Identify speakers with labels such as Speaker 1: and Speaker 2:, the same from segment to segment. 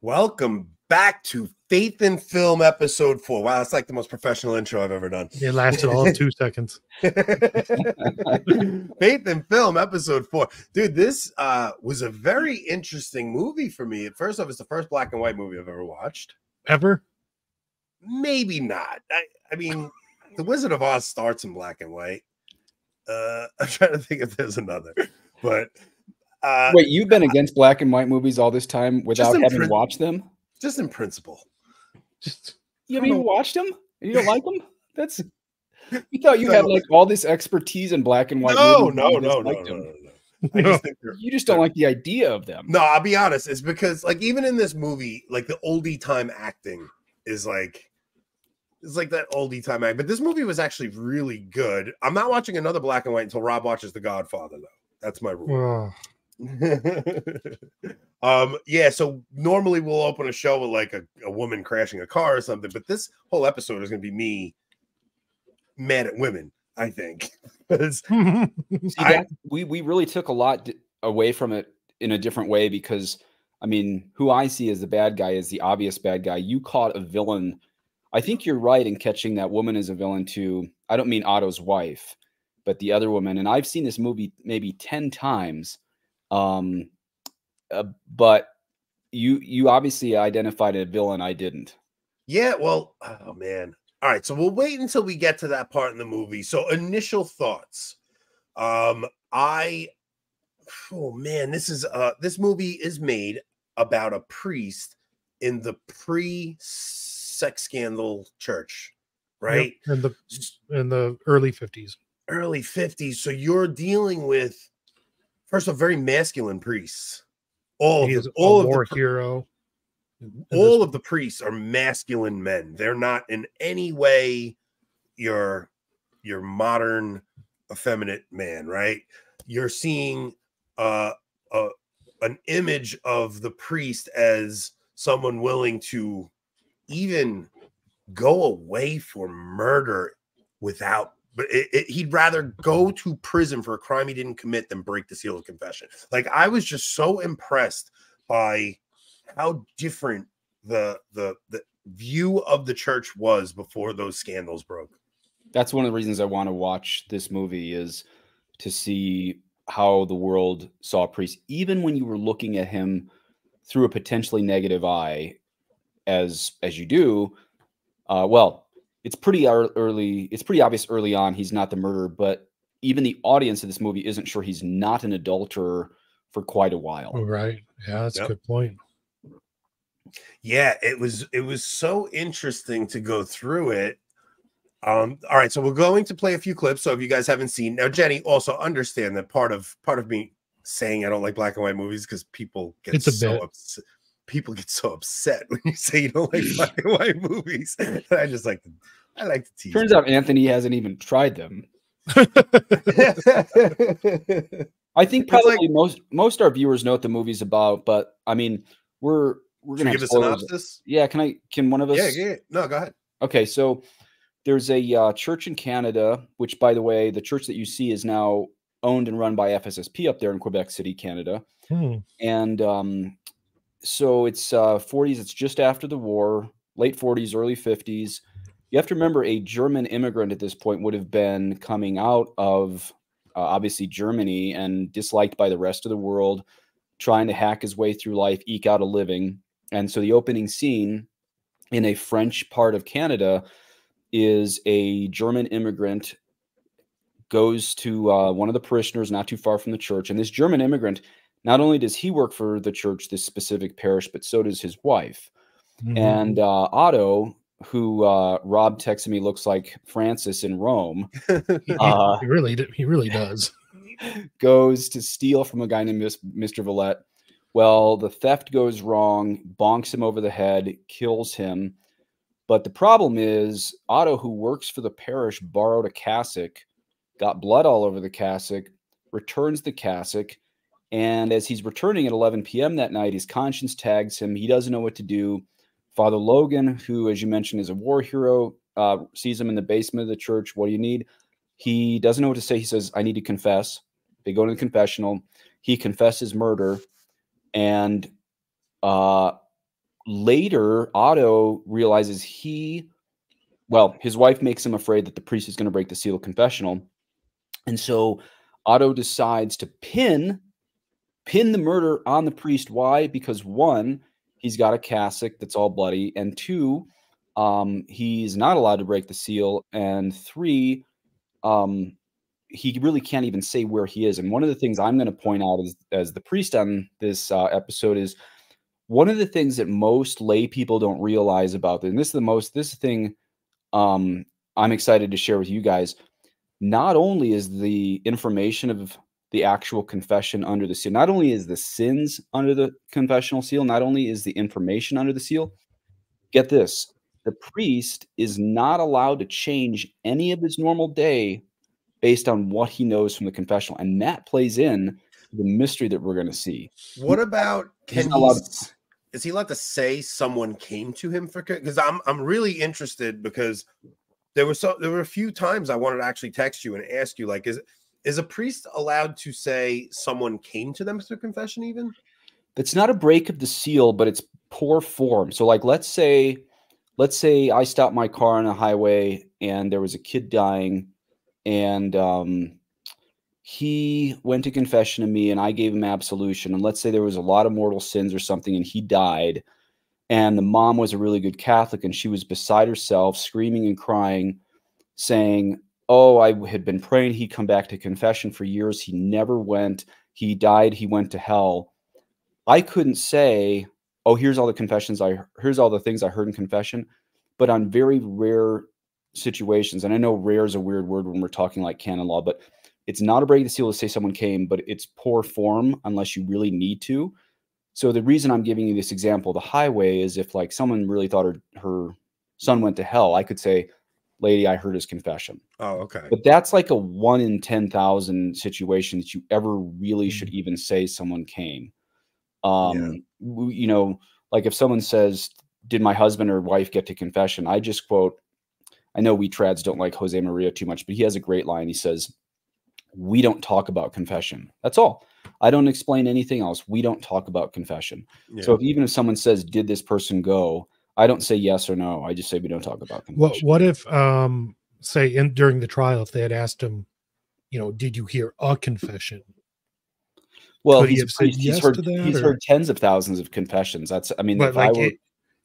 Speaker 1: Welcome back to Faith in Film episode four. Wow, that's like the most professional intro I've ever done.
Speaker 2: It lasted all of two seconds.
Speaker 1: Faith in Film episode four. Dude, this uh, was a very interesting movie for me. First off, it's the first black and white movie I've ever watched.
Speaker 2: Ever?
Speaker 1: Maybe not. I, I mean, The Wizard of Oz starts in black and white. Uh, I'm trying to think if there's another, but uh,
Speaker 3: Wait, you've been against black and white movies all this time without having
Speaker 1: prin-
Speaker 3: watched them?
Speaker 1: just in principle.
Speaker 2: Just
Speaker 3: You haven't even watched them? And you don't like them? That's you thought you had like all this expertise in black and white
Speaker 1: No,
Speaker 3: movies.
Speaker 1: no,
Speaker 3: and
Speaker 1: no, no, no, no,
Speaker 3: them.
Speaker 1: no. I just think
Speaker 3: You just don't like the idea of them.
Speaker 1: No, I'll be honest. It's because like even in this movie, like the oldie time acting is like it's like that oldie time act. But this movie was actually really good. I'm not watching another black and white until Rob watches The Godfather, though. That's my rule. um, yeah. So normally we'll open a show with like a, a woman crashing a car or something, but this whole episode is gonna be me mad at women. I think
Speaker 3: See, that, we we really took a lot away from it in a different way because I mean, who I see as the bad guy is the obvious bad guy. You caught a villain. I think you're right in catching that woman as a villain too. I don't mean Otto's wife, but the other woman. And I've seen this movie maybe ten times, um, uh, but you you obviously identified a villain. I didn't.
Speaker 1: Yeah, well, oh man. All right, so we'll wait until we get to that part in the movie. So initial thoughts. Um I oh man, this is uh this movie is made about a priest in the pre-sex scandal church, right?
Speaker 2: Yep, in the in the early fifties.
Speaker 1: Early 50s. So you're dealing with first a very masculine priests. All of
Speaker 2: He
Speaker 1: the,
Speaker 2: is a
Speaker 1: all of the
Speaker 2: hero.
Speaker 1: all of the priests are masculine men. They're not in any way your your modern effeminate man, right? You're seeing uh, a an image of the priest as someone willing to even go away for murder without but it, it- he'd rather go to prison for a crime he didn't commit than break the seal of confession like i was just so impressed by how different the the the view of the church was before those scandals broke.
Speaker 3: that's one of the reasons I want to watch this movie is to see how the world saw priest, even when you were looking at him through a potentially negative eye, as as you do. Uh, well, it's pretty early. It's pretty obvious early on he's not the murderer, but even the audience of this movie isn't sure he's not an adulterer for quite a while.
Speaker 2: Oh, right. Yeah, that's
Speaker 1: Yep.
Speaker 2: a good point.
Speaker 1: Yeah, it was it was so interesting to go through it. Um, all right, so we're going to play a few clips. So if you guys haven't seen now, Jenny, also understand that part of part of me saying I don't like black and white movies because people get
Speaker 2: It's a
Speaker 1: so
Speaker 2: bit.
Speaker 1: upset. People get so upset when you say you don't like black and white movies. I just like to I like to tease.
Speaker 3: Turns out Anthony hasn't even tried them. I think
Speaker 1: It's like-
Speaker 3: probably most most our viewers know what the movie's about, but I mean, we're we're gonna
Speaker 1: give
Speaker 3: have
Speaker 1: a
Speaker 3: spoilers.
Speaker 1: synopsis?
Speaker 3: Yeah, can I? Can one of us?
Speaker 1: Yeah, yeah. No, go ahead.
Speaker 3: Okay, so there's a uh, church in Canada, which, by the way, the church that you see is now owned and run by FSSP up there in Quebec City, Canada.
Speaker 2: Hmm.
Speaker 3: And um, so it's uh, 40s. It's just after the war, late 40s, early 50s. You have to remember, a German immigrant at this point would have been coming out of uh, obviously Germany and disliked by the rest of the world, trying to hack his way through life, eke out a living. And so the opening scene in a French part of Canada is a German immigrant goes to uh, one of the parishioners not too far from the church. And this German immigrant, not only does he work for the church, this specific parish, but so does his wife.
Speaker 2: Mhm.
Speaker 3: And uh, Otto, who uh, Rob texted me looks like Francis in Rome,
Speaker 2: he,
Speaker 3: uh,
Speaker 2: he really he really does.
Speaker 3: goes to steal from a guy named Mr. Villette Well, the theft goes wrong, bonks him over the head, kills him. But the problem is, Otto, who works for the parish, borrowed a cassock, got blood all over the cassock, returns the cassock. And as he's returning at 11 p.m. that night, his conscience tags him. He doesn't know what to do. Father Logan, who, as you mentioned, is a war hero, uh, sees him in the basement of the church. What do you need? He doesn't know what to say. He says, I need to confess. They go to the confessional. He confesses murder. And uh, later, Otto realizes he, well, his wife makes him afraid that the priest is going to break the seal of confessional. And so Otto decides to pin pin the murder on the priest. Why? Because one, he's got a cassock that's all bloody, and two, um, he's not allowed to break the seal, and three, um, he really can't even say where he is. And one of the things I'm going to point out as, as the priest on this uh, episode is one of the things that most lay people don't realize about this, and this is the most this thing um, I'm excited to share with you guys. Not only is the information of the actual confession under the seal, not only is the sins under the confessional seal, not only is the information under the seal, get this the priest is not allowed to change any of his normal day based on what he knows from the confessional. And that plays in the mystery that we're going to see.
Speaker 1: What about can
Speaker 3: not
Speaker 1: he,
Speaker 3: allowed
Speaker 1: s- is he allowed to say someone came to him for because I'm I'm really interested because there were so there were a few times I wanted to actually text you and ask you like is is a priest allowed to say someone came to them through confession even?
Speaker 3: It's not a break of the seal, but it's poor form. So, like, let's say, let's say I stopped my car on a highway and there was a kid dying, and um, he went to confession to me, and I gave him absolution. And let's say there was a lot of mortal sins or something, and he died, and the mom was a really good Catholic, and she was beside herself, screaming and crying, saying, "Oh, I had been praying he'd come back to confession for years. He never went. He died. He went to hell." I couldn't say, "Oh, here's all the confessions I here's all the things I heard in confession," but on very rare situations, and I know rare is a weird word when we're talking like canon law, but it's not a break the seal to say someone came, but it's poor form unless you really need to. So the reason I'm giving you this example, the highway, is if like someone really thought her her son went to hell, I could say, "Lady, I heard his confession."
Speaker 1: Oh, okay.
Speaker 3: But that's like a one in 10,000 situation that you ever really should even say someone came. Um, w- you know, like if someone says, Did my husband or wife get to confession? I just quote, I know we trads don't like Jose Maria too much, but he has a great line. He says, We don't talk about confession. That's all. I don't explain anything else. We don't talk about confession.
Speaker 1: Yeah.
Speaker 3: So if, even if someone says, Did this person go? I don't say yes or no. I just say we don't talk about confession.
Speaker 2: What what if um say in during the trial if they had asked him, you know, did you hear a confession?
Speaker 3: Well,
Speaker 2: Could he
Speaker 3: he's,
Speaker 2: have
Speaker 3: he's-
Speaker 2: yes
Speaker 3: heard
Speaker 2: that,
Speaker 3: he's
Speaker 2: or-
Speaker 3: heard tens of thousands of confessions. That's I mean,
Speaker 2: But
Speaker 3: if
Speaker 2: like
Speaker 3: were,
Speaker 2: it,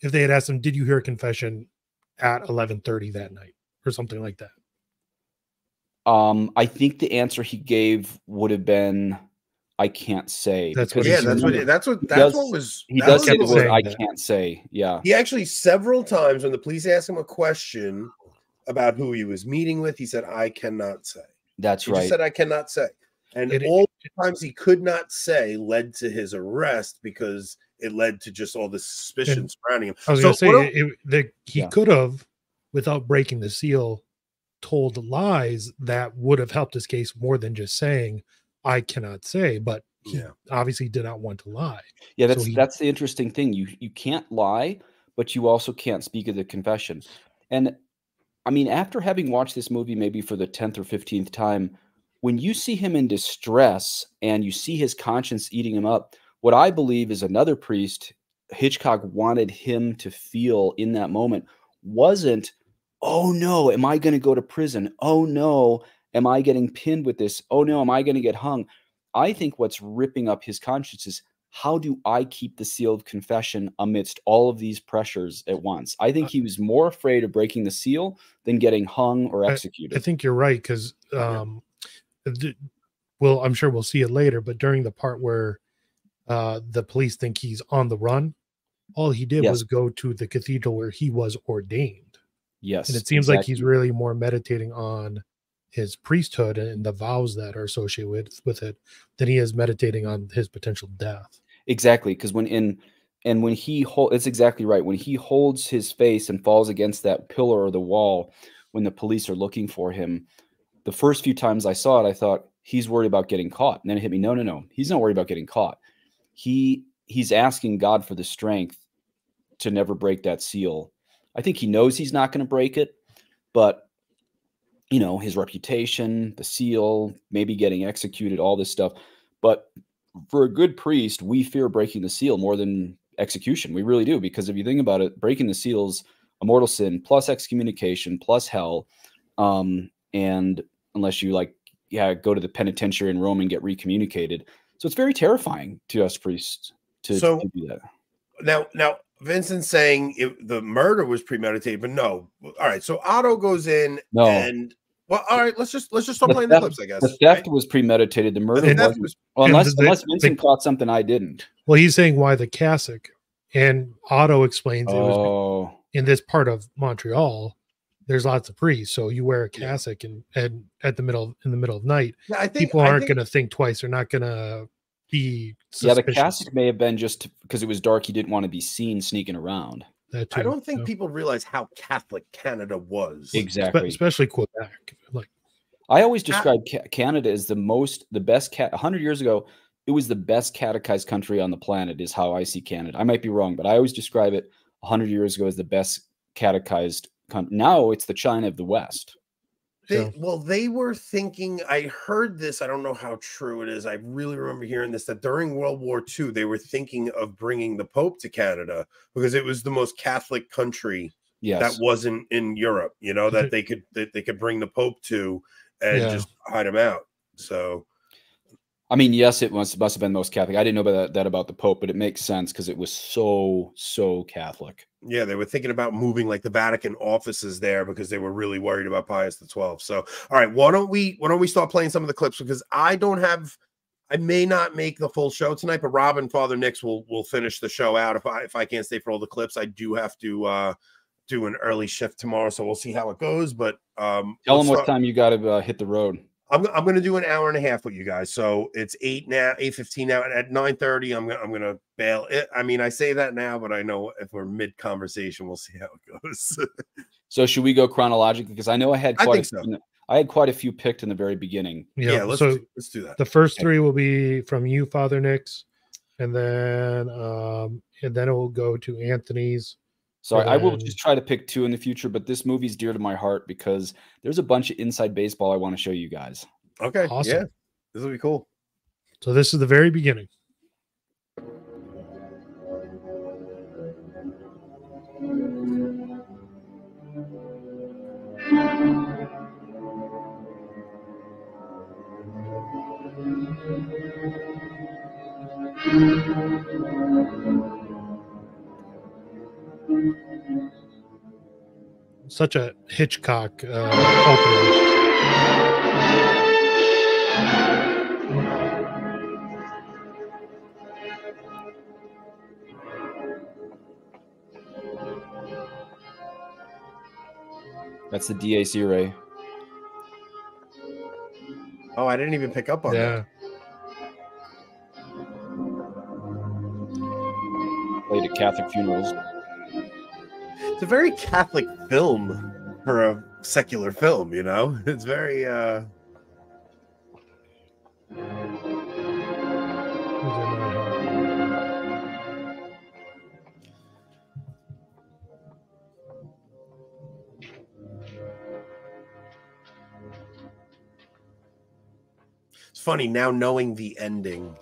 Speaker 2: if they had asked him, did you hear a confession at eleven thirty that night or something like that?
Speaker 3: um, I think the answer he gave would have been, "I can't say."
Speaker 2: That's what
Speaker 1: yeah,
Speaker 2: he's
Speaker 1: that's what
Speaker 3: remember,
Speaker 1: that's what
Speaker 3: he
Speaker 1: that's
Speaker 3: does-
Speaker 1: what was
Speaker 3: he does
Speaker 1: was
Speaker 3: say the word "I
Speaker 2: that.
Speaker 3: can't say." Yeah,
Speaker 1: He actually several times when the police asked him a question about who he was meeting with, he said, "I cannot say."
Speaker 3: that's
Speaker 1: He
Speaker 3: right.
Speaker 1: just said, "I cannot say," and
Speaker 2: It-
Speaker 1: all the times he could not say led to his arrest because it led to just all the suspicion
Speaker 2: And-
Speaker 1: surrounding him.
Speaker 2: I was
Speaker 1: So
Speaker 2: gonna say
Speaker 1: what
Speaker 2: it, it- the, he
Speaker 3: Yeah.
Speaker 2: could have, without breaking the seal, told lies that would have helped his case more than just saying, I cannot say, but he
Speaker 1: Yeah.
Speaker 2: obviously did not want to lie.
Speaker 3: Yeah,
Speaker 2: So
Speaker 3: that's
Speaker 2: he-
Speaker 3: that's the interesting thing. You you can't lie, but you also can't speak of the confession. And I mean, after having watched this movie maybe for the 10th or 15th time, when you see him in distress and you see his conscience eating him up, what I believe is another priest Hitchcock wanted him to feel in that moment wasn't, oh no, am I going to go to prison? Oh no, am I getting pinned with this? Oh no, am I going to get hung? I think what's ripping up his conscience is how do I keep the seal of confession amidst all of these pressures at once? I think he was more afraid of breaking the seal than getting hung or executed.
Speaker 2: I
Speaker 3: executed.
Speaker 2: think you're right because, um, the, well, I'm sure we'll see it later, but during the part where uh, the police think he's on the run, all he did
Speaker 3: Yes.
Speaker 2: was go to the cathedral where he was ordained.
Speaker 3: yes.
Speaker 2: and it seems like he's really more meditating on his priesthood and the vows that are associated with, with it than he is meditating on his potential death.
Speaker 3: Exactly, because when in and when he hold, it's exactly right. When he holds his face and falls against that pillar or the wall, when the police are looking for him, the first few times I saw it, I thought he's worried about getting caught. And then it hit me, no, no, no, he's not worried about getting caught. He he's asking God for the strength to never break that seal. I think he knows he's not going to break it, but you know his reputation, the seal, maybe getting executed, all this stuff. But for a good priest, we fear breaking the seal more than execution. We really do, because if you think about it, breaking the seals, a mortal sin plus excommunication plus hell, um, and unless you like, yeah, go to the penitentiary in Rome and get recommunicated. So it's very terrifying to us priests to,
Speaker 1: So-
Speaker 3: to do that.
Speaker 1: Now, now Vincent's saying it, the murder was premeditated, but no. All right, so Otto goes in
Speaker 3: No.
Speaker 1: and well, all right, let's just let's just start
Speaker 3: The
Speaker 1: playing the
Speaker 3: theft-
Speaker 1: clips, I guess.
Speaker 3: The theft was premeditated. The murder
Speaker 1: The
Speaker 3: wasn't.
Speaker 1: was-
Speaker 3: Well, unless
Speaker 2: the-
Speaker 3: unless
Speaker 2: the-
Speaker 3: Vincent caught something I didn't.
Speaker 2: Well, he's saying why the cassock, and Otto explains it was
Speaker 3: Oh,
Speaker 2: in this part of Montreal. There's lots of priests, so you wear a cassock and and at the middle in the middle of night,
Speaker 1: Yeah, I think
Speaker 2: people aren't going to think twice. They're not going to be
Speaker 3: yeah. The cassock may have been just because it was dark. He didn't want to be seen sneaking around.
Speaker 2: That
Speaker 1: I don't think
Speaker 2: so.
Speaker 1: people realize how Catholic Canada was.
Speaker 3: Exactly.
Speaker 2: especially Quebec. Like
Speaker 3: I always describe Ca- Canada as the most, the best cat. hundred years ago, it was the best catechized country on the planet. Is how I see Canada. I might be wrong, but I always describe it hundred years ago as the best catechized. Con- now it's the China of the West.
Speaker 1: They,
Speaker 2: So-
Speaker 1: well, they were thinking. I heard this. I don't know how true it is. I really remember hearing this that during World War II, they were thinking of bringing the Pope to Canada because it was the most Catholic country
Speaker 3: Yes.
Speaker 1: that wasn't in Europe. You know that they could that they could bring the Pope to and
Speaker 2: Yeah.
Speaker 1: just hide him out. So
Speaker 3: I mean, yes, it must must have been most Catholic. I didn't know about that, that about the Pope, but it makes sense because it was so so Catholic.
Speaker 1: Yeah, they were thinking about moving like the Vatican offices there because they were really worried about Pius the 12th. So all right, why don't we why don't we start playing some of the clips because I don't have I may not make the full show tonight, but Rob and Father Nix will will finish the show out. If I if I can't stay for all the clips, I do have to uh do an early shift tomorrow, so we'll see how it goes. But um
Speaker 3: Tell them what time you got to uh, hit the road.
Speaker 1: I'm, I'm going to do an hour and a half with you guys. So it's eight now, eight fifteen now. At nine thirty, I'm gonna I'm gonna bail. It, I mean, I say that now, but I know if we're mid conversation, we'll see how it goes.
Speaker 3: So should we go chronologically? Because I know I had
Speaker 1: I
Speaker 3: quite
Speaker 1: think
Speaker 3: a,
Speaker 1: so.
Speaker 3: few- I had quite a few picked in the very beginning.
Speaker 2: yeah.
Speaker 1: yeah, let's
Speaker 2: so
Speaker 1: do, let's do that.
Speaker 2: the first three will be from you, Father Nix, and then um and then it will go to Anthony's.
Speaker 3: So I, I will just try to pick two in the future, but this movie's dear to my heart because there's a bunch of inside baseball I want to show you guys.
Speaker 1: Okay,
Speaker 2: Awesome.
Speaker 1: yeah, this will be cool.
Speaker 2: So this is the very beginning. Such a Hitchcock uh, opening.
Speaker 3: That's the Dies Irae.
Speaker 1: Oh, I didn't even pick up on
Speaker 2: Yeah.
Speaker 3: Played at Catholic funerals.
Speaker 1: It's a very Catholic film for a secular film. You know, it's very. uh
Speaker 2: Who's in that?
Speaker 1: It's funny now knowing the ending.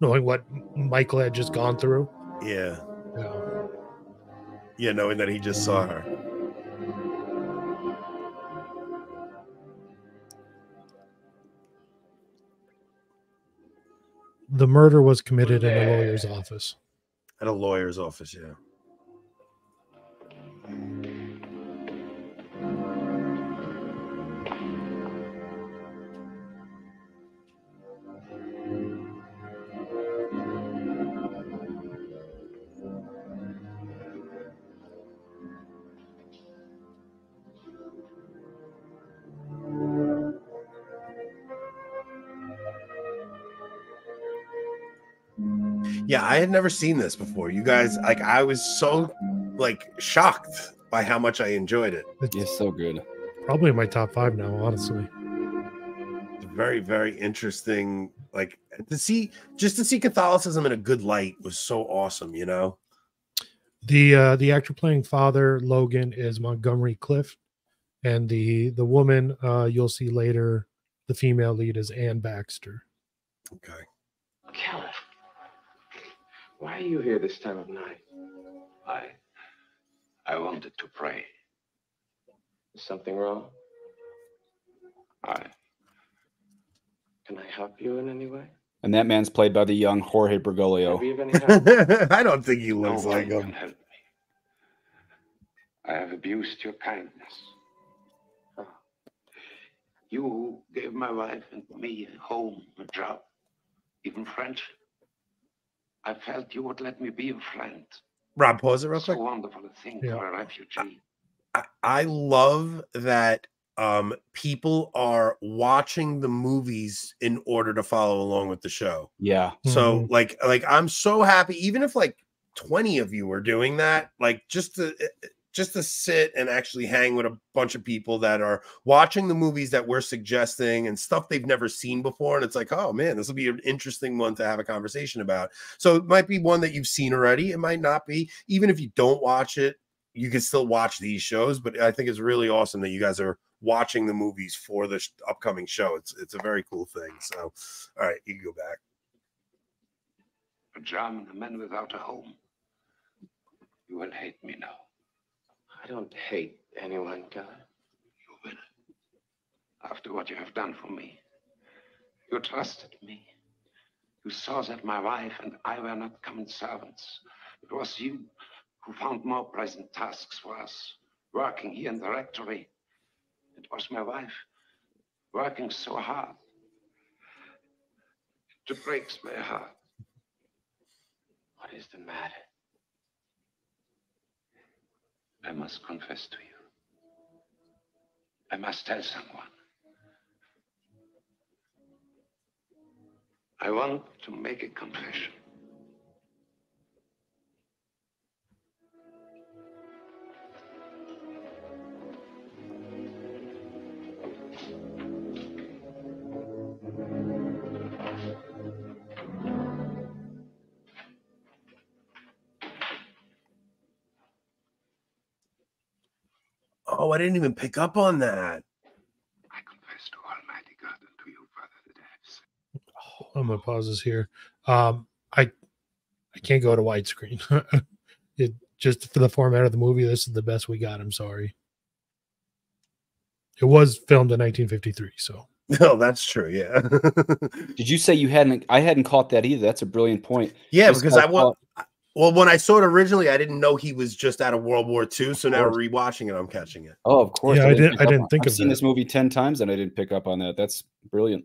Speaker 2: Knowing what Michael had just gone through.
Speaker 1: Yeah,
Speaker 2: Yeah.
Speaker 1: yeah, knowing that he just saw her.
Speaker 2: The murder was committed in a lawyer's office.
Speaker 1: At a lawyer's office, yeah. I had never seen this before. You guys, like, I was so like shocked by how much I enjoyed it.
Speaker 2: It's
Speaker 3: It's so good.
Speaker 2: probably in my top five now, honestly.
Speaker 1: Very, very interesting. Like to see, just to see Catholicism in a good light was so awesome. You know.
Speaker 2: The uh the actor playing father Logan is Montgomery Clift, and the the woman uh you'll see later, the female lead is Anne Baxter.
Speaker 1: Okay.
Speaker 4: Keller, why are you here this time of night?
Speaker 5: I. I wanted to pray.
Speaker 4: Is something wrong?
Speaker 5: I.
Speaker 4: Can I help you in any way?
Speaker 3: And that man's played by the young Jorge Bergoglio.
Speaker 4: Be of any help?
Speaker 1: I don't think he
Speaker 5: No
Speaker 1: looks
Speaker 5: one
Speaker 1: like
Speaker 5: can
Speaker 1: him.
Speaker 5: help me. I have abused your kindness. You gave my wife and me a home, a job, even friendship. I felt you would let me be a friend.
Speaker 1: Rob, pause it real
Speaker 5: So
Speaker 1: quick.
Speaker 5: wonderful a thing
Speaker 2: Yeah.
Speaker 5: for a refugee.
Speaker 1: I, I love that um people are watching the movies in order to follow along with the show.
Speaker 3: Yeah.
Speaker 1: So
Speaker 2: Mhm.
Speaker 1: like like I'm so happy even if like 20 of you are doing that like just to eh, just to sit and actually hang with a bunch of people that are watching the movies that we're suggesting and stuff they've never seen before and it's like oh man this will be an interesting one to have a conversation about. So it might be one that you've seen already it might not be even if you don't watch it you can still watch these shows but I think it's really awesome that you guys are watching the movies for the sh- upcoming show. It's it's a very cool thing. So all right, you can go back.
Speaker 5: German, a man without a home. You will hate me now.
Speaker 4: I don't hate anyone, Keller.
Speaker 5: You will. After what you have done for me. You trusted me. You saw that my wife and I were not common servants. It was you who found more present tasks for us, working here in the rectory. It was my wife, working so hard. It breaks my heart.
Speaker 4: What is the matter?
Speaker 5: I must confess to you. I must tell someone. I want to make a confession.
Speaker 1: Oh, I didn't even pick up on that.
Speaker 5: I confess to Almighty God and to you, Father, that I have sinned.
Speaker 2: I'm gonna pause this here. Um, I I can't go to widescreen. it just for the format of the movie. This is the best we got. I'm sorry. It was filmed in 1953, so
Speaker 1: No, that's true. Yeah.
Speaker 3: Did you say you hadn't? I hadn't caught that either. That's a brilliant point.
Speaker 1: yeah,
Speaker 3: Just
Speaker 1: because
Speaker 3: got
Speaker 1: I want. Well, when I saw it originally, I didn't know he was just out of World War II. So now
Speaker 3: course.
Speaker 1: rewatching it, I'm catching it.
Speaker 3: Oh, of course.
Speaker 2: Yeah, I didn't-
Speaker 3: pick
Speaker 2: I didn't think
Speaker 3: I've
Speaker 2: of
Speaker 3: seen
Speaker 2: that.
Speaker 3: this movie ten times and I didn't pick up on that. That's brilliant.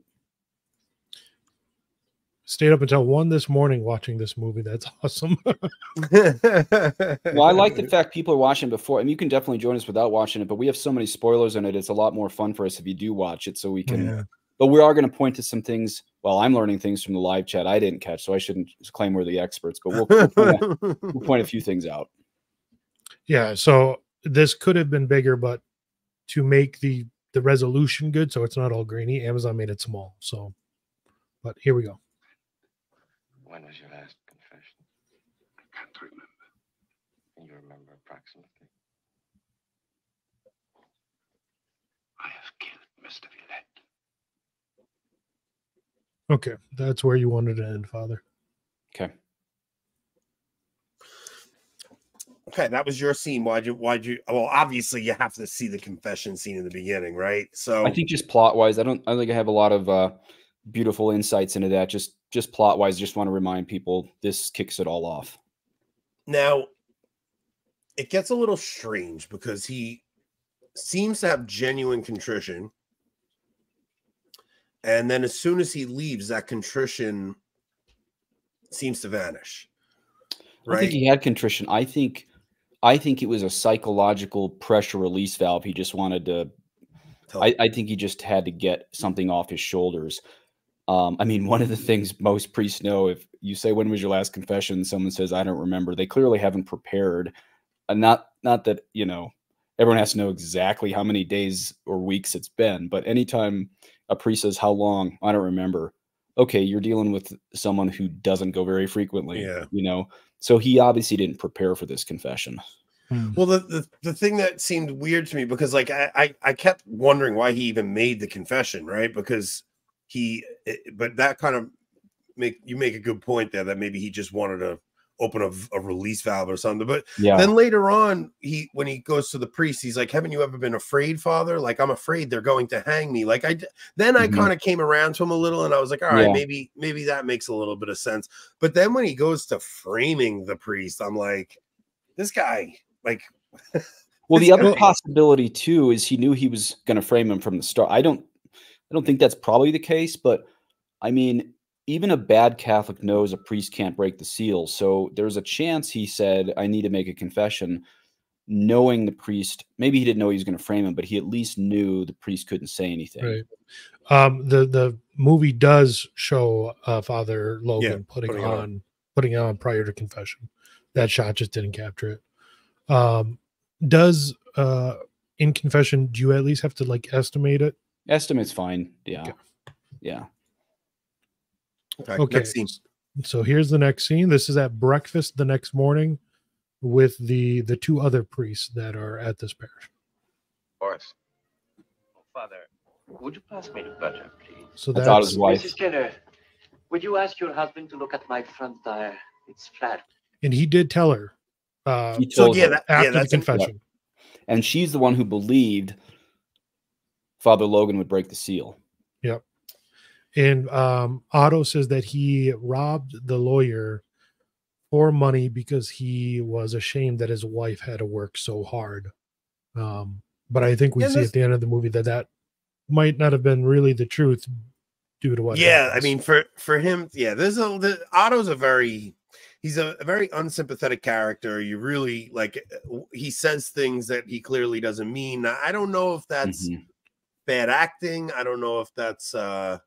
Speaker 2: stayed up until one this morning watching this movie. That's awesome.
Speaker 3: Well, I like the fact people are watching before. I mean, you can definitely join us without watching it, but we have so many spoilers in it. It's a lot more fun for us if you do watch it, so we can.
Speaker 2: Yeah.
Speaker 3: But we are going to point to some things. Well, I'm learning things from the live chat I didn't catch, so I shouldn't claim we're the experts. But we'll, we'll, point, a, we'll point a few things out.
Speaker 2: yeah. So this could have been bigger, but to make the the resolution good, so it's not all grainy, Amazon made it small. So, but here we go.
Speaker 4: When was your last confession?
Speaker 5: I can't remember.
Speaker 4: Can you remember approximately?
Speaker 5: I have killed Mr. Villette.
Speaker 2: Okay, that's where you wanted to end, Father.
Speaker 3: Okay.
Speaker 1: okay, that was your scene. Why'd you? Why'd you? Well, obviously, you have to see the confession scene in the beginning, right? So
Speaker 3: I think just plot wise, I don't. I think I have a lot of uh, beautiful insights into that. Just just plot wise, just want to remind people this kicks it all off.
Speaker 1: Now, it gets a little strange because he seems to have genuine contrition. And then as soon as he leaves, that contrition seems to vanish.
Speaker 3: I don't think he had contrition. I think I think it was a psychological pressure release valve. He just wanted to I, I think he just had to get something off his shoulders. Um, I mean, one of the things most priests know if you say, When was your last confession? Someone says, I don't remember. They clearly haven't prepared. And not, not that, you know, everyone has to know exactly how many days or weeks it's been, but anytime a priest says, How long? I don't remember. Okay, you're dealing with someone who doesn't go very frequently.
Speaker 1: Yeah.
Speaker 3: You know, so he obviously didn't prepare for this confession.
Speaker 2: Hmm.
Speaker 1: Well, the, the the thing that seemed weird to me because like I, I I kept wondering why he even made the confession, right? Because he, it- but that kind of make you make a good point there that maybe he just wanted to open a release valve or something. But
Speaker 3: Yeah.
Speaker 1: then later on, he when he goes to the priest, he's like, "Haven't you ever been afraid, Father? Like I'm afraid they're going to hang me." Like I then I
Speaker 3: Mhm.
Speaker 1: kind of came around to him a little, and I was like, "All right,
Speaker 3: Yeah.
Speaker 1: maybe maybe that makes a little bit of sense." But then when he goes to framing the priest, I'm like, "This guy, like."
Speaker 3: Well, the
Speaker 1: This
Speaker 3: other
Speaker 1: guy-
Speaker 3: possibility too is he knew he was going to frame him from the start. I don't, I don't think that's probably the case, but I mean, even a bad Catholic knows a priest can't break the seal. So there's a chance he said, "I need to make a confession," knowing the priest. Maybe he didn't know he was going to frame him, but he at least knew the priest couldn't say anything.
Speaker 2: Right. Um, the the movie does show uh, Father Logan putting,
Speaker 1: putting
Speaker 2: on,
Speaker 1: on.
Speaker 2: putting on prior to confession. That shot just didn't capture it. Um, does uh in confession do you at least have to like estimate it?
Speaker 3: Estimate's fine. Yeah,
Speaker 2: Okay.
Speaker 3: yeah.
Speaker 1: Okay,
Speaker 2: Okay.
Speaker 1: next scene.
Speaker 2: So here's the next scene. This is at breakfast the next morning with the the two other priests that are at this parish.
Speaker 5: Boris. Father, would you pass me the butter, please?
Speaker 2: So
Speaker 3: I thought it
Speaker 2: that's
Speaker 3: was wife.
Speaker 6: Mrs. Keller, would you ask your husband to look at my front tire? It's flat.
Speaker 2: and he did tell her uh
Speaker 3: He
Speaker 1: So
Speaker 3: told
Speaker 1: yeah,
Speaker 3: her.
Speaker 1: that,
Speaker 2: after
Speaker 1: yeah,
Speaker 2: the
Speaker 1: that's
Speaker 2: confession.
Speaker 3: and she's the one who believed Father Logan would break the seal.
Speaker 2: And um, Otto says that he robbed the lawyer for money because he was ashamed that his wife had to work so hard. Um, but I think we
Speaker 1: Yeah,
Speaker 2: see
Speaker 1: this-
Speaker 2: at the end of the movie that that might not have been really the truth due to what.
Speaker 1: yeah, I mean, for for him, yeah, there's a the, Otto's a very he's a, a very unsympathetic character. You really like uh, he says things that he clearly doesn't mean. I don't know if that's
Speaker 3: Mhm.
Speaker 1: bad acting. I don't know if that's uh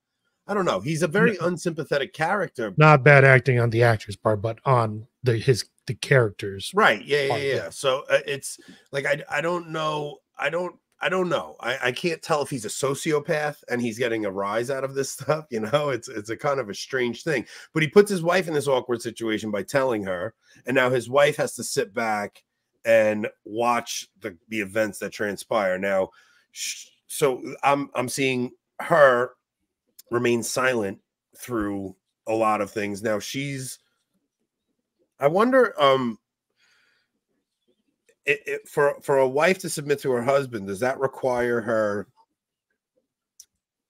Speaker 1: I don't know. He's a very unsympathetic character.
Speaker 2: not bad acting on the actor's part, but on the his the characters.
Speaker 1: Right. Yeah, yeah,
Speaker 2: yeah.
Speaker 1: yeah. So uh, it's like I I don't know. I don't I don't know. I, I can't tell if he's a sociopath and he's getting a rise out of this stuff. You know, it's it's a kind of a strange thing. But he puts his wife in this awkward situation by telling her, and now his wife has to sit back and watch the the events that transpire. Now, sh- so I'm I'm seeing her remain silent through a lot of things. Now she's I wonder um it, it, for for a wife to submit to her husband does that require her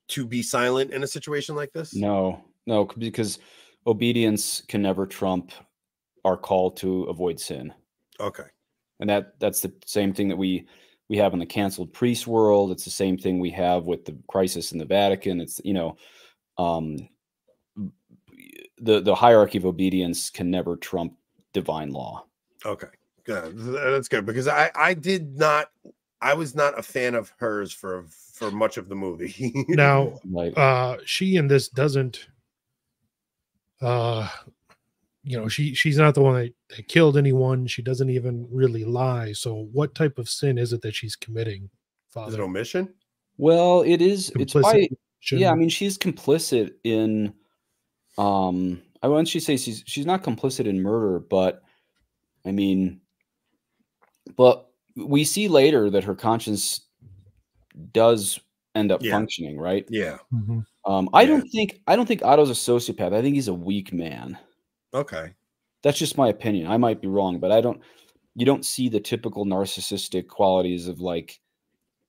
Speaker 1: to be silent in a situation like this?
Speaker 3: No, no, because obedience can never trump our call to avoid sin,
Speaker 1: okay.
Speaker 3: And that that's the same thing that we we have in the canceled priest world. It's the same thing we have with the crisis in the Vatican. It's you know, um, the the hierarchy of obedience can never trump divine law.
Speaker 1: okay good that's good because i i did not i was not a fan of hers for for much of the movie
Speaker 2: Now,
Speaker 3: Like,
Speaker 2: uh, she in this doesn't. Uh, you know, she she's not the one that, that killed anyone. She doesn't even really lie. So, what type of sin is it that she's committing?
Speaker 1: is it
Speaker 2: Father,
Speaker 1: omission
Speaker 3: well, it is. It's
Speaker 2: Complicit.
Speaker 3: by yeah. I mean, she's complicit in. Um, I wouldn't she say she's she's not complicit in murder, but I mean, but we see later that her conscience does end up
Speaker 1: Yeah.
Speaker 3: functioning, right?
Speaker 1: yeah
Speaker 2: Mhm.
Speaker 3: Um, I
Speaker 1: Yeah.
Speaker 3: don't think I don't think Otto's a sociopath. I think he's a weak man.
Speaker 1: Okay
Speaker 3: That's just my opinion. I might be wrong, but I don't. You don't see the typical narcissistic qualities of like.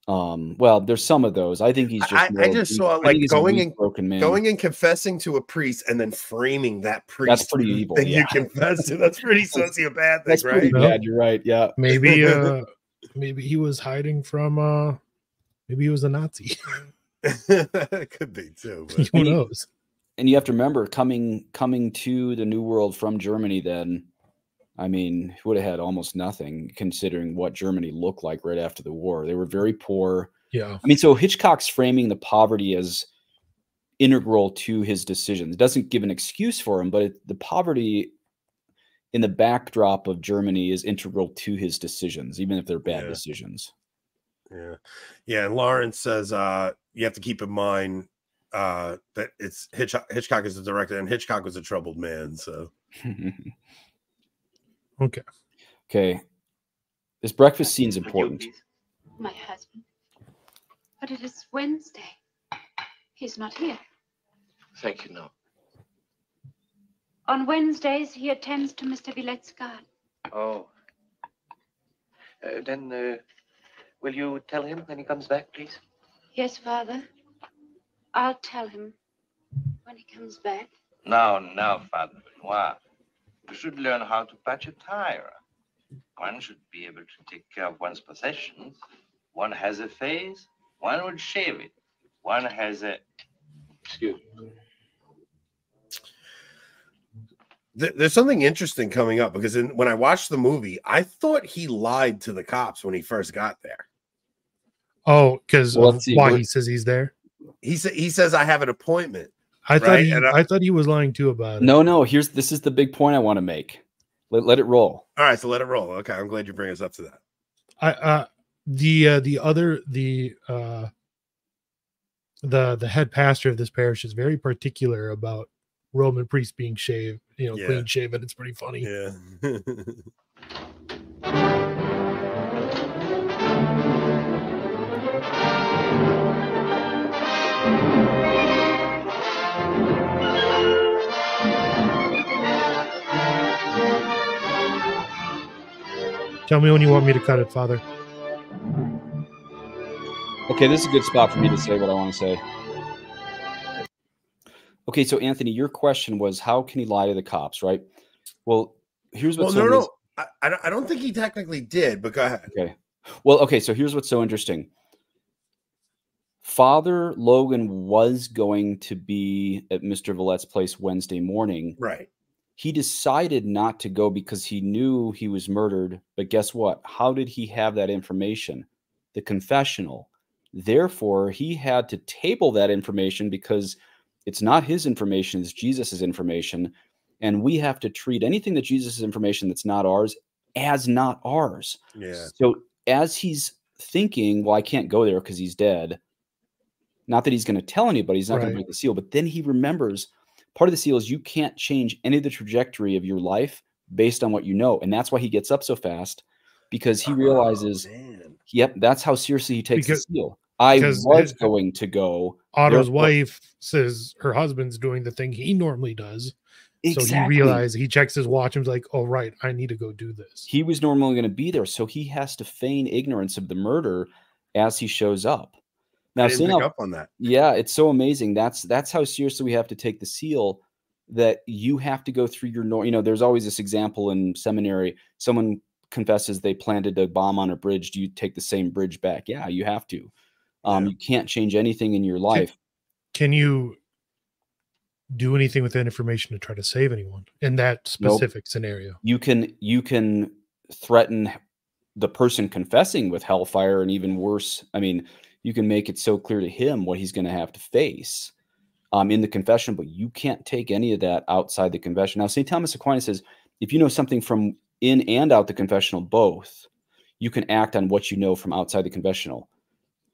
Speaker 3: Um, well, there's some of those. I think he's just.
Speaker 1: I- I
Speaker 3: more of a
Speaker 1: just saw, like,
Speaker 3: think he's a
Speaker 1: going
Speaker 3: weak,
Speaker 1: and-
Speaker 3: broken man.
Speaker 1: going and confessing to a priest and then framing that priest That's
Speaker 3: pretty evil,
Speaker 1: that you confess to that's pretty sociopathic
Speaker 3: That's
Speaker 1: right
Speaker 3: pretty bad. You're right. Yeah.
Speaker 2: maybe uh, maybe he was hiding from. uh Maybe he was a Nazi.
Speaker 1: it could be too. But
Speaker 2: Who knows?
Speaker 3: And you have to remember coming coming to the New World from Germany. Then, I mean, would have had almost nothing considering what Germany looked like right after the war. They were very poor.
Speaker 2: Yeah.
Speaker 3: I mean, so Hitchcock's framing the poverty as integral to his decisions. It doesn't give an excuse for him, but it, the poverty in the backdrop of Germany is integral to his decisions, even if they're bad
Speaker 1: Yeah.
Speaker 3: decisions.
Speaker 1: Yeah. Yeah. And Lawrence says uh you have to keep in mind uh that it's Hitchcock Hitchcock is the director and Hitchcock was a troubled man. So
Speaker 2: Okay.
Speaker 3: okay. This breakfast scene's important.
Speaker 7: My husband. But it is Wednesday. He's not here.
Speaker 4: Thank you, no.
Speaker 7: On Wednesdays, he attends to Mr. Villette's garden.
Speaker 6: Oh. Uh, then, uh, will you tell him when he comes back, please?
Speaker 7: Yes, Father. I'll tell him when he comes back.
Speaker 8: No, no, Father Benoit. You should learn how to patch a tire. One should be able to take care of one's possessions. One has a face, one would shave it. One has a.
Speaker 4: Excuse me.
Speaker 1: there's something interesting coming up because in, when I watched the movie, I thought he lied to the cops when he first got there.
Speaker 2: Oh, because
Speaker 3: Well,
Speaker 2: why he says he's there.
Speaker 1: He said he says I have an appointment.
Speaker 2: I thought he,
Speaker 1: and I-
Speaker 2: I thought he was lying too about it.
Speaker 3: No, no, here's this is the big point I want to make. Let, let it roll.
Speaker 1: All right, so let it roll. Okay, I'm glad you bring us up to that.
Speaker 2: I uh the uh the other the uh the the head pastor of this parish is very particular about Roman priests being shaved, you know,
Speaker 1: Yeah.
Speaker 2: clean shaven. It's pretty funny.
Speaker 1: Yeah.
Speaker 2: Tell me when you want me to cut it, Father.
Speaker 3: Okay, this is a good spot for me to say what I want to say. Okay, so Anthony, your question was how can he lie to the cops, right? Well, here's
Speaker 1: well,
Speaker 3: what's
Speaker 1: no, no,
Speaker 3: amaz-
Speaker 1: I, I don't- I don't think he technically did, but go ahead.
Speaker 3: Okay. Well, okay, so here's what's so interesting. Father Logan was going to be at Mr. Villette's place Wednesday morning.
Speaker 1: Right.
Speaker 3: He decided not to go because he knew he was murdered. But guess what? How did he have that information? The confessional. Therefore, he had to table that information because it's not his information, it's Jesus' information. And we have to treat anything that Jesus' information that's not ours as not ours.
Speaker 1: Yeah.
Speaker 3: So as he's thinking, well, I can't go there because he's dead. Not that he's going to tell anybody, he's not going to break the seal, but then he remembers part of the seal is you can't change any of the trajectory of your life based on what you know. And that's why he gets up so fast because he oh, realizes,
Speaker 1: Oh, man.
Speaker 3: yep, that's how seriously he takes
Speaker 2: Because-
Speaker 3: the seal. I was going to go.
Speaker 2: Otto's wife says her husband's doing the thing he normally does. Exactly. So he realizes he checks his watch and is like, "Oh right, I need to go do this."
Speaker 3: he was normally going to be there, so he has to feign ignorance of the murder as he shows up. Now, seeing how
Speaker 1: up on that.
Speaker 3: Yeah, it's so amazing. That's that's how seriously we have to take the seal. That you have to go through your nor. You know, there's always this example in seminary. Someone confesses they planted a bomb on a bridge. Do you take the same bridge back? Yeah, you have to. Um,
Speaker 1: Yeah.
Speaker 3: You can't change anything in your life.
Speaker 2: Can you do anything with that information to try to save anyone in that
Speaker 3: Nope.
Speaker 2: specific scenario?
Speaker 3: You can you can threaten the person confessing with hellfire, and even worse. I mean, you can make it so clear to him what he's going to have to face um, in the confession, but you can't take any of that outside the confession. Now, St. Thomas Aquinas says if you know something from in and out the confessional, both, you can act on what you know from outside the confessional,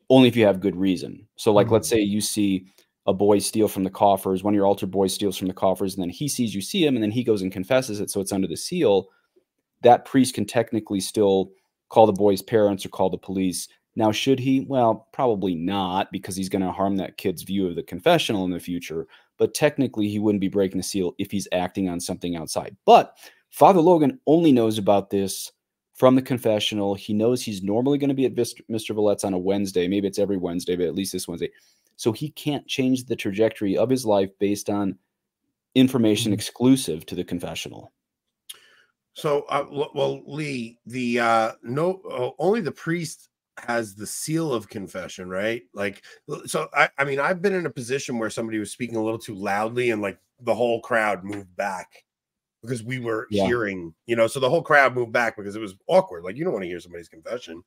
Speaker 3: only if you have good reason. So, like, let's say you see a boy steal from the coffers, one of your altar boys steals from the coffers, and then he sees you see him, and then he goes and confesses it, so it's under the seal. That priest can technically still call the boy's parents or call the police. Now, should he? Well, probably not, because he's going to harm that kid's view of the confessional in the future. But technically, he wouldn't be breaking the seal if he's acting on something outside. But Father Logan only knows about this from the confessional. He knows he's normally going to be at Mr. Villette's on a Wednesday. Maybe it's every Wednesday, but at least this Wednesday. So he can't change the trajectory of his life based on information
Speaker 2: Mhm.
Speaker 3: exclusive to the confessional.
Speaker 1: So, uh, well, Lee, the uh, no, uh, only the priest has the seal of confession, right? Like, so I, I mean, I've been in a position where somebody was speaking a little too loudly, and like the whole crowd moved back because we were
Speaker 3: Yeah.
Speaker 1: hearing, you know, so the whole crowd moved back because it was awkward. Like, you don't want to hear somebody's confession.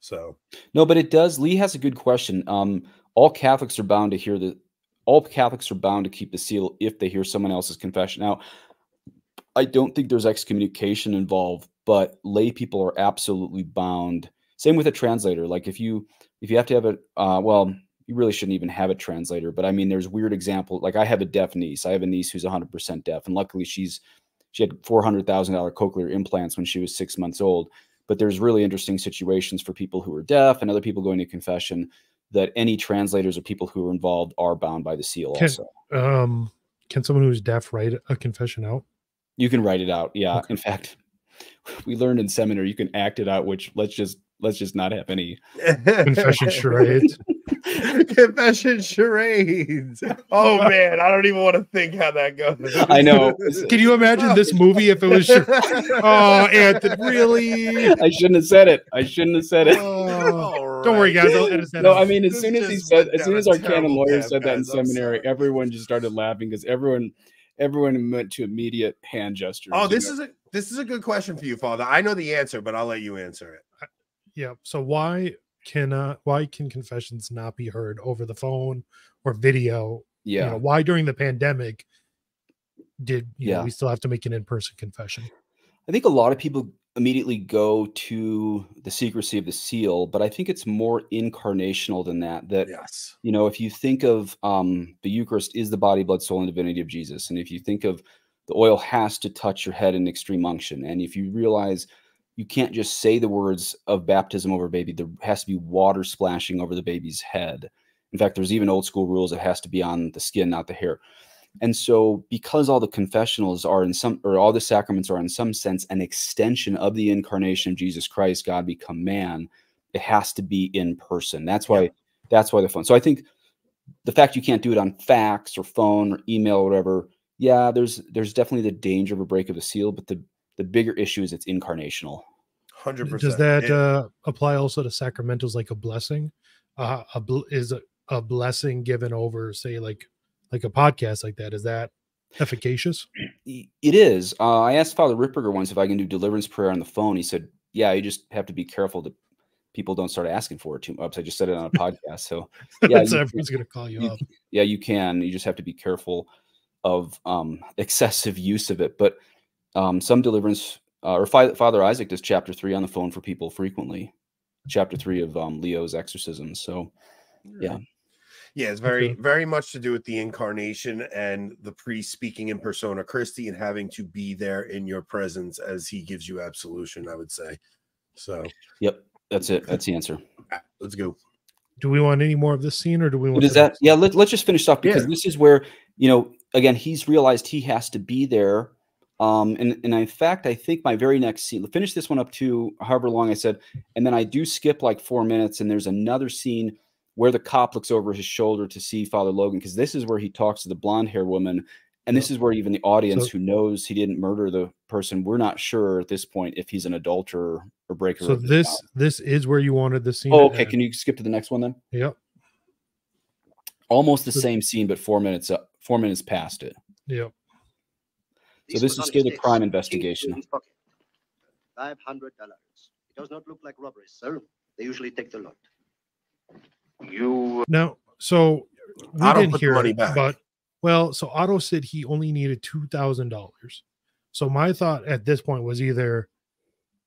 Speaker 1: So,
Speaker 3: No, but it does. Lee has a good question. Um, all Catholics are bound to hear the all Catholics are bound to keep the seal if they hear someone else's confession. Now, I don't think there's excommunication involved, but lay people are absolutely bound. Same with a translator. Like if you if you have to have a uh, well, you really shouldn't even have a translator. But I mean, there's weird example. Like I have a deaf niece. I have a niece who's 100% deaf, and luckily she's she had four hundred thousand dollar cochlear implants when she was six months old. But there's really interesting situations for people who are deaf and other people going to confession that any translators or people who are involved are bound by the seal.
Speaker 2: Can,
Speaker 3: also,
Speaker 2: um, can someone who's deaf write a confession out?
Speaker 3: you can write it out. Yeah.
Speaker 2: Okay.
Speaker 3: In fact, we learned in seminary you can act it out. Which let's just let's just not have any
Speaker 2: Confession charades.
Speaker 1: Confession charades. Oh man, I don't even want to think how that goes.
Speaker 3: I know.
Speaker 2: Can you imagine this movie if it was? Char- oh, Anthony, really?
Speaker 3: I shouldn't have said it. I shouldn't have said it.
Speaker 2: Oh, don't worry, guys. I'll edit
Speaker 3: No. I mean, as
Speaker 1: This
Speaker 3: soon as he said, as soon as our canon lawyer said that in
Speaker 1: guys. I'm
Speaker 3: seminary,
Speaker 1: sorry.
Speaker 3: everyone just started laughing because everyone, everyone went to immediate hand gestures.
Speaker 1: Oh,
Speaker 3: you
Speaker 1: this
Speaker 3: know?
Speaker 1: is a this is a good question for you, Father. I know the answer, but I'll let you answer it.
Speaker 2: Yeah. So why can uh, why can confessions not be heard over the phone or video?
Speaker 3: yeah.
Speaker 2: You know, why during the pandemic did you know,
Speaker 3: Yeah.
Speaker 2: we still have to make an in person confession?
Speaker 3: I think a lot of people immediately go to the secrecy of the seal, but I think it's more incarnational than that. That
Speaker 1: Yes.
Speaker 3: you know, if you think of um, the Eucharist is the body, blood, soul, and divinity of Jesus, and if you think of the oil has to touch your head in extreme unction, and if you realize you can't just say the words of baptism over a baby, there has to be water splashing over the baby's head. In fact, there's even old school rules it has to be on the skin, not the hair. And so, because all the confessionals are in some, or all the sacraments are in some sense an extension of the incarnation of Jesus Christ, God become man, it has to be in person. That's why, that's why the phone. So I think the fact you can't do it on fax or phone or email or whatever, yeah, there's there's definitely the danger of a break of the seal, but the the bigger issue is it's incarnational.
Speaker 1: Hundred percent.
Speaker 2: Does that uh, apply also to sacramentals like a blessing? Uh, a bl- is a, a blessing given over, say, like like a podcast like that? Is that efficacious?
Speaker 3: It is. Uh, I asked Father Ripperger once if I can do deliverance prayer on the phone. He said, "Yeah, you just have to be careful that people don't start asking for it too much." I just said it on a podcast, so yeah,
Speaker 2: so
Speaker 3: you-
Speaker 2: everyone's gonna call you,
Speaker 3: you-
Speaker 2: up.
Speaker 3: yeah, you can. You just have to be careful of um, excessive use of it. But um, some deliverance, uh, or Fi- Father Isaac does chapter three on the phone for people frequently. Chapter three of um, Leo's exorcisms. So yeah,
Speaker 1: Yeah, it's very,
Speaker 2: Okay.
Speaker 1: very much to do with the incarnation and the priest speaking in persona Christi and having to be there in your presence as he gives you absolution, I would say. So
Speaker 3: yep, that's it. That's the answer.
Speaker 1: ah, let's go.
Speaker 2: Do we want any more of this scene, or do we want?
Speaker 3: But is that yeah? Let, let's just finish off because
Speaker 1: Yeah.
Speaker 3: this is where you know again he's realized he has to be there. Um, and and in fact, I think my very next scene. Finish this one up to however long I said, and then I do skip like four minutes, and there's another scene where the cop looks over his shoulder to see Father Logan because this is where he talks to the blonde hair woman, and this is where even the audience
Speaker 2: So-
Speaker 3: who knows he didn't murder the person, we're not sure at this point if he's an adulterer or breaker.
Speaker 2: So
Speaker 3: of
Speaker 2: this
Speaker 3: vow.
Speaker 2: this is where you wanted the scene.
Speaker 3: Oh, okay. Can you skip to the next one then?
Speaker 2: Yep.
Speaker 3: Almost the
Speaker 2: So-
Speaker 3: same scene, but four minutes up, four minutes past it.
Speaker 2: Yep.
Speaker 3: So this is still the crime investigation.
Speaker 9: Five hundred dollars. It does not look like robbery, sir. They usually take the lot.
Speaker 5: You
Speaker 2: Now, so we
Speaker 1: Otto
Speaker 2: didn't hear
Speaker 1: money back.
Speaker 2: but well, so Otto said he only needed two thousand dollars. So my thought at this point was either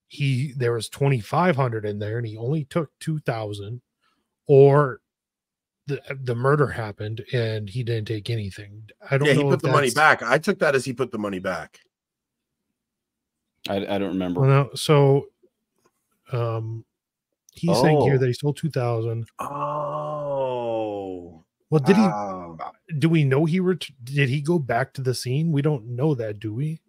Speaker 2: he there was twenty five hundred in there and he only took two thousand, or the the murder happened and he didn't take anything. I don't
Speaker 1: Yeah,
Speaker 2: know
Speaker 1: he put the money back. I took that as he put the money back.
Speaker 3: I, I don't remember.
Speaker 2: Well, no, so um, he's saying here
Speaker 3: Oh.
Speaker 2: that he stole two thousand.
Speaker 1: Oh,
Speaker 2: Well, did
Speaker 1: wow.
Speaker 2: he? Do we know he ret- did he go back to the scene? We don't know that, do we?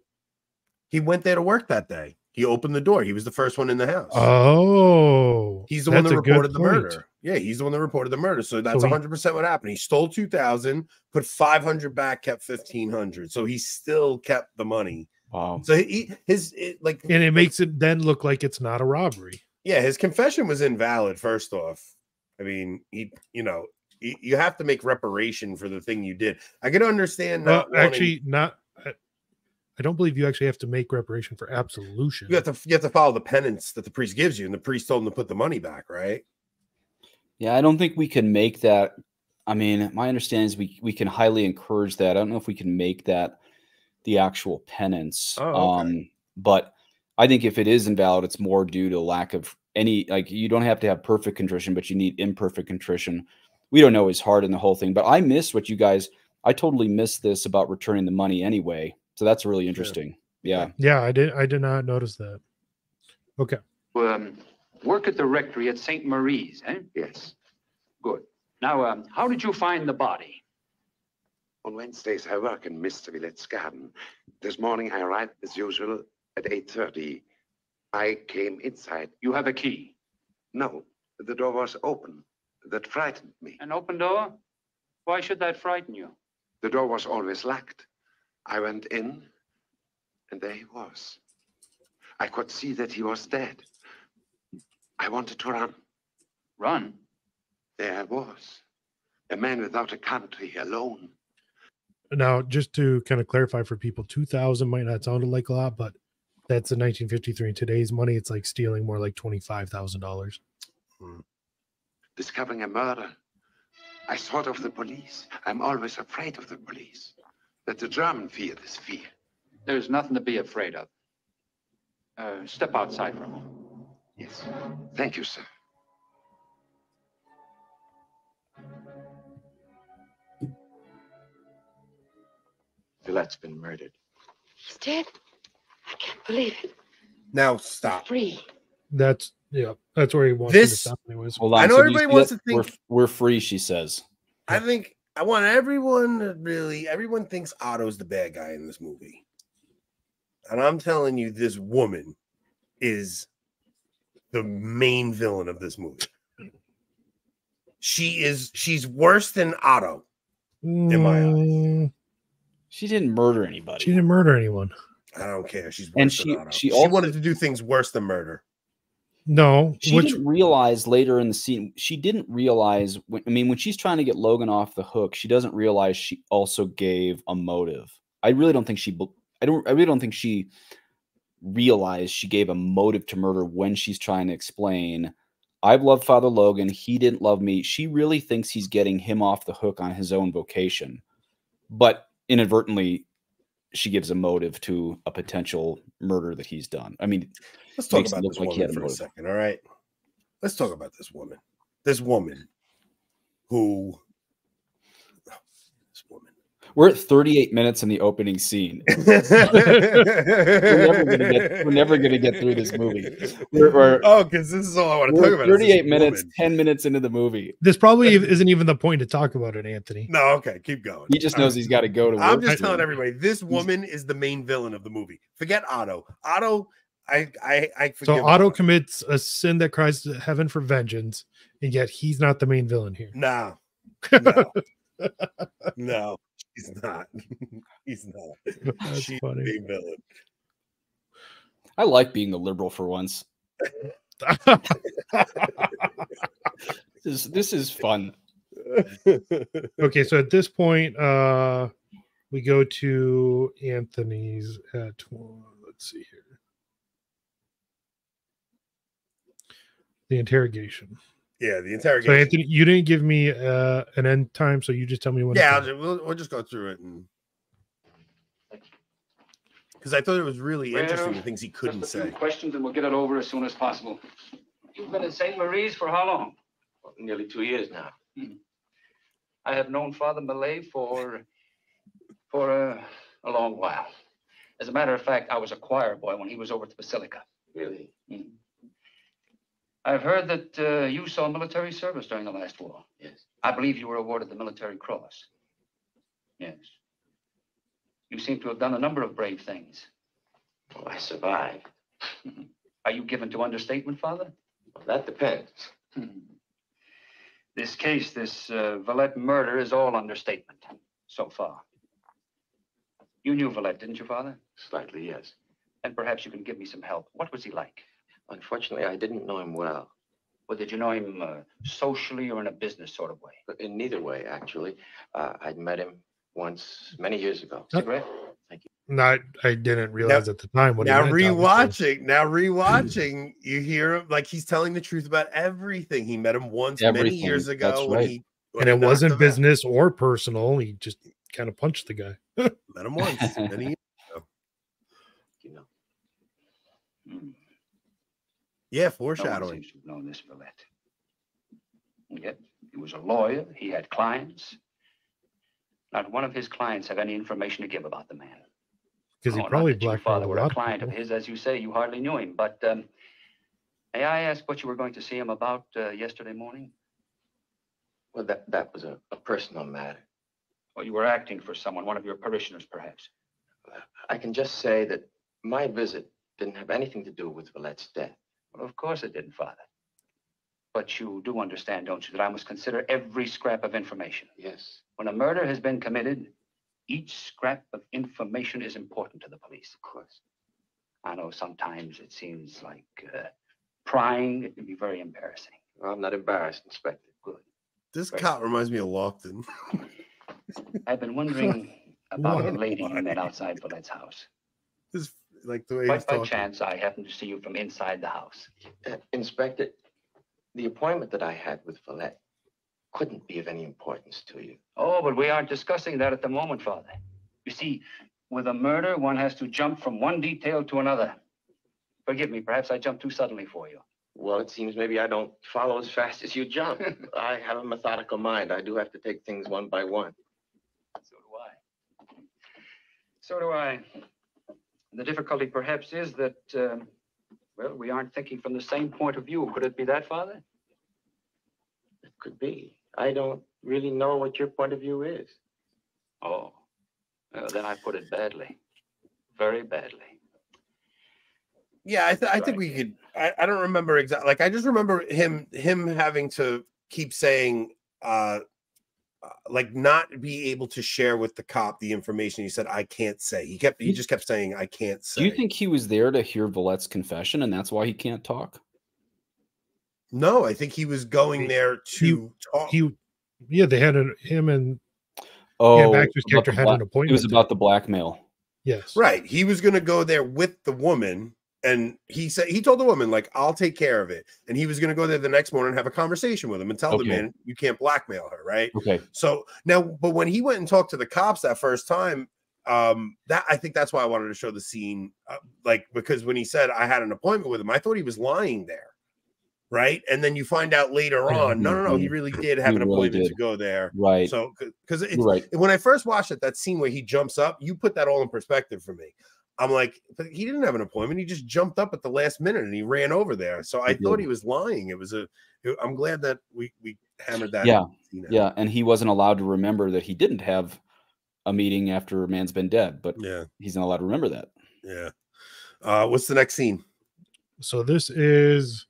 Speaker 1: He went there to work that day. He opened the door. He was the first one in the house.
Speaker 2: Oh,
Speaker 1: He's the one that
Speaker 2: that's a good
Speaker 1: reported the murder. Yeah, he's the one that reported the murder. So that's
Speaker 2: he-
Speaker 1: 100% what happened. He stole 2000, put 500 back, kept 1500. So he still kept the money.
Speaker 3: Wow.
Speaker 1: So he his it, like
Speaker 2: and it makes it then look like it's not a robbery.
Speaker 1: yeah, his confession was invalid first off. I mean, he you know, you, you have to make reparation for the thing you did. I can understand
Speaker 2: Well,
Speaker 1: not wanting-
Speaker 2: actually, not. I, I don't believe you actually have to make reparation for absolution.
Speaker 1: you have to you have to follow the penance that the priest gives you, and the priest told him to put the money back, right?
Speaker 3: Yeah, I don't think we can make that I mean, my understanding is we we can highly encourage that. I don't know if we can make that the actual penance.
Speaker 1: Oh, okay.
Speaker 3: Um, but I think if it is invalid, it's more due to lack of any like you don't have to have perfect contrition, but you need imperfect contrition. We don't know his heart in the whole thing, but I miss what you guys. I totally missed this about returning the money anyway. So that's really interesting. Yeah.
Speaker 2: Yeah, I did. I did not notice that. Okay.
Speaker 10: Um, work at the rectory at St. Marie's, eh?
Speaker 5: Yes.
Speaker 10: Good. Now, um, how did you find the body?
Speaker 5: On Wednesdays, I work in Mr. Villette's garden. This morning, I arrived as usual at 8.30. I came inside.
Speaker 10: You have a key.
Speaker 5: No, the door was open. That frightened me.
Speaker 10: An open door? Why should that frighten you?
Speaker 5: The door was always locked. I went in, and there he was. I could see that he was dead. I wanted to run.
Speaker 10: Run?
Speaker 5: There I was. A man without a country, alone.
Speaker 2: Now, just to kind of clarify for people, 2000 might not sound like a lot, but that's in 1953. In today's money, it's like stealing more like $25,000.
Speaker 5: Discovering a murder. I thought of the police. I'm always afraid of the police. That the German fear this fear.
Speaker 10: There's nothing to be afraid of. Uh, step outside for a moment.
Speaker 5: Yes. Thank you, sir.
Speaker 4: Villette's been murdered.
Speaker 11: He's dead? I can't believe it.
Speaker 1: Now stop.
Speaker 11: Free.
Speaker 2: That's, yeah, that's where he wants you to
Speaker 1: This-
Speaker 2: stop, anyways.
Speaker 3: Hold on.
Speaker 1: I know
Speaker 3: so
Speaker 1: everybody wants
Speaker 3: that?
Speaker 1: to
Speaker 3: we're, we're free, she says.
Speaker 1: I think I want everyone to really. Everyone thinks Otto's the bad guy in this movie, and I'm telling you, this woman is the main villain of this movie. She is. She's worse than Otto. in my eyes.
Speaker 2: Mm,
Speaker 3: She didn't murder anybody.
Speaker 2: She didn't murder anyone.
Speaker 1: I don't care. She's worse
Speaker 3: And
Speaker 1: than
Speaker 3: she-
Speaker 1: Otto.
Speaker 3: she
Speaker 1: She,
Speaker 3: also-
Speaker 1: wanted to do things worse than murder.
Speaker 2: No,
Speaker 3: She
Speaker 2: which
Speaker 3: didn't realize later in the scene. She didn't realize. When, I mean, when she's trying to get Logan off the hook, she doesn't realize she also gave a motive. I really don't think she. I don't. I really don't think she realized she gave a motive to murder when she's trying to explain. I've loved Father Logan. He didn't love me. She really thinks he's getting him off the hook on his own vocation, but inadvertently, she gives a motive to a potential murder that he's done. I mean,
Speaker 1: Let's talk about this
Speaker 3: like
Speaker 1: woman
Speaker 3: had a
Speaker 1: for a second. All right. Let's talk about this woman. This woman who. This woman.
Speaker 3: We're at 38 minutes in the opening scene.
Speaker 1: we're
Speaker 3: never gonna get- we're never gonna get through this movie. We're- we're-
Speaker 1: oh, because this is all I want to talk about.
Speaker 3: 38 minutes,
Speaker 1: woman.
Speaker 3: 10 minutes into the movie.
Speaker 2: this probably isn't even the point to talk about it, Anthony.
Speaker 1: No, okay, keep going.
Speaker 3: He just
Speaker 1: All
Speaker 3: knows
Speaker 1: right.
Speaker 3: he's got to go to work.
Speaker 1: I'm just
Speaker 3: soon.
Speaker 1: telling everybody this woman is the main villain of the movie. Forget Otto. Otto, I I I forgive
Speaker 2: So Otto
Speaker 1: Otto.
Speaker 2: commits a sin that cries to heaven for vengeance, and yet he's not the main villain here.
Speaker 1: No, no, no, he's not. he's not.
Speaker 2: That's
Speaker 1: She's
Speaker 2: funny.
Speaker 1: the villain.
Speaker 3: I like being the liberal for once. This is, this is fun.
Speaker 2: okay, so at this point, uh we go to Anthony's at one- let's see here. The interrogation.
Speaker 1: Yeah, the
Speaker 2: So
Speaker 1: interrogation.
Speaker 2: Anthony, you didn't give me uh an end time, so you just tell me when.
Speaker 1: yeah, I'll
Speaker 2: to
Speaker 1: ju- we'll, we'll just go through it and because I thought it was really interesting the things he couldn't
Speaker 10: a few
Speaker 1: say.
Speaker 10: questions and we'll get it over as soon as possible. You've been at St. Marie's for how long?
Speaker 4: Nearly two years now.
Speaker 10: I have known Father Millais for, for a, a long while. As a matter of fact, I was a choir boy when he was over at the Basilica.
Speaker 4: Really?
Speaker 10: Mm. I've heard that uh, you saw military service during the last war.
Speaker 4: Yes.
Speaker 10: I believe you were awarded the Military Cross. Yes. You seem to have done a number of brave things.
Speaker 4: Well, I survived.
Speaker 10: Are you given to understatement, Father?
Speaker 4: Well, that depends.
Speaker 10: Hmm. This case, this uh, Villette murder, is all understatement so far. You knew Villette, didn't you, Father?
Speaker 4: Slightly, yes.
Speaker 10: And perhaps you can give me some help. What was he like?
Speaker 4: Unfortunately, I didn't know him well.
Speaker 10: Or did you know him uh, socially or in a business sort of way?
Speaker 4: In neither way, actually. Uh, I'd met him once many years ago.
Speaker 10: Cigarette? Thank you.
Speaker 2: Not, I didn't realize at the time what.
Speaker 1: Now
Speaker 2: meant, obviously.
Speaker 1: rewatching, now rewatching, you hear him like he's telling the truth about everything. He met him once many years ago
Speaker 3: that's
Speaker 1: when
Speaker 3: right.
Speaker 1: he
Speaker 2: and it wasn't
Speaker 1: him out.
Speaker 2: business or personal. He just kind of punched the guy.
Speaker 1: Met him once. many years ago.
Speaker 6: You know.
Speaker 10: Hmm.
Speaker 1: Yeah,
Speaker 10: No one
Speaker 1: foreshadowing.
Speaker 10: seems to have known this Villette. And Yet he was a lawyer. He had clients. Not one of his clients have any information to give about the man.
Speaker 2: Because he
Speaker 10: Oh,
Speaker 2: probably
Speaker 10: that you, father
Speaker 2: a
Speaker 10: were
Speaker 2: lot
Speaker 10: a client of his, as you say. You hardly knew him. But um, may I ask what you were going to see him about uh, yesterday morning?
Speaker 6: Well, that, that was a, a personal matter.
Speaker 10: Or you were acting for someone, one of your parishioners, perhaps.
Speaker 6: I can just say that my visit didn't have anything to do with Villette's death.
Speaker 10: Well, of course it didn't, Father. But you do understand, don't you, that I must consider every scrap of information.
Speaker 6: Yes.
Speaker 10: When a murder has been committed, each scrap of information is important to the police.
Speaker 6: Of course.
Speaker 10: I know sometimes it seems like uh, prying. It can be very embarrassing.
Speaker 6: Well, I'm not embarrassed, Inspector.
Speaker 10: Good.
Speaker 1: This cop reminds me of Lockton.
Speaker 10: I've been wondering about a
Speaker 1: Why?
Speaker 10: lady you met outside Villette's house.
Speaker 1: This like the way he's
Speaker 10: Quite by
Speaker 1: talking.
Speaker 10: chance, I happened to see you from inside the house.
Speaker 6: Uh, Inspector, the appointment that I had with Villette couldn't be of any importance to you.
Speaker 10: Oh, but we aren't discussing that at the moment, Father. You see, with a murder, one has to jump from one detail to another. Forgive me, perhaps I jumped too suddenly for you.
Speaker 6: Well, it seems maybe I don't follow as fast as you jump. I have a methodical mind. I do have to take things one by one.
Speaker 10: So do I. So do I. The difficulty perhaps is that, um, well, we aren't thinking from the same point of view. Could it be that, Father?
Speaker 6: It could be. I don't really know what your point of view is.
Speaker 10: Oh, well, then I put it badly. Very badly.
Speaker 1: Yeah, I, th- I
Speaker 10: Right.
Speaker 1: think we could. I, I don't remember exactly. Like I just remember him him having to keep saying, uh, like not be able to share with the cop the information. He said, "I can't say." He kept. He just kept saying, "I can't say."
Speaker 3: Do you think he was there to hear Villette's confession and that's why he can't talk?
Speaker 1: No, I think he was going there to talk.
Speaker 2: He, yeah, they had a, him and
Speaker 3: Oh,
Speaker 2: Baxter's
Speaker 3: about
Speaker 2: character
Speaker 3: the
Speaker 2: had
Speaker 3: black-
Speaker 2: an
Speaker 3: It was
Speaker 2: appointment.
Speaker 3: about the blackmail.
Speaker 2: yes,
Speaker 1: Right. He was going to go there with the woman. And he said, he told the woman, like, I'll take care of it. And he was going to go there the next morning and have a conversation with him and tell the man, you can't blackmail her. Right.
Speaker 3: Okay.
Speaker 1: So now, but when he went and talked to the cops that first time, um, that I think that's why I wanted to show the scene, uh, like, because when he said I had an appointment with him, I thought he was lying there. Right. And then you find out later on, no, no, no, he really did have
Speaker 3: He
Speaker 1: an
Speaker 3: really
Speaker 1: appointment to go there.
Speaker 3: Right.
Speaker 1: So, because it's
Speaker 3: right.
Speaker 1: when I first watched it, that scene where he jumps up, you put that all in perspective for me. I'm like, but he didn't have an appointment. He just jumped up at the last minute and he ran over there. So I
Speaker 3: He
Speaker 1: thought
Speaker 3: did.
Speaker 1: he was lying. It was a. it- I'm glad that we we hammered that.
Speaker 3: Yeah,
Speaker 1: scene out.
Speaker 3: Yeah, and he wasn't allowed to remember that he didn't have a meeting after a man's been dead, but
Speaker 1: yeah,
Speaker 3: he's not allowed to remember that.
Speaker 1: yeah. Uh, what's the next scene?
Speaker 2: So this is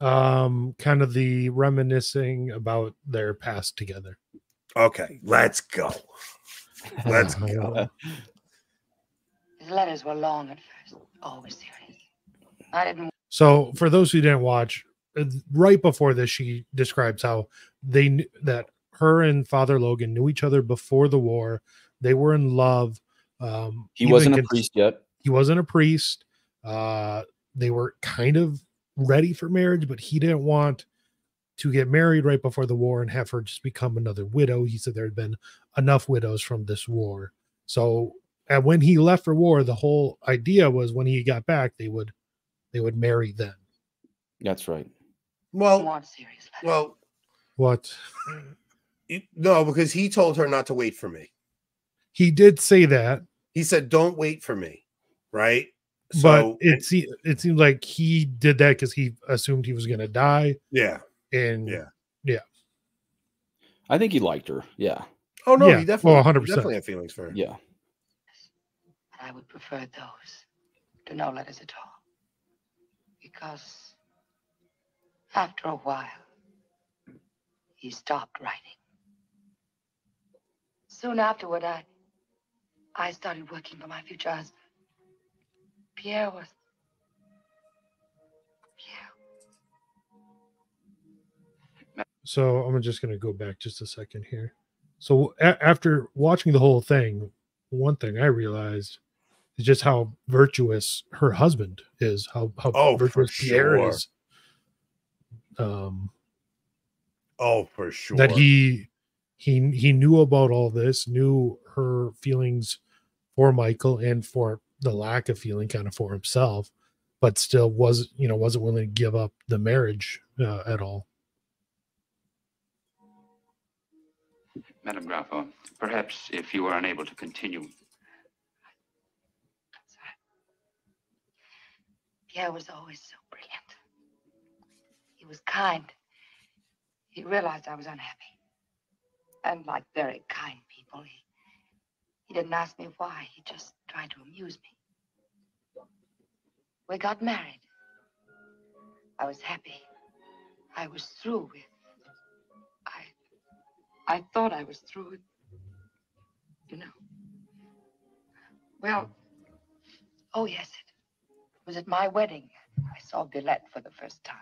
Speaker 2: um kind of the reminiscing about their past together.
Speaker 1: Okay, let's go. Let's go.
Speaker 11: His letters were long at first, always serious. I didn't
Speaker 2: So for those who didn't watch, uh, right before this, she describes how they kn- that her and Father Logan knew each other before the war. They were in love. Um,
Speaker 3: He wasn't a priest yet.
Speaker 2: He wasn't a priest. Uh, they were kind of ready for marriage, but he didn't want to get married right before the war and have her just become another widow. He said there had been enough widows from this war. So and when he left for war, the whole idea was when he got back, they would they would marry then.
Speaker 3: That's right.
Speaker 1: Well,
Speaker 11: want serious letters.
Speaker 1: well,
Speaker 2: What
Speaker 1: no, because he told her not to wait for me.
Speaker 2: he did say that,
Speaker 1: He said, "Don't wait for me." Right.
Speaker 2: but
Speaker 1: So
Speaker 2: it se- it seemed like he did that because he assumed he was going to die.
Speaker 1: yeah,
Speaker 2: And
Speaker 1: Yeah. Yeah.
Speaker 3: I think he liked her. Yeah.
Speaker 1: Oh no,
Speaker 2: Yeah, oh,
Speaker 1: he definitely,
Speaker 2: well, 100%.
Speaker 1: definitely had feelings for her.
Speaker 3: Yeah.
Speaker 11: I would prefer those to no letters at all. Because after a while, he stopped writing. Soon afterward, I I started working for my future husband. Pierre was.
Speaker 2: So I'm just going to go back just a second here. So a- after watching the whole thing, one thing I realized is just how virtuous her husband is. How how
Speaker 1: Oh,
Speaker 2: virtuous Pierre
Speaker 1: sure.
Speaker 2: is. Um,
Speaker 1: Oh, for sure.
Speaker 2: that he he he knew about all this, knew her feelings for Michael and for the lack of feeling kind of for himself, but still was you know wasn't willing to give up the marriage uh, at all.
Speaker 10: Madame Grandfort, perhaps if you are unable to continue,
Speaker 11: Pierre was always so brilliant. He was kind. He realized I was unhappy. And like very kind people, he, he didn't ask me why. He just tried to amuse me. We got married. I was happy. I was through with. I. I thought I was through with. You know. Well. Oh, yes, it was at my wedding. I saw Villette for the first time.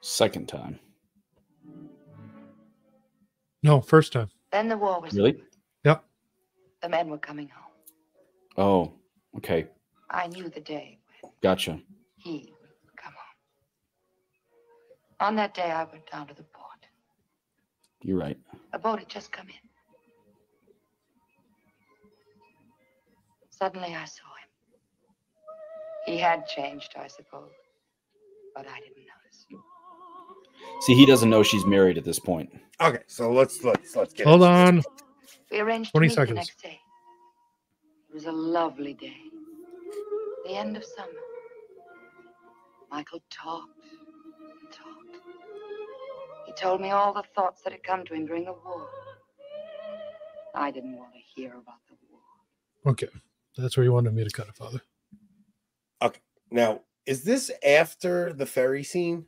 Speaker 3: Second time.
Speaker 2: No, first time.
Speaker 11: Then the war was.
Speaker 3: Really?
Speaker 2: Yep.
Speaker 11: The men were coming home.
Speaker 3: Oh, okay.
Speaker 11: I knew the day
Speaker 3: Gotcha.
Speaker 11: he would come home. On that day, I went down to the port.
Speaker 3: You're right.
Speaker 11: A boat had just come in. Suddenly, I saw him. He had changed, I suppose, but I didn't notice.
Speaker 3: See, he doesn't know she's married at this point.
Speaker 1: Okay, so let's let's let's get
Speaker 2: Hold
Speaker 1: into
Speaker 2: on.
Speaker 11: We arranged
Speaker 2: 20
Speaker 11: to meet
Speaker 2: seconds.
Speaker 11: the next day. It was a lovely day. The end of summer. Michael talked and talked. He told me all the thoughts that had come to him during the war. I didn't want to hear about the war.
Speaker 2: Okay, that's where you wanted me to cut it, Father.
Speaker 1: Okay. Now, is this after the ferry scene?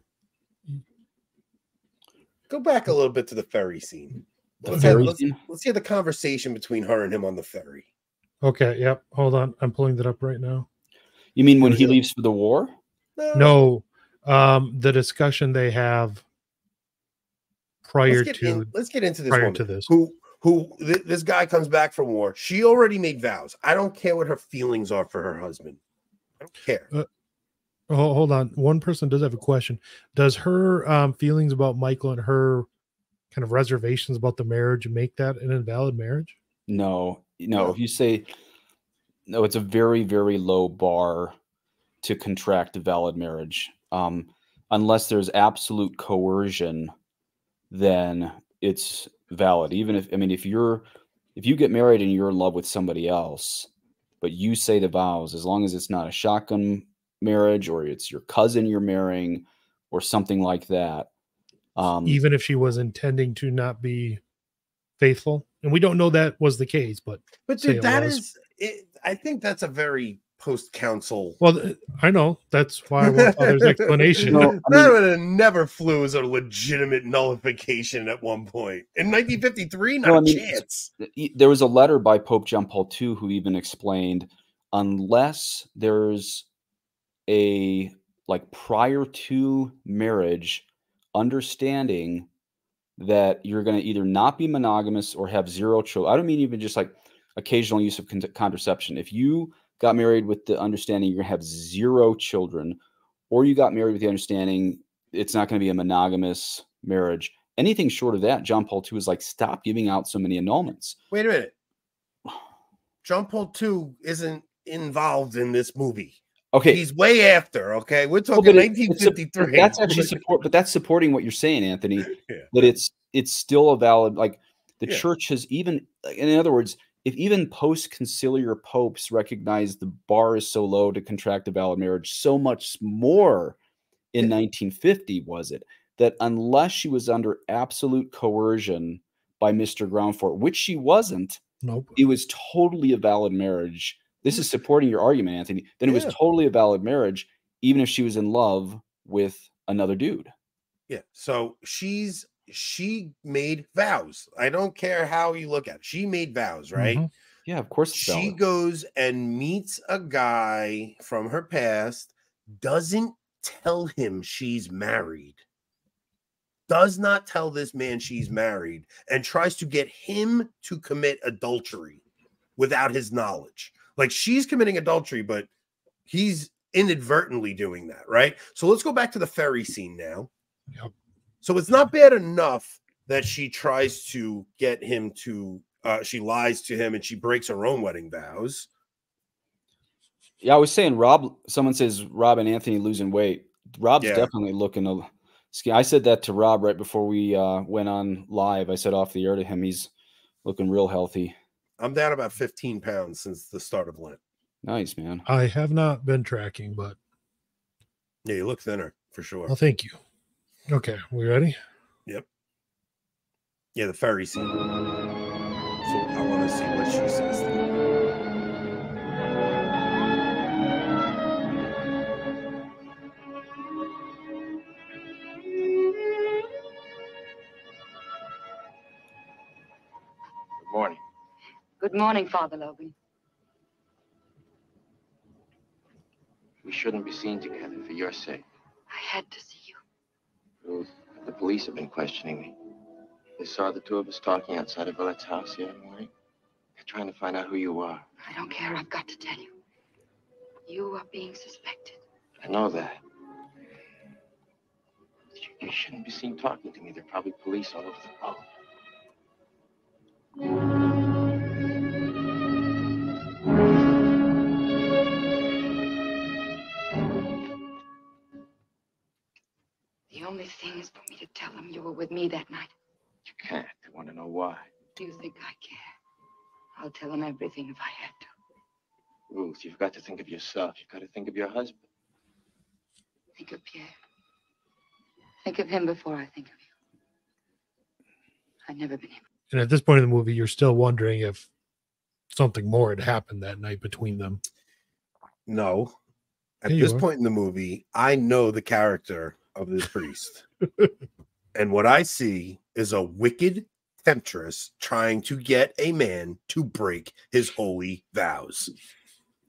Speaker 1: Go back a little bit to the ferry scene.
Speaker 3: The
Speaker 1: Let's,
Speaker 3: ferry
Speaker 1: have, let's,
Speaker 3: scene?
Speaker 1: let's hear the conversation between her and him on the ferry.
Speaker 2: Okay, yep. Hold on, I'm pulling that up right now.
Speaker 3: You mean when he leaves for the war?
Speaker 2: No, um, the discussion they have prior
Speaker 1: let's get,
Speaker 2: to
Speaker 1: in- let's get into this
Speaker 2: prior
Speaker 1: woman
Speaker 2: to this.
Speaker 1: Who who th- this guy comes back from war. She already made vows. I don't care what her feelings are for her husband. I don't care.
Speaker 2: Uh, Oh, hold on. One person does have a question. Does her um, feelings about Michael and her kind of reservations about the marriage make that an invalid marriage?
Speaker 3: No, no. If you say no, it's a very, very low bar to contract a valid marriage. Um, unless there's absolute coercion, then it's valid. Even if I mean, if you're if you get married and you're in love with somebody else, but you say the vows, as long as it's not a shotgun marriage or it's your cousin you're marrying or something like that. Um,
Speaker 2: Even if she was intending to not be faithful, and we don't know that was the case, but
Speaker 1: But
Speaker 2: say
Speaker 1: dude, that
Speaker 2: was.
Speaker 1: is. It, I think that's a very post council.
Speaker 2: well. I know that's why I want Father's explanation.
Speaker 3: No, I
Speaker 1: that
Speaker 3: mean-
Speaker 1: would have never flew as a legitimate nullification at one point in 1953. Not
Speaker 3: No, I
Speaker 1: a
Speaker 3: mean,
Speaker 1: chance.
Speaker 3: e- there was a letter by Pope John Paul II who even explained unless there's a like prior to marriage understanding that you're going to either not be monogamous or have zero children. I don't mean even just like occasional use of con- contraception. If you got married with the understanding you're going to have zero children, or you got married with the understanding it's not going to be a monogamous marriage, anything short of that, John Paul II is like, stop giving out so many annulments.
Speaker 1: Wait a minute. John Paul II isn't involved in this movie.
Speaker 3: Okay.
Speaker 1: He's way after. Okay, we're talking
Speaker 3: but it- it's a-
Speaker 1: 1953.
Speaker 3: that's actually support, but that's supporting what you're saying, Anthony.
Speaker 1: Yeah.
Speaker 3: That it's it's still a valid like the
Speaker 1: Yeah.
Speaker 3: church has even in other words, if even post conciliar popes recognize the bar is so low to contract a valid marriage, so much more in 1950 was it that unless she was under absolute coercion by Mr. Grandfort, which she wasn't,
Speaker 2: Nope.
Speaker 3: it was totally a valid marriage. This is supporting your argument, Anthony. Then it was totally a valid marriage, even if she was in love with another dude.
Speaker 1: Yeah. So she's she made vows. I don't care how you look at it. She made vows, right?
Speaker 2: Mhm.
Speaker 3: Yeah, of course.
Speaker 1: She
Speaker 3: valid.
Speaker 1: goes and meets a guy from her past, doesn't tell him she's married, does not tell this man she's married, and tries to get him to commit adultery without his knowledge. Like she's committing adultery, but He's inadvertently doing that, right? So let's go back to the ferry scene now.
Speaker 2: Yep.
Speaker 1: So it's not bad enough that she tries to get him to uh she lies to him and she breaks her own wedding vows.
Speaker 3: Yeah, I was saying Rob. Someone says Rob and Anthony losing weight. Rob's
Speaker 1: Yeah.
Speaker 3: definitely looking a. skin- I said that to Rob right before we uh, went on live. I said off the air to him, he's looking real healthy.
Speaker 1: I'm down about 15 pounds since the start of Lent.
Speaker 3: Nice man.
Speaker 2: I have not been tracking, but
Speaker 1: Yeah, you look thinner for sure.
Speaker 2: well, thank you. Okay, we ready?
Speaker 1: Yep. Yeah, the ferry scene. So I want to see what she says. There.
Speaker 5: Good morning.
Speaker 11: Good morning, Father Logan.
Speaker 5: We shouldn't be seen together for your sake.
Speaker 11: I had to see
Speaker 5: the police have been questioning me. They saw the two of us talking outside of Villette's house the other morning. They're trying to find out who you are.
Speaker 11: I don't care. I've got to tell you. You are being suspected.
Speaker 5: I know that. You, you shouldn't be seen talking to me. There are probably police all over the boat.
Speaker 11: The only thing is for me to tell them you were with me that night.
Speaker 5: You can't. They want to know why.
Speaker 11: Do you think I care? I'll tell them everything if I had to.
Speaker 5: Ruth, you've got to think of yourself. You've got to think of your husband.
Speaker 11: Think of Pierre. Think of him before I think of you. I've never been able.
Speaker 2: And at this point in the movie, you're still wondering if something more had happened that night between them.
Speaker 1: No. At this
Speaker 2: are.
Speaker 1: point in the movie, I know the character of this priest. and what I see is a wicked temptress trying to get a man to break his holy vows.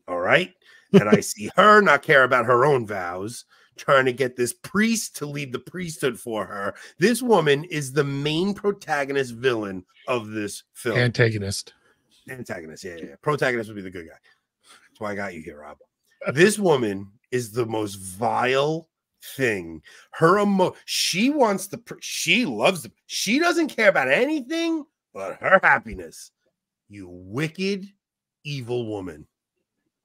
Speaker 1: All right. And I see her not care about her own vows, trying to get this priest to lead the priesthood for her. This woman is the main protagonist villain of this film.
Speaker 2: Antagonist.
Speaker 1: Antagonist, yeah, yeah, yeah. Protagonist would be the good guy. That's why I got you here, Rob. This woman is the most vile thing. Her emo she wants the pr- she loves the she doesn't care about anything but her happiness. You wicked, evil woman.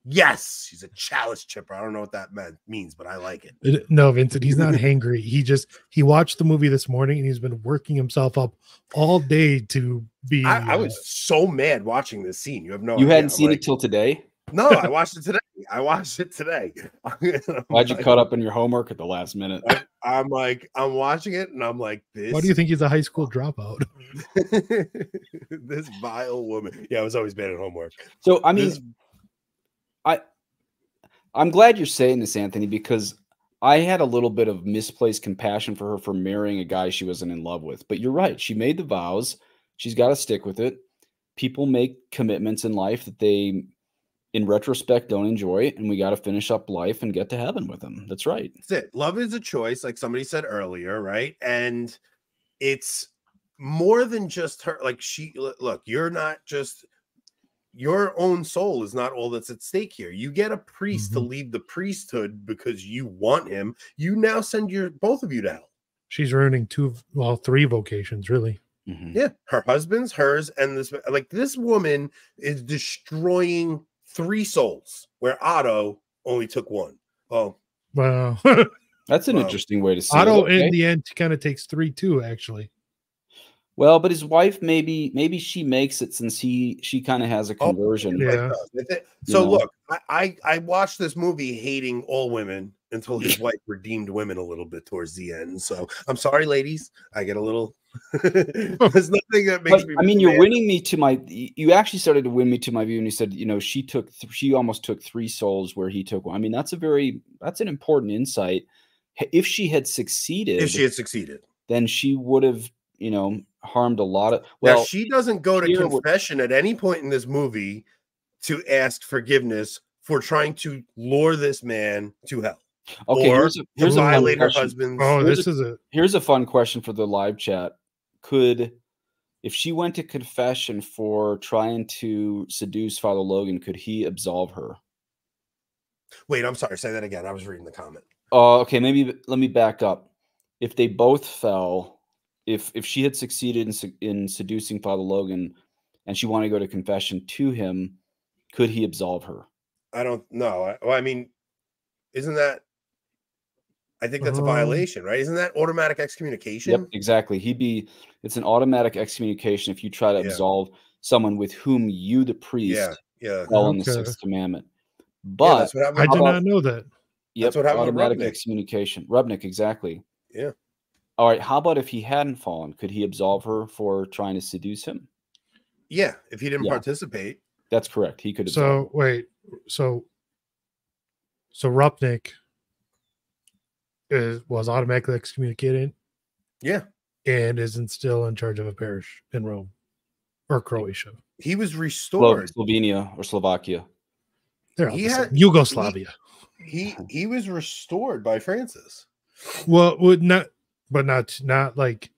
Speaker 1: Yes, she's a chalice chipper. I don't know what that meant means, but I like it.
Speaker 2: Uh, No, Vincent, he's not hangry. He just he watched the movie this morning and he's been working himself up all day to be.
Speaker 1: I, I
Speaker 2: uh,
Speaker 1: was so mad watching this scene. You have no
Speaker 3: you
Speaker 1: idea.
Speaker 3: hadn't
Speaker 1: I'm
Speaker 3: seen
Speaker 1: like,
Speaker 3: it till today.
Speaker 1: No, I watched it today. I watched it today.
Speaker 3: Why'd you cut up in your homework at the last minute?
Speaker 1: I'm like, I'm watching it and I'm like, this.
Speaker 2: Why do you think he's a high school dropout?
Speaker 1: this vile woman. Yeah, I was always bad at homework.
Speaker 3: So I mean,
Speaker 1: This-
Speaker 3: I I'm glad you're saying this, Anthony, because I had a little bit of misplaced compassion for her for marrying a guy she wasn't in love with. But you're right; she made the vows. She's got to stick with it. People make commitments in life that they, in retrospect, don't enjoy, it, and we got to finish up life and get to heaven with them. That's right.
Speaker 1: That's it. Love is a choice, like somebody said earlier, right? And it's more than just her. Like she, look, you're not just your own soul is not all that's at stake here. You get a priest to mm-hmm. leave the priesthood because you want him. You now send your both of you to hell.
Speaker 2: She's earning two, well, three vocations, really. Mm-hmm.
Speaker 1: Yeah, her husband's hers, and this like this woman is destroying three souls where Otto only took one. Oh,
Speaker 2: Wow.
Speaker 3: That's an
Speaker 1: Wow.
Speaker 3: interesting way to see
Speaker 2: Otto,
Speaker 3: it. okay.
Speaker 2: in the end, kind of takes three, too, actually.
Speaker 3: Well, but his wife maybe maybe she makes it since he she kind of has a oh, conversion.
Speaker 1: Like
Speaker 2: Yeah.
Speaker 1: those. If
Speaker 3: You
Speaker 1: So
Speaker 3: know?
Speaker 1: look, I, I I watched this movie hating all women until his wife redeemed women a little bit towards the end. So I'm sorry, ladies. I get a little. There's nothing that makes
Speaker 3: But,
Speaker 1: me.
Speaker 3: I mean, you're winning me to my. You actually started to win me to my view, and you said, you know, she took, th- she almost took three souls where he took one. I mean, that's a very, that's an important insight. If she had succeeded,
Speaker 1: If she had succeeded,
Speaker 3: then she would have, you know, harmed a lot of.
Speaker 1: well,
Speaker 3: Well,
Speaker 1: she doesn't go to
Speaker 3: here would-
Speaker 1: confession at any point in this movie to ask forgiveness for trying to lure this man to hell.
Speaker 3: Okay,
Speaker 1: or
Speaker 3: here's a-
Speaker 1: to
Speaker 3: here's a
Speaker 1: violate her
Speaker 3: question.
Speaker 1: husband's.
Speaker 2: Oh,
Speaker 3: Here's
Speaker 2: this
Speaker 3: a-
Speaker 2: is a
Speaker 3: here's a fun question for the live chat. Could, if she went to confession for trying to seduce Father Logan, could he absolve her?
Speaker 1: Wait, I'm sorry. Say that again. I was reading the comment.
Speaker 3: Uh, okay, maybe let me back up. If they both fell, if if she had succeeded in in seducing Father Logan, and she wanted to go to confession to him, could he absolve her?
Speaker 1: I don't know. I, well, I mean, isn't that? I think that's a
Speaker 2: Um,
Speaker 1: violation, right? Isn't that automatic excommunication?
Speaker 3: Yep, exactly. He'd be. It's an automatic excommunication if you try to
Speaker 1: Yeah.
Speaker 3: absolve someone with whom you, the priest,
Speaker 1: Yeah, yeah.
Speaker 3: fell in the sixth commandment.
Speaker 1: Yeah,
Speaker 3: But
Speaker 1: that's what.
Speaker 2: I did
Speaker 3: about-
Speaker 2: not know that.
Speaker 3: Yep,
Speaker 1: That's what happened
Speaker 3: automatic
Speaker 1: Rupnik.
Speaker 3: excommunication. Rupnik, exactly.
Speaker 1: Yeah.
Speaker 3: All right. How about if he hadn't fallen? Could he absolve her for trying to seduce him?
Speaker 1: Yeah, if he didn't
Speaker 3: Yeah.
Speaker 1: participate.
Speaker 3: That's correct. He could absolve.
Speaker 2: So wait, so so Rupnik is was automatically excommunicated
Speaker 1: Yeah,
Speaker 2: and isn't still in charge of a parish in Rome or Croatia.
Speaker 1: he was
Speaker 3: Slo-
Speaker 1: restored.
Speaker 3: Slovenia or Slovakia.
Speaker 2: They're
Speaker 1: He had-
Speaker 2: Yugoslavia.
Speaker 1: He he was restored by Francis.
Speaker 2: well, would not, but not not like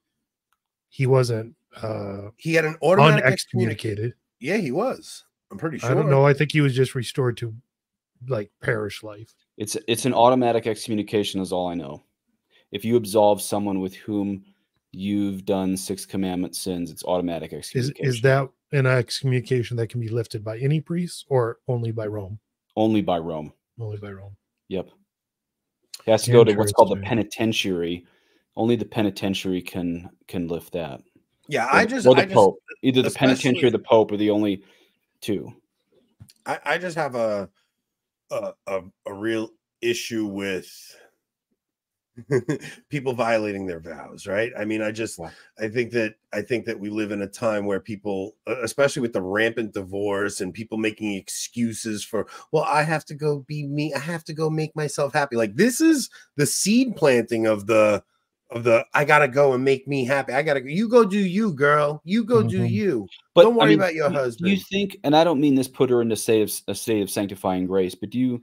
Speaker 2: he wasn't uh
Speaker 1: He had an automatic excommunication.
Speaker 2: unexcommunicated.
Speaker 1: Yeah, he was. I'm pretty sure.
Speaker 2: I don't know. I think he was just restored to like parish life.
Speaker 3: It's it's an automatic excommunication, is all I know. If you absolve someone with whom you've done six commandment sins, it's automatic
Speaker 2: Is
Speaker 3: excommunication.
Speaker 2: is that an excommunication that can be lifted by any priest or only by Rome?
Speaker 3: only by Rome?
Speaker 2: Only by Rome.
Speaker 3: Yep. It has to go to what's called the penitentiary. Only the penitentiary can can lift that.
Speaker 1: Yeah,
Speaker 3: Or
Speaker 1: I just
Speaker 3: or the
Speaker 1: I just
Speaker 3: Pope. Either the penitentiary or the Pope are the only two.
Speaker 1: I, I just have a, a a a real issue with people violating their vows, right? I mean, I just I think that I think that we live in a time where people, especially with the rampant divorce and people making excuses for, well, I have to go be me, I have to go make myself happy. Like this is the seed planting of the of the I gotta go and make me happy. I gotta go. You go do you, girl. You go do
Speaker 2: Mhm.
Speaker 1: you.
Speaker 3: But
Speaker 1: Don't
Speaker 3: I
Speaker 1: worry
Speaker 3: mean,
Speaker 1: about your
Speaker 3: you- You think, and I don't mean this put her into state of, a state of sanctifying grace, but do you?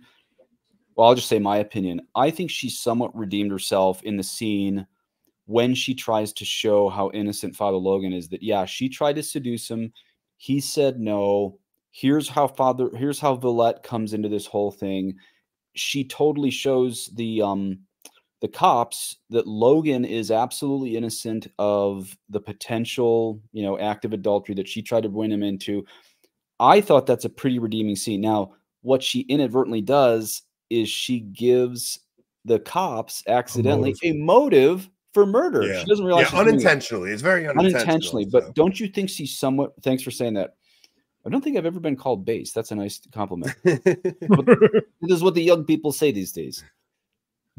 Speaker 3: Well, I'll just say my opinion. I think she somewhat redeemed herself in the scene when she tries to show how innocent Father Logan is. That yeah, she tried to seduce him. He said no. Here's how Father. Here's how Villette comes into this whole thing. She totally shows the um the cops that Logan is absolutely innocent of the potential, you know, act of adultery that she tried to win him into. I thought that's a pretty redeeming scene. Now, what she inadvertently does is she gives the cops accidentally a motive, for murder.
Speaker 1: Yeah.
Speaker 3: She doesn't realize
Speaker 1: Yeah, unintentionally. It's very unintentional,
Speaker 3: unintentionally. But don't you think she's somewhat? Thanks for saying that. I don't think I've ever been called base. That's a nice compliment. This is what the young people say these days.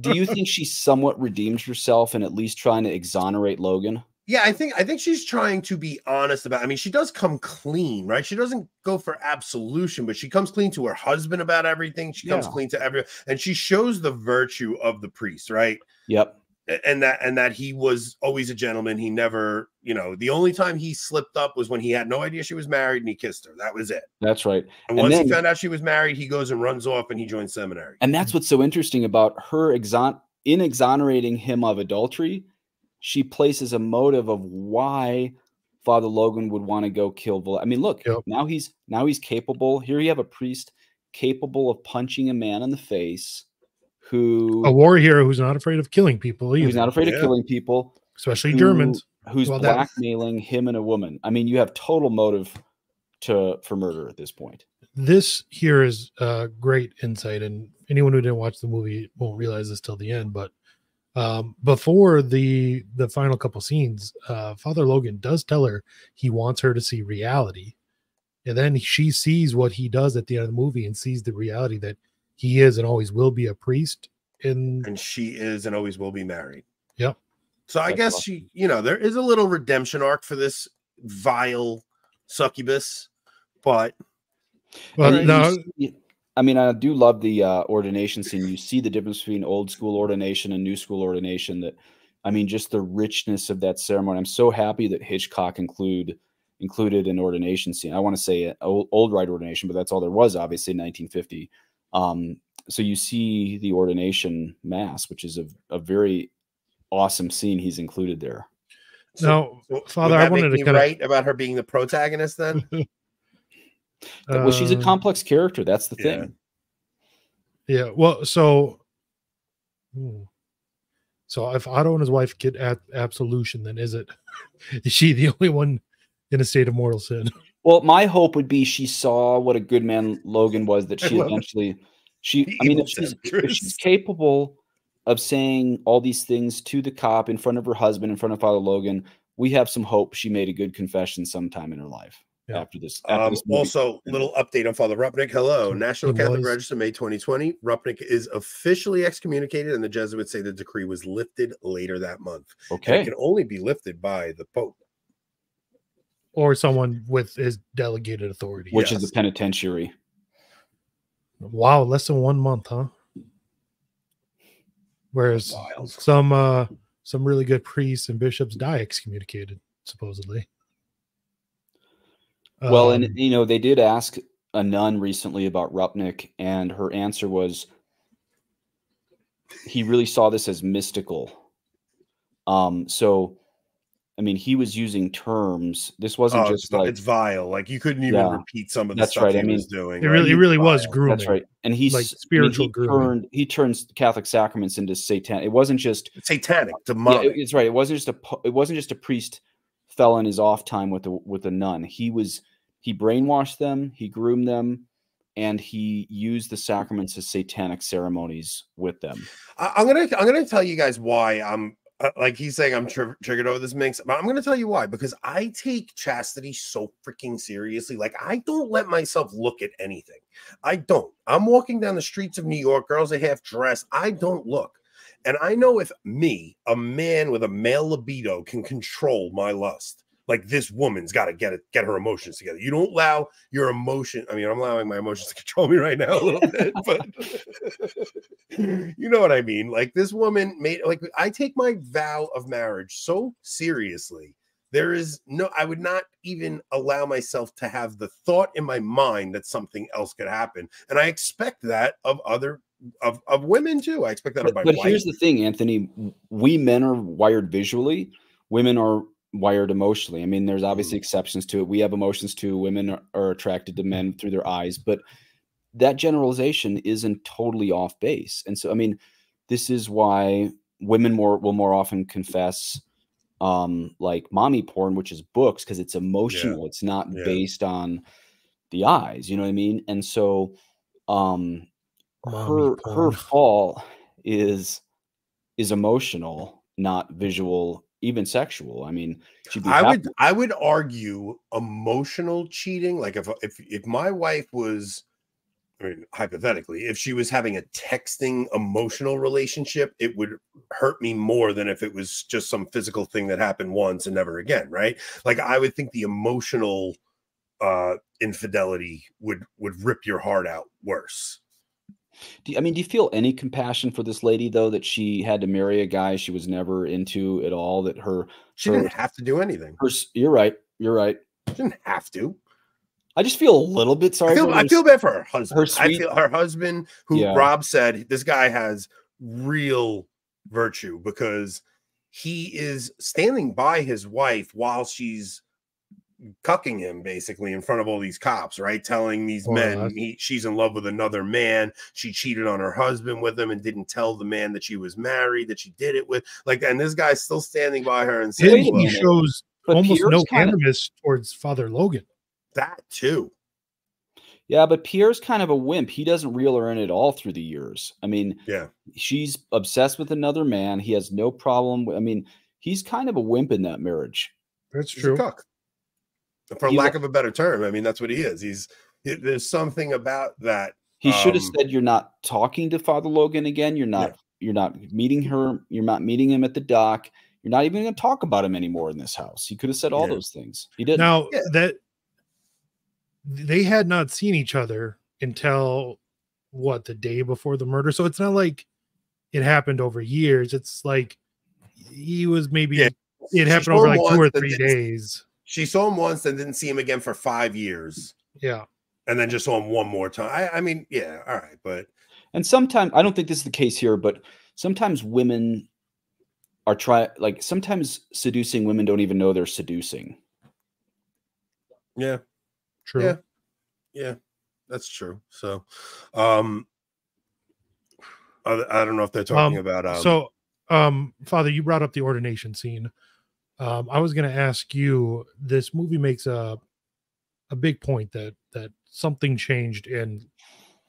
Speaker 3: Do you think she somewhat redeems herself and at least trying to exonerate Logan?
Speaker 1: Yeah, I think I think she's trying to be honest about. I mean, she does come clean, right? She doesn't go for absolution, but she comes clean to her husband about everything. She comes
Speaker 3: Yeah.
Speaker 1: clean to everyone, and she shows the virtue of the priest, right?
Speaker 3: Yep.
Speaker 1: A- And that and that he was always a gentleman. He never, you know, the only time he slipped up was when he had no idea she was married and he kissed her. That was it.
Speaker 3: That's right.
Speaker 1: And,
Speaker 3: And
Speaker 1: once
Speaker 3: then-
Speaker 1: he found out she was married, he goes and runs off and he joins seminary.
Speaker 3: And that's what's so interesting about her exon in exonerating him of adultery. She places a motive of why Father Logan would want to go kill. Val- I mean, look now he's now he's capable. Here you have a priest capable of punching a man in the face, who
Speaker 2: A war hero who's not afraid of killing people.
Speaker 3: who's not afraid of killing people,
Speaker 2: especially
Speaker 3: who-
Speaker 2: Germans.
Speaker 3: who's
Speaker 2: Well, that-
Speaker 3: blackmailing him and a woman. I mean, you have total motive to for murder at this point.
Speaker 2: this here is uh great insight and anyone who didn't watch the movie won't realize this till the end but um before the the final couple scenes uh father logan does tell her he wants her to see reality and then she sees what he does at the end of the movie and sees the reality that he is and always will be a priest and
Speaker 1: and she is and always will be married.
Speaker 2: Yep.
Speaker 1: So I
Speaker 2: That's
Speaker 1: guess
Speaker 2: awesome.
Speaker 1: she, you know, there is a little redemption arc for this vile succubus, but
Speaker 2: well
Speaker 3: And
Speaker 2: no
Speaker 3: see- I mean, I do love the uh, ordination scene. You see the difference between old school ordination and new school ordination. That, I mean, just the richness of that ceremony. I'm so happy that Hitchcock include included an ordination scene. I want to say a old, old rite ordination, but that's all there was, obviously, in 1950. Um, so you see the ordination mass, which is a, a very awesome scene. He's included there.
Speaker 2: So,
Speaker 1: would
Speaker 2: father i
Speaker 1: that
Speaker 2: wanted
Speaker 1: make
Speaker 2: to
Speaker 1: me
Speaker 2: kind of
Speaker 1: right about her being the protagonist then?
Speaker 3: well, she's a
Speaker 2: Uh,
Speaker 3: complex character. That's the
Speaker 1: yeah.
Speaker 3: thing.
Speaker 2: Yeah. Well, so hmm. so if Otto and his wife get at absolution, then is it is she the only one in a state of mortal sin?
Speaker 3: Well, my hope would be she saw what a good man Logan was that she eventually she
Speaker 1: The
Speaker 3: I mean if she's, if she's capable of saying all these things to the cop in front of her husband in front of Father Logan, we have some hope she made a good confession sometime in her life after this. After
Speaker 1: Um,
Speaker 3: this movie.
Speaker 1: also, little update on Father Rupnik. Hello, National Catholic
Speaker 2: was-
Speaker 1: Register, May 2020. Rupnik is officially excommunicated, and the Jesuits say the decree was lifted later that month. And
Speaker 3: Okay.
Speaker 1: it can only be lifted by the Pope.
Speaker 2: Or someone with his delegated authority.
Speaker 3: which is
Speaker 1: yes.
Speaker 3: the penitentiary.
Speaker 2: Wow, less than one month, huh? Whereas
Speaker 1: Wild.
Speaker 2: some uh some really good priests and bishops die excommunicated, supposedly.
Speaker 3: Well, and
Speaker 2: Um,
Speaker 3: you know, they did ask a nun recently about Rupnik, and her answer was he really saw this as mystical. Um, so I mean, he was using terms. This wasn't
Speaker 1: Oh,
Speaker 3: just
Speaker 1: it's,
Speaker 3: like
Speaker 1: it's vile. Like you couldn't even
Speaker 3: Yeah.
Speaker 1: repeat some of the
Speaker 3: That's
Speaker 1: stuff
Speaker 3: right.
Speaker 1: he
Speaker 3: I mean,
Speaker 1: was doing.
Speaker 2: it
Speaker 1: right?
Speaker 2: really, it
Speaker 1: It's
Speaker 2: really was
Speaker 1: vile.
Speaker 2: grooming.
Speaker 3: that's right. And he's
Speaker 2: like
Speaker 3: I mean,
Speaker 2: spiritual
Speaker 3: he
Speaker 2: grooming.
Speaker 3: turned he turns Catholic sacraments into satan. It wasn't just
Speaker 1: It's satanic,
Speaker 3: yeah,
Speaker 1: demonic.
Speaker 3: it- it's right. It wasn't just a it wasn't just a priest fell on his off time with the with a nun. He was he brainwashed them, he groomed them, and he used the sacraments as satanic ceremonies with them.
Speaker 1: I, I'm gonna I'm gonna tell you guys why I'm Uh, like he's saying I'm tri- triggered over this mix, but I'm gonna tell you why because I take chastity so freaking seriously. Like I don't let myself look at anything. I don't. I'm walking down the streets of New York, girls are half dressed. I don't look. And I know if me, a man with a male libido, can control my lust, like this woman's got to get it, get her emotions together. You don't allow your emotion. I mean, I'm allowing my emotions to control me right now a little bit, but you know what I mean. Like this woman made like I take my vow of marriage so seriously. There is no, I would not even allow myself to have the thought in my mind that something else could happen. And I expect that of other of, of women too. I expect that of my
Speaker 3: But, but
Speaker 1: wife.
Speaker 3: here's the thing, Anthony. We men are wired visually. Women are wired emotionally. I mean, there's obviously exceptions to it. We have emotions too. Women are, are attracted to men through their eyes, but that generalization isn't totally off base. And so, I mean, this is why women more will more often confess um like mommy porn which is books because it's emotional it's not
Speaker 1: Yeah.
Speaker 3: based on the eyes you know what i mean and so um
Speaker 2: Mommy
Speaker 3: her her fall is is emotional not visual even sexual i mean she'd be
Speaker 1: I would I would argue emotional cheating. Like if if if my wife was, I mean, hypothetically, if she was having a texting emotional relationship, it would hurt me more than if it was just some physical thing that happened once and never again. Right? Like I would think the emotional uh infidelity would would rip your heart out worse.
Speaker 3: Do you, i mean do you feel any compassion for this lady though that she had to marry a guy she was never into at all that her
Speaker 1: She
Speaker 3: her,
Speaker 1: didn't have to do anything.
Speaker 3: her you're right you're right
Speaker 1: She didn't have to.
Speaker 3: i just feel a little bit sorry
Speaker 1: I feel,
Speaker 3: for
Speaker 1: I feel bad for her husband.
Speaker 3: her
Speaker 1: I
Speaker 3: sweet-
Speaker 1: feel her husband, who
Speaker 3: Yeah.
Speaker 1: Rob said this guy has real virtue because he is standing by his wife while she's cucking him basically in front of all these cops, right? Telling these
Speaker 2: More or
Speaker 1: men he, she's in love with another man. She cheated on her husband with him and didn't tell the man that she was married, that she did it with. Like, and this guy's still standing by her and
Speaker 2: and
Speaker 1: saying,
Speaker 2: he shows
Speaker 3: But
Speaker 2: almost
Speaker 3: Pierre's
Speaker 2: no
Speaker 3: kinda-
Speaker 2: animus towards Father Logan.
Speaker 1: that too.
Speaker 3: Yeah, but Pierre's kind of a wimp. He doesn't reel her in at all through the years. I mean,
Speaker 1: Yeah.
Speaker 3: she's obsessed with another man. He has no problem. with- I mean, he's kind of a wimp in that marriage.
Speaker 2: That's
Speaker 1: He's
Speaker 2: true.
Speaker 1: A cuck. For
Speaker 3: He's
Speaker 1: lack
Speaker 3: a-
Speaker 1: of a better term, I mean that's what he is. He's it- there's something about that.
Speaker 3: He should have
Speaker 1: um,
Speaker 3: said, "You're not talking to Father Logan again. You're not. You're not meeting her. You're not meeting him at the dock. You're not even going to talk about him anymore in this house." He could have said all
Speaker 1: Yeah.
Speaker 3: those things. He didn't.
Speaker 2: Now
Speaker 1: Yeah.
Speaker 2: that they had not seen each other until what the day before the murder, so it's not like it happened over years. It's like he was maybe
Speaker 1: Yeah.
Speaker 2: it happened
Speaker 1: saw
Speaker 2: over like two or three
Speaker 1: didn't-
Speaker 2: days.
Speaker 1: She saw him once and didn't see him again for five years,
Speaker 2: Yeah,
Speaker 1: and then just saw him one more time. I, I mean, yeah, all right, but
Speaker 3: And sometimes I don't think this is the case here, but sometimes women are try like sometimes seducing women don't even know they're seducing.
Speaker 1: yeah,
Speaker 2: true.
Speaker 1: Yeah. yeah, that's true. So, um, Uh, I don't know if they're talking
Speaker 2: Um,
Speaker 1: about. Um,
Speaker 2: so, um, Father, you brought up the ordination scene. Um, I was going to ask you. This movie makes a a big point that that something changed in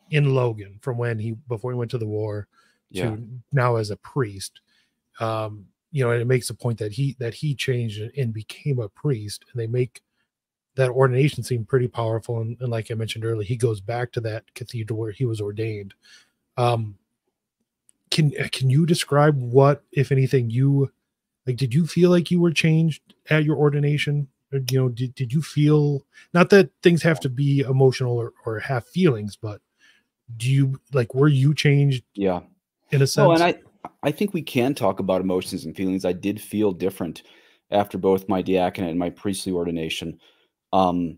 Speaker 2: in Logan from when he before he went to the war to
Speaker 3: Yeah.
Speaker 2: now as a priest. Um, you know, and it makes a point that he that he changed and- and became a priest, and they make that ordination seem pretty powerful. And, and like I mentioned earlier, he goes back to that cathedral where he was ordained. Um, can can you describe what, if anything, you like? Did you feel like you were changed at your ordination? Or, you know, did, did you feel not that things have to be emotional or, or have feelings, but do you like were you changed
Speaker 3: Yeah.
Speaker 2: in a sense?
Speaker 3: Oh, and I I think we can talk about emotions and feelings. I did feel different after both my diaconate and my priestly ordination. Um,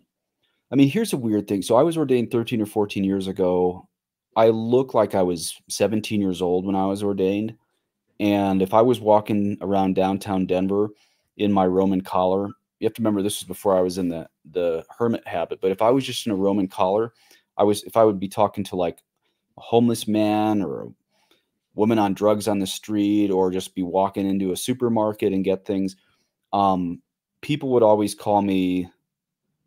Speaker 3: I mean, here's a weird thing. So I was ordained 13 or 14 years ago. I look like I was 17 years old when I was ordained. And if I was walking around downtown Denver in my Roman collar, you have to remember this was before I was in the the hermit habit. But if I was just in a Roman collar, I was if I would be talking to like a homeless man or a woman on drugs on the street or just be walking into a supermarket and get things um, people would always call me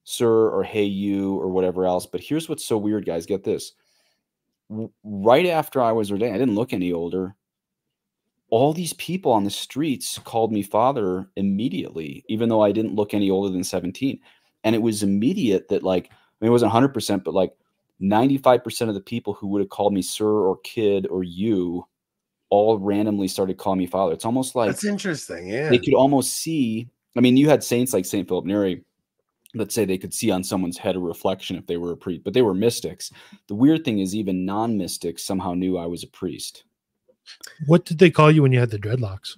Speaker 3: sir or hey you or whatever else but here's what's so weird guys get this right after i was ordained i didn't look any older all these people on the streets called me father immediately even though i didn't look any older than 17 and it was immediate that like i mean it wasn't 100% but like 95% of the people who would have called me sir or kid or you all randomly started calling me father. It's almost like
Speaker 1: that's interesting. Yeah.
Speaker 3: they could almost see. I mean, you had saints like Saint Philip Neri let's say they could see on someone's head a reflection if they were a priest, but they were mystics. The weird thing is, even non mystics somehow knew I was a priest.
Speaker 2: What did they call you when you had the dreadlocks?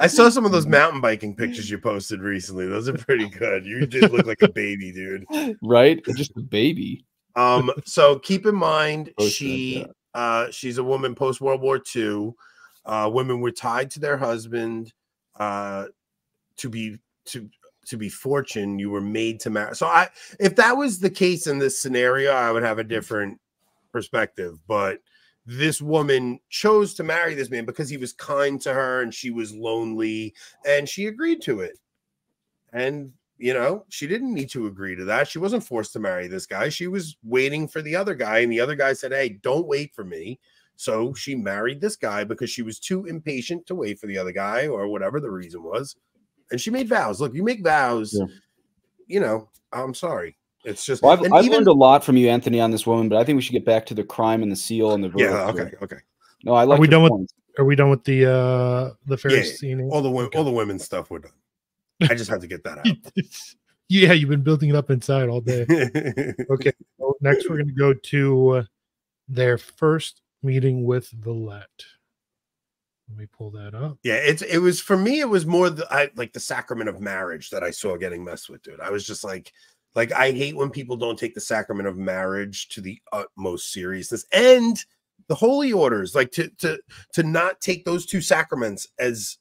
Speaker 1: I saw some of those mountain biking pictures you posted recently. Those are pretty good. You did look like a baby, dude.
Speaker 3: Right? Just a baby.
Speaker 1: Um, so keep in mind,
Speaker 3: Post
Speaker 1: she uh she's a woman post World War II. Uh women were tied to their husband uh to be to to be fortune. You were made to marry. So I if that was the case in this scenario, I would have a different perspective. But this woman chose to marry this man because he was kind to her and she was lonely and she agreed to it. And you know, she didn't need to agree to that. She wasn't forced to marry this guy. She was waiting for the other guy, and the other guy said, Hey, don't wait for me. So she married this guy because she was too impatient to wait for the other guy, or whatever the reason was. And she made vows. Look, you make vows,
Speaker 3: Yeah.
Speaker 1: you know, I'm sorry. It's just,
Speaker 3: Well, I've, I've
Speaker 1: even-
Speaker 3: learned a lot from you, Anthony, on this woman, but I think we should get back to the crime and the seal and the verdict.
Speaker 1: yeah,
Speaker 3: here.
Speaker 1: okay, okay.
Speaker 3: No, I like.
Speaker 2: Are we
Speaker 3: your
Speaker 2: done with
Speaker 3: points.
Speaker 2: Are we done with the uh the
Speaker 1: Yeah,
Speaker 2: Ferris scene?
Speaker 1: all the wo- all the women stuff we're done. I just had to get that out.
Speaker 2: yeah, you've been building it up inside all day. okay. So next, we're going to go to uh, their first meeting with Villette. Let me pull that up.
Speaker 1: Yeah, it's it was for me. It was more the, I, like the sacrament of marriage that I saw getting messed with, dude. I was just like, like I hate when people don't take the sacrament of marriage to the utmost seriousness and the holy orders, like to to to not take those two sacraments as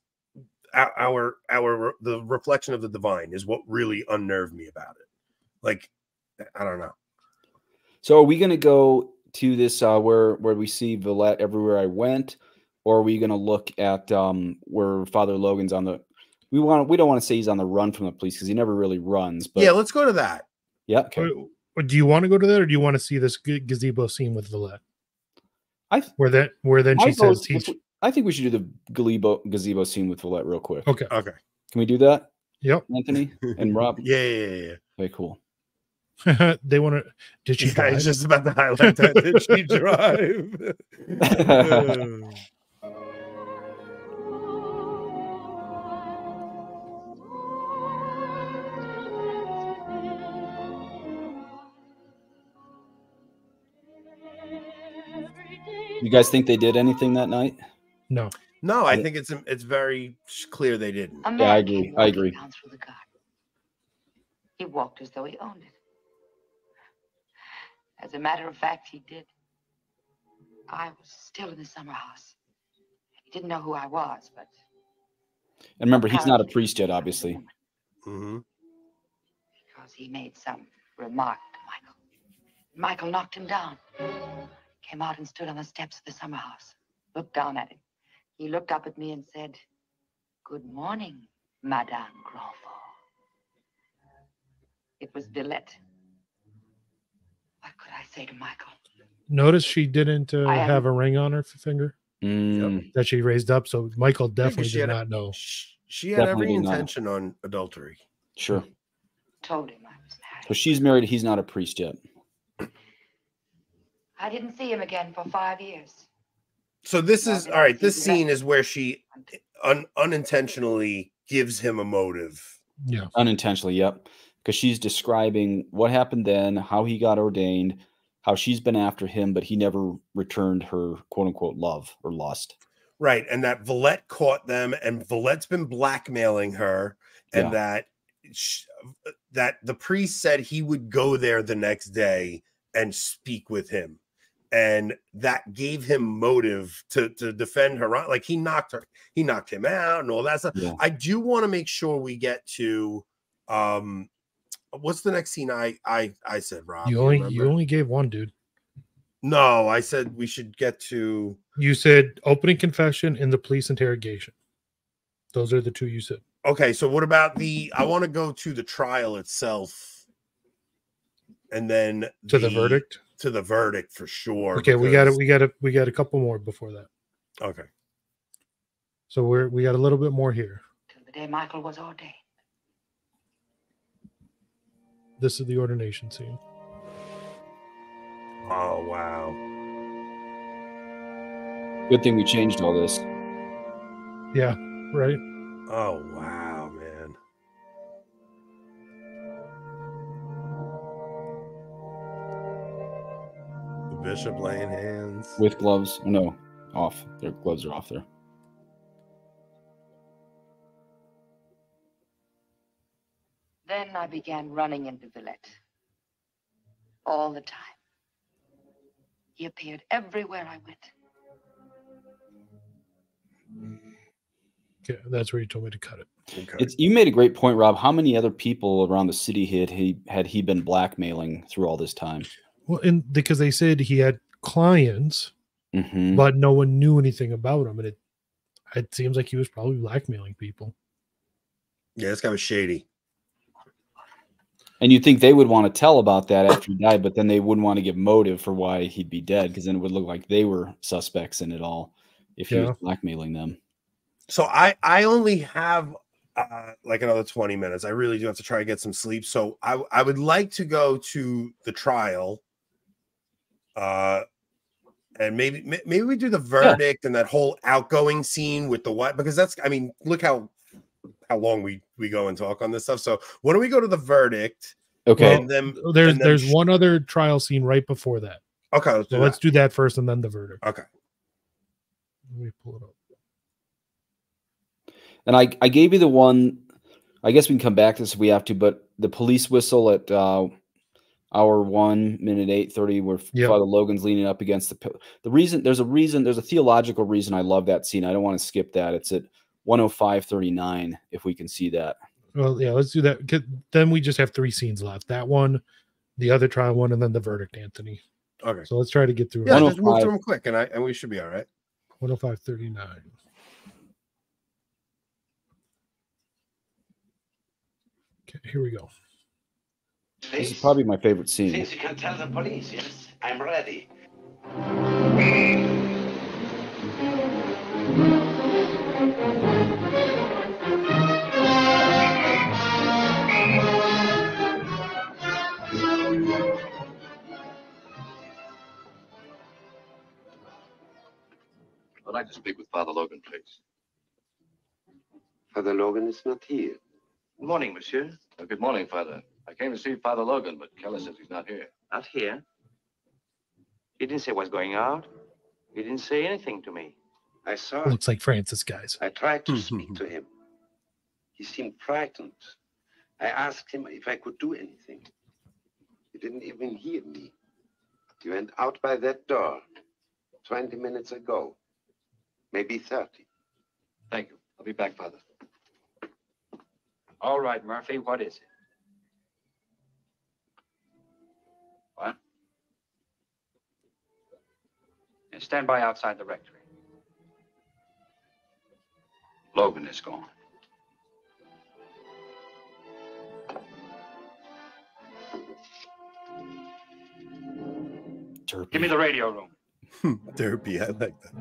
Speaker 1: our our, the reflection of the divine is what really unnerved me about it. Like, I don't know.
Speaker 3: So are we going to go to this uh, where where we see Villette everywhere I went, or are we going to look at um, where Father Logan's on the? We want we don't want to say he's on the run from the police because he never really runs. But
Speaker 1: yeah, let's go to that.
Speaker 3: Yeah, okay.
Speaker 2: Or- or Do you want to go to that, or do you want to see this gazebo scene with Villette?
Speaker 3: I
Speaker 2: where that where then she
Speaker 3: I
Speaker 2: says teach.
Speaker 3: I think we should do the gazebo gazebo scene with Villette real quick.
Speaker 2: Okay.
Speaker 1: Okay.
Speaker 3: Can we do that?
Speaker 2: Yep.
Speaker 3: Anthony and Rob.
Speaker 1: Yeah, yeah, yeah. yeah.
Speaker 3: Okay, cool.
Speaker 2: they want to. Did she?
Speaker 1: Yeah, I was just about to highlight that. Did she drive?
Speaker 3: You guys think they did anything that night?
Speaker 2: No.
Speaker 1: No, I think it's it's very clear they didn't.
Speaker 11: A
Speaker 3: Yeah, I agree.
Speaker 11: came
Speaker 3: I
Speaker 11: walking
Speaker 3: agree.
Speaker 11: Down through the garden. He walked as though he owned it. As a matter of fact, he did. I was still in the summer house. He didn't know who I was, but
Speaker 3: And remember, he's not a priest yet, obviously.
Speaker 1: Mm-hmm.
Speaker 11: because he made some remark to Michael. Michael knocked him down. Came out and stood on the steps of the summer house, looked down at him. He looked up at me and said, Good morning, Madame Grandfort. It was Villette. What could I say to Michael?
Speaker 2: Notice she didn't uh,
Speaker 11: am-
Speaker 2: have a ring on her finger
Speaker 3: Mm,
Speaker 2: that she raised up. So Michael definitely did
Speaker 1: had a-
Speaker 2: not know.
Speaker 1: She had
Speaker 3: Definitely
Speaker 1: every
Speaker 3: did not.
Speaker 1: intention on adultery.
Speaker 3: Sure.
Speaker 11: Told him I was married.
Speaker 3: So she's married. He's not a priest yet.
Speaker 11: I didn't see him again for five years.
Speaker 1: So this is
Speaker 11: then
Speaker 1: all
Speaker 11: I
Speaker 1: right.
Speaker 11: see
Speaker 1: This scene is where she un, unintentionally gives him a motive.
Speaker 2: Yeah.
Speaker 3: Unintentionally, yep. Because she's describing what happened then, how he got ordained, how she's been after him, but he never returned her quote unquote love or lust.
Speaker 1: Right. And that Villette caught them, and Villette's been blackmailing her, and
Speaker 3: Yeah.
Speaker 1: that sh- uh, that the priest said he would go there the next day and speak with him. And that gave him motive to to defend her. Like he knocked her, he knocked him out and all that stuff.
Speaker 3: Yeah.
Speaker 1: I do want to make sure we get to um what's the next scene I I I said, Rob?
Speaker 2: You
Speaker 1: Do
Speaker 2: only you
Speaker 1: remember?
Speaker 2: only gave one, dude.
Speaker 1: no, I said we should get to
Speaker 2: You said opening confession and the police interrogation. Those are the two you said.
Speaker 1: Okay, so what about the? I want to go to the trial itself, and then
Speaker 2: To the verdict?
Speaker 1: To the verdict for sure.
Speaker 2: Okay, we got it. We got it. We got a couple more before that.
Speaker 1: Okay,
Speaker 2: So we're we got a little bit more here.
Speaker 11: Till the day Michael was ordained.
Speaker 2: This is the ordination scene.
Speaker 1: Oh wow.
Speaker 3: Good thing we changed all this.
Speaker 2: Yeah, right.
Speaker 1: Oh wow, bishop laying hands.
Speaker 3: With gloves. No, off. Their gloves are off there.
Speaker 11: Then I began running into Villette. All the time. He appeared everywhere I went.
Speaker 2: Okay, that's where you told me to cut it.
Speaker 1: Okay.
Speaker 3: It's you made a great point, Rob. How many other people around the city had he had he been blackmailing through all this time?
Speaker 2: Well, and because they said he had clients,
Speaker 3: Mhm.
Speaker 2: but no one knew anything about him, and it it seems like he was probably blackmailing people.
Speaker 1: Yeah, this guy was shady.
Speaker 3: And you'd think they would want to tell about that after he died, but then they wouldn't want to give motive for why he'd be dead, because then it would look like they were suspects in it all if he
Speaker 2: Yeah.
Speaker 3: was blackmailing them.
Speaker 1: So I I only have uh, like another 20 minutes. I really do have to try to get some sleep. So I I would like to go to the trial. Uh and maybe maybe we do the verdict and that whole outgoing scene with the what because that's I mean, look how how long we we go and talk on this stuff. So why don't we go to the verdict?
Speaker 3: Okay.
Speaker 1: And then
Speaker 2: There's
Speaker 1: and then
Speaker 2: there's
Speaker 1: sh-
Speaker 2: one other trial scene right before that.
Speaker 1: Okay, let's
Speaker 2: So
Speaker 1: do
Speaker 2: let's
Speaker 1: that.
Speaker 2: do that first and then the verdict.
Speaker 1: Okay.
Speaker 2: Let me pull it up.
Speaker 3: And I, I gave you the one. I guess we can come back to this if we have to, but the police whistle at uh, hour one minute eight thirty, where
Speaker 2: Yep.
Speaker 3: Father Logan's leaning up against the pi- the reason. There's a reason. There's a theological reason I love that scene. I don't want to skip that. It's at one hundred five thirty nine. If we can see that.
Speaker 2: Well, yeah, let's do that. Then we just have three scenes left. That one, the other trial one, and then the verdict, Anthony.
Speaker 1: Okay.
Speaker 2: So let's try to get through
Speaker 1: Yeah,
Speaker 2: it.
Speaker 1: just move through them oh quick and I and we should be all right.
Speaker 2: 105.39. Okay, here we go.
Speaker 3: This is probably my favorite scene.
Speaker 5: Since you can tell the police, yes, I'm ready.
Speaker 12: I'd like to speak with Father Logan, please.
Speaker 5: Father Logan is not here.
Speaker 12: Good morning, monsieur. Uh, good morning, Father. I came to see Father Logan, but Keller says he's not here.
Speaker 6: Not here. He didn't say what's going out. He didn't say anything to me.
Speaker 5: I saw
Speaker 2: Looks like Francis, guys.
Speaker 5: I tried to mm-hmm. speak to him. He seemed frightened. I asked him if I could do anything. He didn't even hear me. He went out by that door 20 minutes ago, maybe 30.
Speaker 12: Thank you. I'll be back, Father.
Speaker 10: All right, Murphy, what is it? Stand by outside the rectory.
Speaker 13: Logan is gone.
Speaker 10: Give me the radio room.
Speaker 1: Derpy, I like that.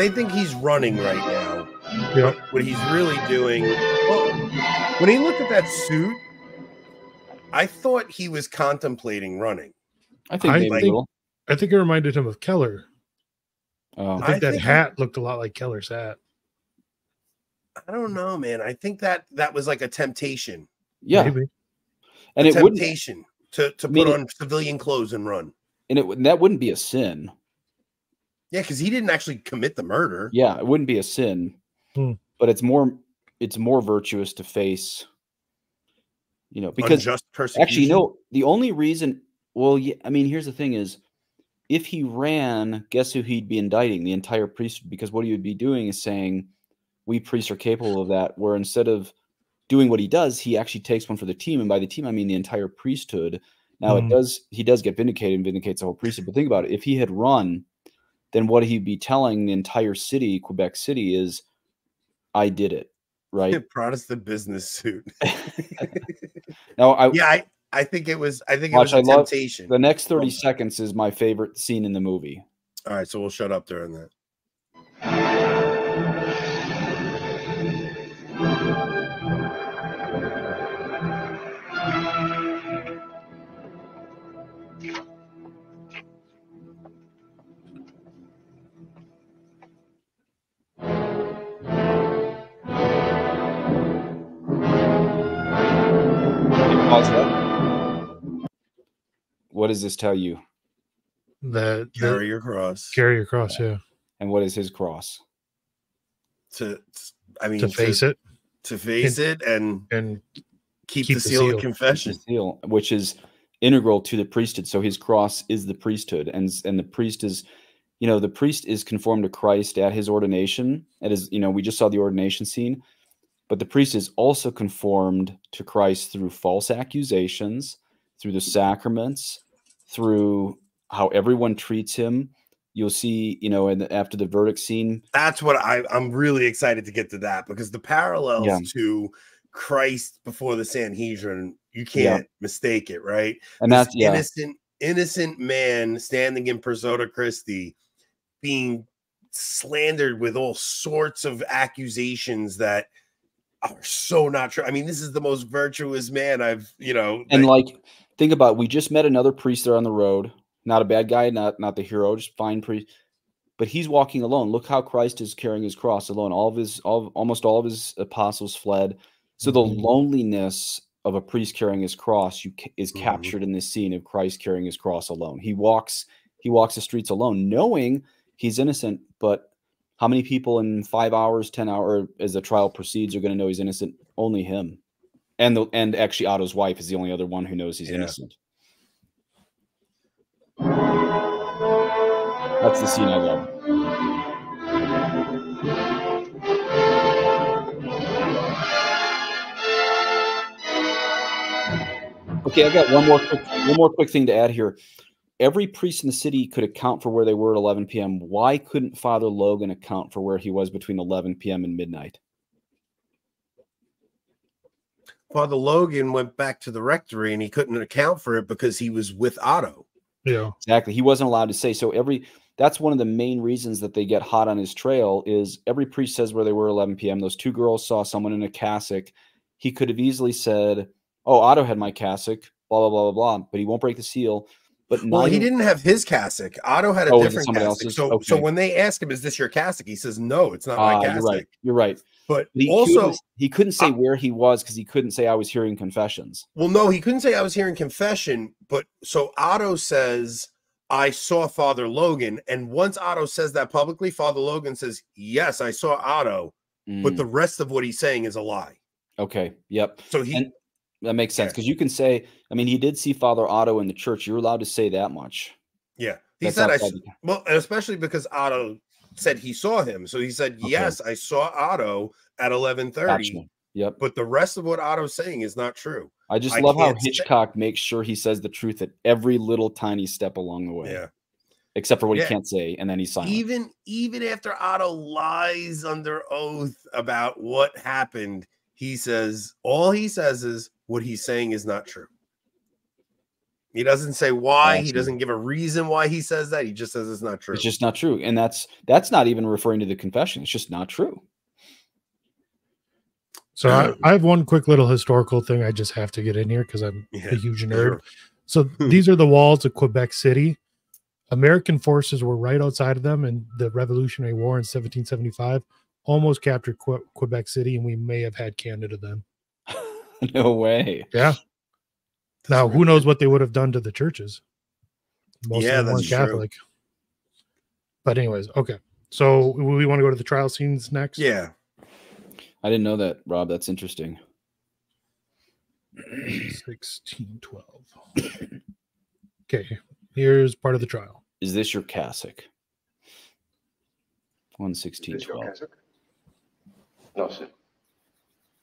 Speaker 1: They think he's running right now.
Speaker 2: Yep.
Speaker 1: What he's really doing. Well, when he looked at that suit, I thought he was contemplating running.
Speaker 3: I think
Speaker 2: I
Speaker 3: maybe
Speaker 2: think. I think it reminded him of Keller.
Speaker 3: Oh.
Speaker 2: I think
Speaker 1: I
Speaker 2: that
Speaker 1: think-
Speaker 2: hat looked a lot like Keller's hat.
Speaker 1: I don't know, man. I think that that was like a temptation.
Speaker 3: Yeah,
Speaker 2: Maybe.
Speaker 3: and
Speaker 1: a
Speaker 3: it wouldn't,
Speaker 1: temptation to to
Speaker 3: I mean,
Speaker 1: put
Speaker 3: it-
Speaker 1: on civilian clothes and run.
Speaker 3: and it would- that wouldn't be a sin.
Speaker 1: Yeah, because he didn't actually commit the murder.
Speaker 3: Yeah, it wouldn't be a sin,
Speaker 2: Hmm.
Speaker 3: but it's more it's more virtuous to face. You know, because
Speaker 1: Unjust persecution.
Speaker 3: actually, no. The only reason, well, yeah, I mean, here's the thing: is if he ran, guess who he'd be indicting? The entire priesthood. Because what he would be doing is saying, "We priests are capable of that." Where instead of doing what he does, he actually takes one for the team, and by the team, I mean the entire priesthood. Now
Speaker 2: Hmm.
Speaker 3: it does he does get vindicated and vindicates the whole priesthood. But think about it: if he had run, then what he'd be telling the entire city, Quebec City, is, "I did it." Right
Speaker 1: Protestant business suit.
Speaker 3: now, I
Speaker 1: yeah, I, I think it was. I think it
Speaker 3: watch.
Speaker 1: was a
Speaker 3: I love
Speaker 1: temptation.
Speaker 3: the next thirty seconds is my favorite scene in the movie.
Speaker 1: All right, so we'll shut up during that.
Speaker 3: Pause that. What does this tell you?
Speaker 2: That
Speaker 1: Carry your cross.
Speaker 2: carry your cross, yeah.
Speaker 3: And what is his cross?
Speaker 1: To, I mean,
Speaker 2: To face it
Speaker 1: to face it, and
Speaker 2: and
Speaker 1: keep,
Speaker 2: keep
Speaker 1: the
Speaker 2: the
Speaker 1: seal,
Speaker 2: seal.
Speaker 1: of confession.
Speaker 3: seal, which is integral to the priesthood. So his cross is the priesthood, and and the priest is, you know, the priest is conformed to Christ at his ordination. At his, you know, we just saw the ordination scene, but the priest is also conformed to Christ through false accusations, through the sacraments, through how everyone treats him. You'll see, you know, and after the verdict scene,
Speaker 1: That's what I, I'm really excited to get to that because the parallels
Speaker 3: Yeah.
Speaker 1: to Christ before the Sanhedrin, you can't mistake it, right?
Speaker 3: And
Speaker 1: This
Speaker 3: that's- yeah.
Speaker 1: innocent, innocent man standing in Persona Christi being slandered with all sorts of accusations that are so not true. I mean, this is the most virtuous man I've, you know,
Speaker 3: and
Speaker 1: that-
Speaker 3: like think about we just met another priest there on the road not a bad guy not not the hero just fine priest but he's walking alone look how christ is carrying his cross alone all of his all almost all of his apostles fled so the
Speaker 1: Mm-hmm.
Speaker 3: loneliness of a priest carrying his cross you ca- is
Speaker 1: Mhm.
Speaker 3: captured in this scene of christ carrying his cross alone he walks he walks the streets alone knowing he's innocent but how many people in five hours ten hour as the trial proceeds are going to know he's innocent only him and the and actually Otto's wife is the only other one who knows he's
Speaker 1: Yeah.
Speaker 3: innocent. That's the scene I love. Okay, I got one more quick, one more quick thing to add here. Every priest in the city could account for where they were at 11 p.m. Why couldn't Father Logan account for where he was between 11 p.m. and midnight?
Speaker 1: Father Logan went back to the rectory and he couldn't account for it because he was with Otto.
Speaker 2: Yeah.
Speaker 3: Exactly. He wasn't allowed to say. So every that's one of the main reasons that they get hot on his trail is every priest says where they were 11 p.m. Those two girls saw someone in a cassock. He could have easily said, "Oh, Otto had my cassock." Blah blah blah blah blah. But he won't break the seal. But
Speaker 1: Well, he didn't have his cassock. Otto had a
Speaker 3: Oh,
Speaker 1: different cassock.
Speaker 3: else's?
Speaker 1: So, so when they ask him, "Is this your cassock?" He says, "No, it's not
Speaker 3: Ah,
Speaker 1: my
Speaker 3: you're
Speaker 1: cassock."
Speaker 3: right. You're right.
Speaker 1: But
Speaker 3: But he
Speaker 1: also,
Speaker 3: couldn't, he couldn't say where he was because he couldn't say I was hearing confessions.
Speaker 1: well, no, he couldn't say I was hearing confession. But so Otto says, "I saw Father Logan," and once Otto says that publicly, Father Logan says, "Yes, I saw Otto," but
Speaker 3: Mm.
Speaker 1: the rest of what he's saying is a lie.
Speaker 3: Okay. Yep.
Speaker 1: So he
Speaker 3: And that makes sense because you can say, I mean, he did see Father Otto in the church. You're allowed to say that much.
Speaker 1: Yeah, he
Speaker 3: That's
Speaker 1: said I well, especially because Otto said he saw him, so he said
Speaker 3: Okay.
Speaker 1: yes, I saw Otto at eleven thirty.
Speaker 3: Gotcha. Yep.
Speaker 1: But the rest of what Otto's saying is not true.
Speaker 3: I just love how
Speaker 1: can't say-
Speaker 3: Hitchcock makes sure he says the truth at every little tiny step along the way.
Speaker 1: Yeah.
Speaker 3: Except for what
Speaker 1: Yeah.
Speaker 3: he can't say, and then he's silent.
Speaker 1: Even even after Otto lies under oath about what happened, he says all he says is what he's saying is not true. He doesn't say why. He doesn't give a reason why he says that. He just says it's not true.
Speaker 3: It's just not true, and that's that's not even referring to the confession. It's just not true.
Speaker 2: So I, um, I have one quick little historical thing I just have to get in here because I'm
Speaker 1: Yeah,
Speaker 2: a huge nerd.
Speaker 1: sure.
Speaker 2: So hmm. these are the walls of Quebec City. American forces were right outside of them, in the Revolutionary War in 1775 almost captured que- Quebec City, and we may have had Canada then.
Speaker 3: no way.
Speaker 2: Yeah. That's now, who knows what they would have done to the churches? Most
Speaker 1: yeah,
Speaker 2: of them
Speaker 1: Catholic. True.
Speaker 2: But, anyways, okay. So, we want to go to the trial scenes next?
Speaker 1: Yeah.
Speaker 3: I didn't know that, Rob. That's interesting.
Speaker 2: 1612. okay. Here's part of the trial.
Speaker 3: Is this your cassock?
Speaker 5: 11612. No, sir.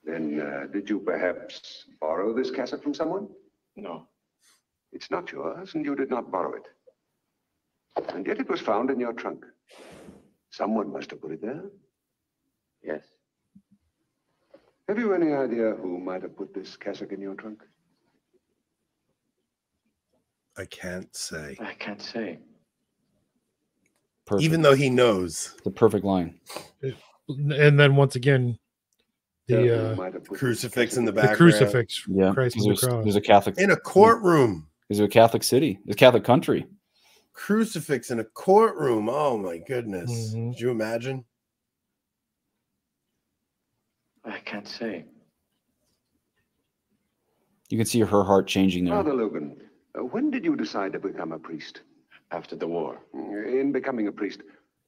Speaker 5: Then uh, did you perhaps borrow this cassock from someone?
Speaker 4: No.
Speaker 5: It's not yours, and you did not borrow it. And yet it was found in your trunk. Someone must have put it there.
Speaker 4: Yes.
Speaker 5: Have you any idea who might have put this cassock in your trunk?
Speaker 1: I can't say.
Speaker 4: I can't say.
Speaker 3: Perfect.
Speaker 1: Even though he knows
Speaker 3: the perfect line.
Speaker 2: And then once again,
Speaker 5: Who
Speaker 2: the uh,
Speaker 5: might have put this
Speaker 1: crucifix in the
Speaker 2: the
Speaker 1: background.
Speaker 2: crucifix,
Speaker 3: Yeah,
Speaker 2: Christ
Speaker 3: there's,
Speaker 2: the cross.
Speaker 3: there's a Catholic
Speaker 1: in a courtroom.
Speaker 3: Is it a Catholic city? It's a Catholic country.
Speaker 1: Crucifix in a courtroom. Oh my goodness.
Speaker 2: Mhm.
Speaker 1: Could you imagine?
Speaker 4: I can't say.
Speaker 3: You can see her heart changing there.
Speaker 5: Father Logan, uh, when did you decide to become a priest?
Speaker 4: After the war.
Speaker 5: In becoming a priest,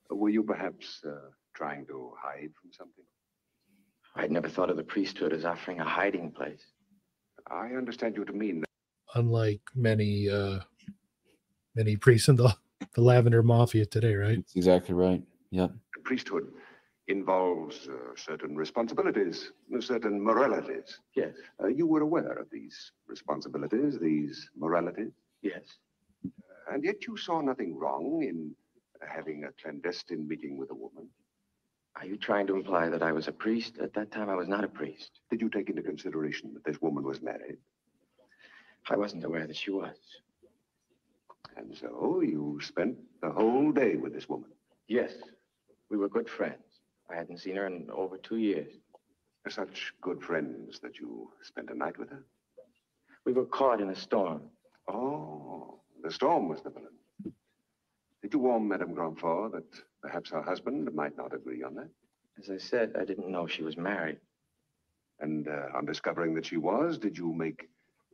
Speaker 5: were you perhaps uh, trying to hide from something?
Speaker 4: I'd never thought of the priesthood as offering a hiding place.
Speaker 5: I understand you to mean that
Speaker 2: unlike many uh many priests in the the lavender mafia today, right?
Speaker 3: That's exactly right. Yeah.
Speaker 5: the priesthood involves uh, certain responsibilities, certain moralities.
Speaker 4: Yes.
Speaker 5: Uh, you were aware of these responsibilities, these moralities,
Speaker 4: Yes.
Speaker 5: and yet you saw nothing wrong in having a clandestine meeting with a woman.
Speaker 4: Are you trying to imply that I was a priest? At that time, I was not a priest.
Speaker 5: Did you take into consideration that this woman was married?
Speaker 4: I wasn't aware that she was.
Speaker 5: And so you spent the whole day with this woman.
Speaker 4: Yes. We were good friends. I hadn't seen her in over two years.
Speaker 5: Such good friends that you spent a night with her?
Speaker 4: We were caught in a storm.
Speaker 5: Oh, the storm was the villain. Did you warn Madame Grandfort that perhaps her husband might not agree on that?
Speaker 4: As I said, I didn't know she was married.
Speaker 5: And uh, on discovering that she was, did you make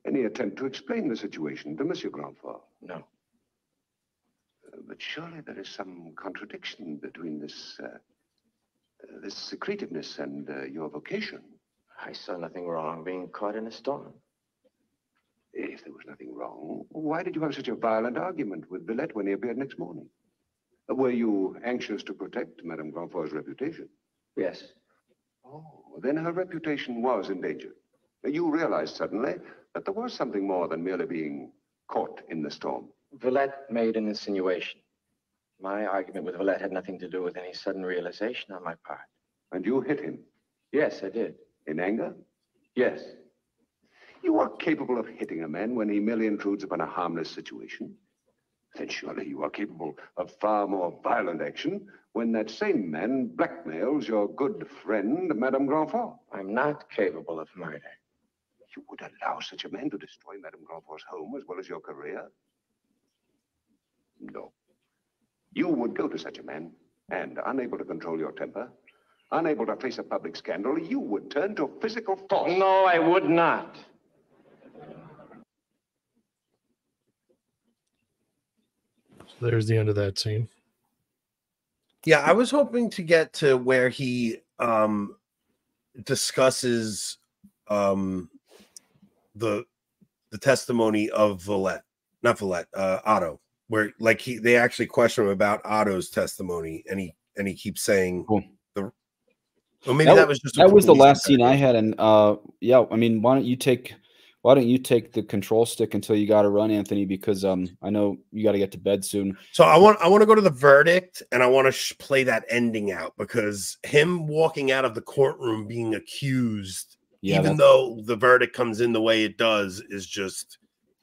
Speaker 5: any attempt to explain the situation to Monsieur Grandfort?
Speaker 4: No.
Speaker 5: Uh, but surely there is some contradiction between this, uh, uh, this secretiveness and uh, your vocation.
Speaker 4: I saw nothing wrong being caught in a storm.
Speaker 5: If there was nothing wrong, why did you have such a violent argument with Villette when he appeared next morning? Were you anxious to protect Madame Grandfort's reputation?
Speaker 4: Yes.
Speaker 5: Oh, then her reputation was in danger. You realized suddenly that there was something more than merely being caught in the storm.
Speaker 4: Villette made an insinuation. My argument with Villette had nothing to do with any sudden realization on my part.
Speaker 5: And you hit him
Speaker 4: Yes, I did.
Speaker 5: in anger?
Speaker 4: Yes.
Speaker 5: You are capable of hitting a man when he merely intrudes upon a harmless situation. Then surely you are capable of far more violent action when that same man blackmails your good friend, Madame Grandfort.
Speaker 4: I'm not capable of murder.
Speaker 5: You would allow such a man to destroy Madame Grandfort's home as well as your career?
Speaker 14: No. You would go to such a man, and unable to control your temper, unable to face a public scandal, you would turn to physical force.
Speaker 4: No, I would not.
Speaker 2: There's the end of that scene.
Speaker 1: Yeah, I was hoping to get to where he um discusses um the the testimony of Villette, not Villette, uh Otto, where like he they actually question him about Otto's testimony and he and he keeps saying the well maybe that, was just
Speaker 3: that was the
Speaker 1: police
Speaker 3: last scene. I had, and uh, yeah, I mean, why don't you take why don't you take the control stick until you got to run, Anthony? Because um, I know you got to get to bed soon.
Speaker 1: So I want I want to go to the verdict and I want to sh- play that ending out because him walking out of the courtroom being accused,
Speaker 3: Yeah,
Speaker 1: even though the verdict comes in the way it does, is just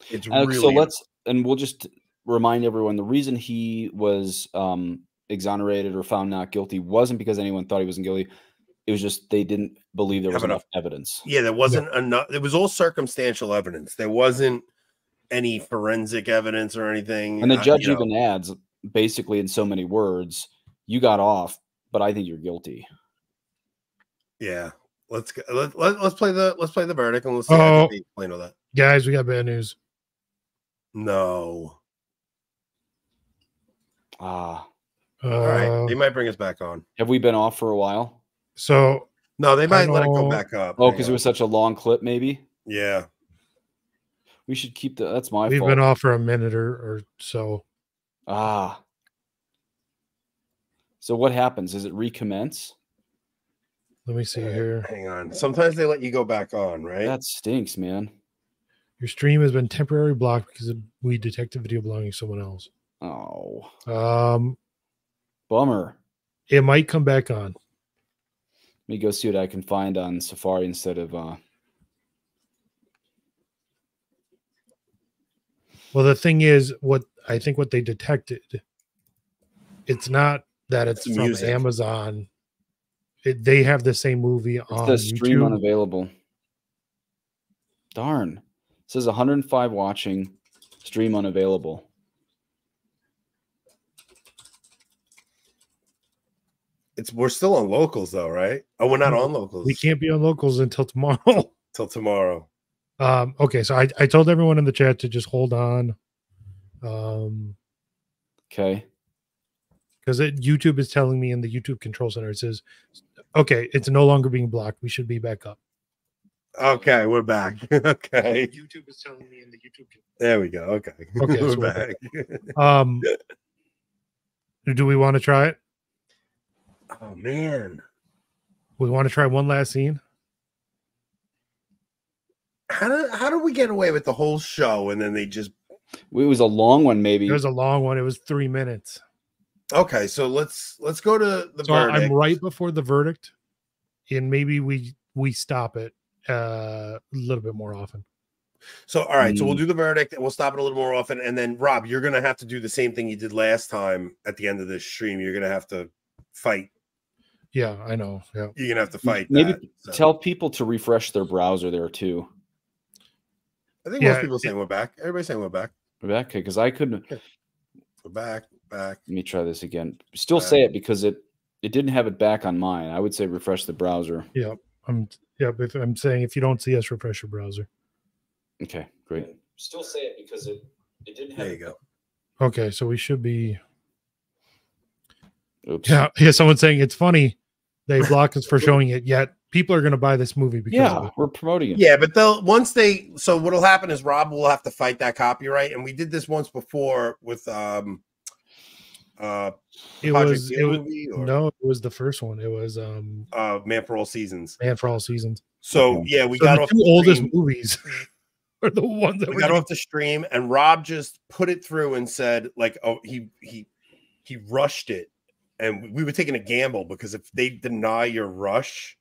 Speaker 1: it's
Speaker 3: Uh,
Speaker 1: really
Speaker 3: so let's and we'll just remind everyone the reason he was um exonerated or found not guilty wasn't because anyone thought he wasn't guilty. It was just they didn't believe there was enough
Speaker 1: enough.
Speaker 3: evidence.
Speaker 1: yeah, there wasn't enough. It was all circumstantial evidence. There wasn't any forensic evidence or anything.
Speaker 3: And the
Speaker 1: uh,
Speaker 3: judge
Speaker 1: you know.
Speaker 3: even adds basically in so many words, you got off, but I think you're guilty.
Speaker 1: yeah. Let's go, let, let, let's play the let's play the verdict and let's see
Speaker 2: Oh.
Speaker 1: how they explain all that.
Speaker 2: Guys, we got bad news.
Speaker 1: No.
Speaker 3: Ah.
Speaker 1: All right.
Speaker 2: Uh,
Speaker 1: They might bring us back on.
Speaker 3: Have we been off for a while?
Speaker 2: So
Speaker 1: No, they might let it go back up.
Speaker 3: Oh, because it was such a long clip, maybe?
Speaker 1: yeah.
Speaker 3: We should keep the that's my
Speaker 2: we've
Speaker 3: fault.
Speaker 2: been off for a minute or, or so.
Speaker 3: Ah. So what happens? Does it recommence?
Speaker 2: Let me see here.
Speaker 1: Hang on. Sometimes they let you go back on, right?
Speaker 3: That stinks, man.
Speaker 2: Your stream has been temporarily blocked because of- we detected video belonging to someone else.
Speaker 3: Oh,
Speaker 2: Um,
Speaker 3: bummer.
Speaker 2: it might come back on.
Speaker 3: Let me go see what I can find on Safari instead of uh
Speaker 2: Well, the thing is, what I think what they detected, it's not that it's,
Speaker 1: It's
Speaker 2: from
Speaker 1: music.
Speaker 2: Amazon. It, they have the same movie
Speaker 3: it
Speaker 2: on
Speaker 3: the stream
Speaker 2: YouTube.
Speaker 3: unavailable. Darn. It says 105 watching, stream unavailable.
Speaker 1: It's we're still on locals though, right? Oh, we're not on locals
Speaker 2: We can't be on locals until tomorrow.
Speaker 1: till tomorrow.
Speaker 2: Um, okay, so I, I told everyone in the chat to just hold on. Um,
Speaker 3: Okay.
Speaker 2: because YouTube is telling me in the YouTube control center, it says, okay, it's no longer being blocked. We should be back up.
Speaker 1: Okay, we're back. okay.
Speaker 2: YouTube is telling me in the YouTube.
Speaker 1: There we go. Okay.
Speaker 2: Okay,
Speaker 1: we're
Speaker 2: so we're
Speaker 1: back.
Speaker 2: Um, do we want to try it?
Speaker 1: Oh man.
Speaker 2: We want to try one last scene.
Speaker 1: How do how do we get away with the whole show and then they just
Speaker 3: It was a long one, maybe.
Speaker 2: It was a long one. It was three minutes.
Speaker 1: Okay, so let's let's go to the
Speaker 2: so
Speaker 1: verdict.
Speaker 2: I'm right before the verdict, and maybe we we stop it uh, a little bit more often.
Speaker 1: So all right, so we'll
Speaker 2: Mm.
Speaker 1: do the verdict and we'll stop it a little more often. And then Rob, you're gonna have to do the same thing you did last time at the end of this stream. You're gonna have to fight.
Speaker 2: Yeah, I know. Yeah.
Speaker 1: You're gonna have to fight.
Speaker 3: Maybe
Speaker 1: that, so.
Speaker 3: tell people to refresh their browser there too.
Speaker 1: I think
Speaker 2: Yeah,
Speaker 1: most people saying we're back. Everybody's saying we're back.
Speaker 3: Rebecca, because I couldn't.
Speaker 1: We're back. Back.
Speaker 3: Let me try this again. Still
Speaker 1: Back.
Speaker 3: say it because it it didn't have it back on mine. I would say refresh the browser.
Speaker 2: Yeah. I'm yeah, but I'm saying if you don't see us, refresh your browser.
Speaker 3: Okay, great. Still say it because it it didn't have.
Speaker 1: There you go.
Speaker 2: Okay, so we should be.
Speaker 3: Oops.
Speaker 2: Yeah, yeah. Someone's saying it's funny they block us for showing it. Yet people are going to buy this movie because
Speaker 3: Yeah, we're promoting it.
Speaker 1: Yeah, but they'll once they so what'll happen is Rob will have to fight that copyright, and we did this once before with um uh
Speaker 2: It
Speaker 1: Project
Speaker 2: was, it was
Speaker 1: or
Speaker 2: no, it was the first one. It was um
Speaker 1: uh Man for All Seasons.
Speaker 2: Man for All Seasons.
Speaker 1: So
Speaker 3: Okay.
Speaker 1: yeah, we
Speaker 2: So
Speaker 1: got
Speaker 2: the
Speaker 1: off
Speaker 2: two
Speaker 1: the
Speaker 2: oldest
Speaker 1: stream.
Speaker 2: movies are the ones that
Speaker 1: we
Speaker 2: were
Speaker 1: got
Speaker 2: getting-
Speaker 1: off the stream and Rob just put it through and said like oh he he he rushed it and we were taking a gamble because if they deny your rush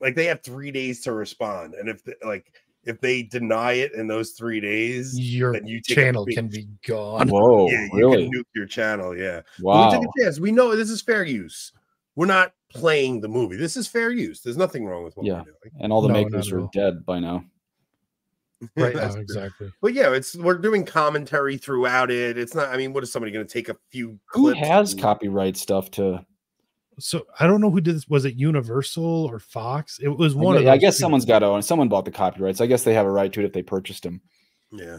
Speaker 1: like they have three days to respond and if the, like if they deny it in those three days
Speaker 2: your
Speaker 1: then you
Speaker 2: channel can be gone.
Speaker 3: Whoa,
Speaker 1: yeah, you
Speaker 3: really?
Speaker 1: can nuke your channel yeah But
Speaker 3: Wow.
Speaker 1: we took a chance we know this is fair use we're not playing the movie this is fair use there's nothing wrong with what
Speaker 3: Yeah.
Speaker 1: we're doing
Speaker 3: And all the
Speaker 2: No,
Speaker 3: makers are dead by now.
Speaker 2: Right now, exactly.
Speaker 1: But yeah, it's we're doing commentary throughout it. It's not. I mean, what is somebody going to take a few?
Speaker 3: Who
Speaker 1: clips
Speaker 3: has
Speaker 1: and-
Speaker 3: copyright stuff to?
Speaker 2: So I don't know who did this. Was it Universal or Fox? It was one
Speaker 3: I,
Speaker 2: of.
Speaker 3: I guess
Speaker 2: two.
Speaker 3: someone's got to own. Someone bought the copyrights. I guess they have a right to it if they purchased them.
Speaker 1: Yeah.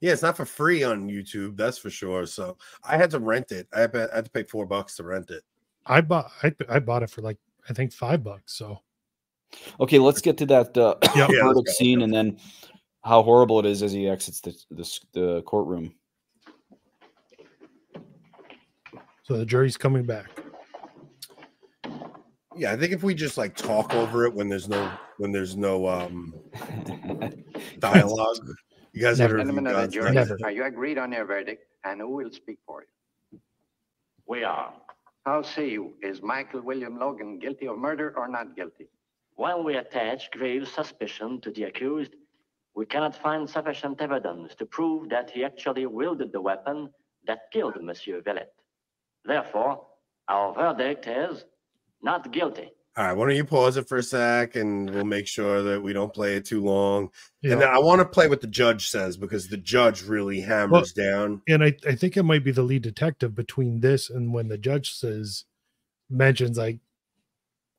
Speaker 1: Yeah, it's not for free on YouTube, that's for sure. So I had to rent it. I had, I had to pay four bucks to rent it.
Speaker 2: I bought. I, I bought it for like I think five bucks. So
Speaker 3: Okay, let's get to that uh,
Speaker 2: Yep. Yeah,
Speaker 3: verdict scene and then how horrible it is as he exits the the, the courtroom.
Speaker 2: so the jury's coming back.
Speaker 1: Yeah, I think if we just like talk over it when there's no when there's no um dialogue. You guys
Speaker 4: Never.
Speaker 1: ever
Speaker 4: Gentlemen of the
Speaker 1: guys-
Speaker 4: jury, are you agreed on your verdict? And who will speak for you?
Speaker 8: We are.
Speaker 4: How say you? Is Michael William Logan guilty of murder or not guilty?
Speaker 15: While we attach grave suspicion to the accused, we cannot find sufficient evidence to prove that he actually wielded the weapon that killed Monsieur Villette. Therefore, our verdict is not guilty.
Speaker 1: All right, why don't you pause it for a sec and we'll make sure that we don't play it too long.
Speaker 2: Yeah.
Speaker 1: And I want to play what the judge says because the judge really hammers down.
Speaker 2: And I, I think it might be the lead detective between this and when the judge says mentions like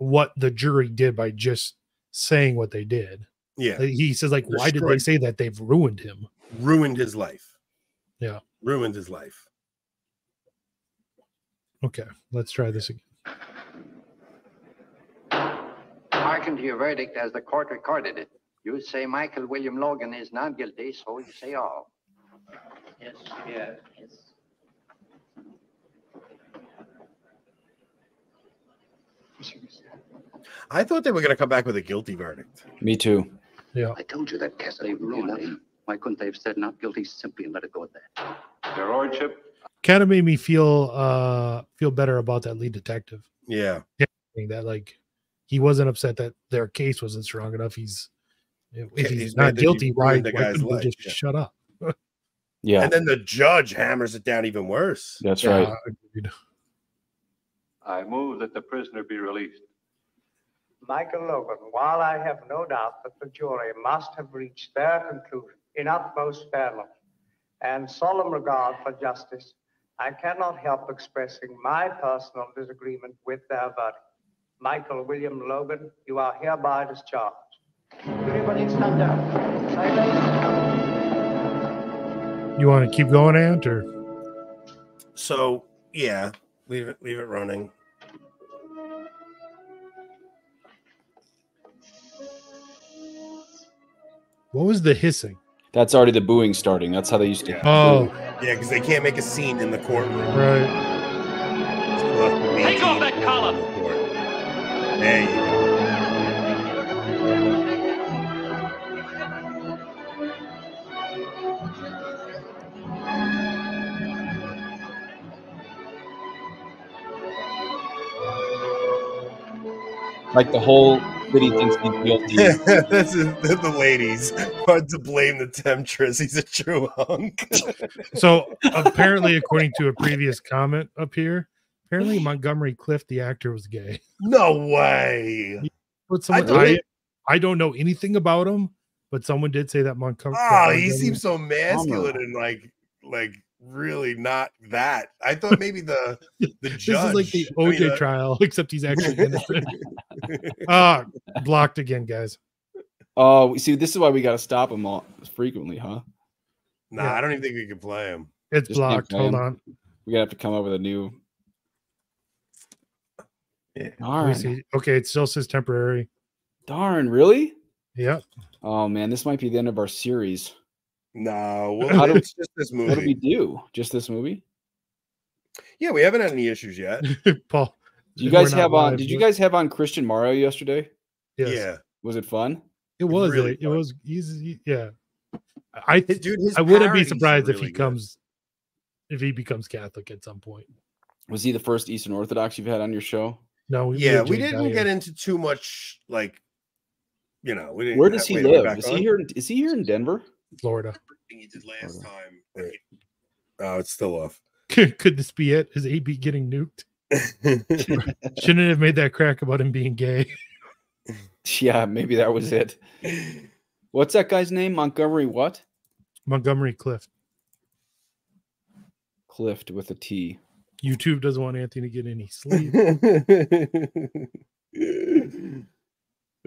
Speaker 2: what the jury did by just saying what they did.
Speaker 1: Yeah.
Speaker 2: He says like, why did they say that? They've ruined him.
Speaker 1: Ruined his life.
Speaker 2: Yeah.
Speaker 1: Ruined his life.
Speaker 2: Okay, let's try this again.
Speaker 4: Hearken to your verdict as the court recorded it. You say Michael William Logan is not guilty, so you say all.
Speaker 15: Yes. Yeah. Yes.
Speaker 1: I thought they were going to come back with a guilty verdict.
Speaker 3: Me too.
Speaker 2: Yeah.
Speaker 13: I told you that Cassidy ruined him. Why couldn't they have said not guilty simply and let it go at that?
Speaker 12: Your Lordship,
Speaker 2: Kind of made me feel uh feel better about that lead detective.
Speaker 1: Yeah.
Speaker 2: Saying That like he wasn't upset that their case wasn't strong enough. He's if
Speaker 1: Yeah,
Speaker 2: he's,
Speaker 1: he's
Speaker 2: not
Speaker 1: mad he
Speaker 2: guilty, why,
Speaker 1: the
Speaker 2: why
Speaker 1: guy's
Speaker 2: couldn't they
Speaker 1: life,
Speaker 2: just
Speaker 1: yeah.
Speaker 2: shut up?
Speaker 3: Yeah.
Speaker 1: And then the judge hammers it down even worse.
Speaker 3: That's right.
Speaker 2: agreed.
Speaker 12: I move that the prisoner be released.
Speaker 16: Michael Logan, while I have no doubt that the jury must have reached their conclusion in utmost fairness and solemn regard for justice, I cannot help expressing my personal disagreement with their verdict. Michael William Logan, you are hereby discharged. Everybody stand down. Silence.
Speaker 2: You want to keep going, Ant, or
Speaker 1: So yeah, leave it leave it running.
Speaker 2: What was the hissing?
Speaker 3: That's already the booing starting. That's how they used to.
Speaker 2: Oh,
Speaker 1: Yeah, because they can't make a scene in the courtroom.
Speaker 2: right.
Speaker 1: Take off that collar. There you go.
Speaker 3: Like the whole city thinks he's guilty.
Speaker 1: That's the, the ladies. Hard to blame the temptress. He's a true hunk.
Speaker 2: So apparently, according to a previous comment up here, apparently Montgomery Clift, the actor, was gay.
Speaker 1: no way.
Speaker 2: But someone,
Speaker 1: I-
Speaker 2: I, I, don't know anything about him, but someone did say that Montgomery.
Speaker 1: Oh, he seems so masculine and like like really not that. I thought maybe the the judge.
Speaker 2: This is like the
Speaker 1: I mean,
Speaker 2: OJ
Speaker 1: uh,
Speaker 2: trial, except he's actually innocent. Ah, blocked again, guys.
Speaker 3: Oh, we see, this is why we got to stop him all frequently, huh?
Speaker 1: Nah, I don't even think we can play him.
Speaker 2: It's
Speaker 3: Just
Speaker 2: blocked. Hold
Speaker 3: him.
Speaker 2: on.
Speaker 3: We gotta have to come up with a new.
Speaker 2: Let me
Speaker 3: Darn.
Speaker 2: see. Okay, it still says temporary.
Speaker 3: Darn, really?
Speaker 2: Yep.
Speaker 3: Oh man, this might be the end of our series.
Speaker 1: No, well,
Speaker 3: How do-
Speaker 1: it's just this movie.
Speaker 3: What do we do? Just this movie?
Speaker 1: Yeah, we haven't had any issues yet.
Speaker 2: Paul.
Speaker 3: Do you guys
Speaker 2: not
Speaker 3: have on?
Speaker 2: live,
Speaker 3: Did you guys have on Christian Mario yesterday?
Speaker 2: Yes.
Speaker 1: Yeah.
Speaker 3: Was it fun?
Speaker 2: It was.
Speaker 1: really
Speaker 2: it, it was. He's. yeah. I
Speaker 1: Dude, his
Speaker 2: I wouldn't be
Speaker 1: parodies are
Speaker 2: surprised if he
Speaker 1: good.
Speaker 2: comes if he becomes Catholic at some point.
Speaker 3: Was he the first Eastern Orthodox you've had on your show?
Speaker 2: No, we
Speaker 1: Yeah, we didn't
Speaker 2: Dyer.
Speaker 1: get into too much like you know, we didn't
Speaker 3: Where does he
Speaker 1: wait, are we
Speaker 3: live? Is
Speaker 1: on?
Speaker 3: he here? in- Is he here in Denver?
Speaker 2: Florida.
Speaker 1: he did last time. Wait. Oh, it's still off.
Speaker 2: Could this be it? Is AB getting nuked? Shouldn't have made that crack about him being gay.
Speaker 3: Yeah, maybe that was it. What's that guy's name? Montgomery what?
Speaker 2: Montgomery Clift.
Speaker 3: Clift with a T.
Speaker 2: YouTube doesn't want Anthony to get any sleep.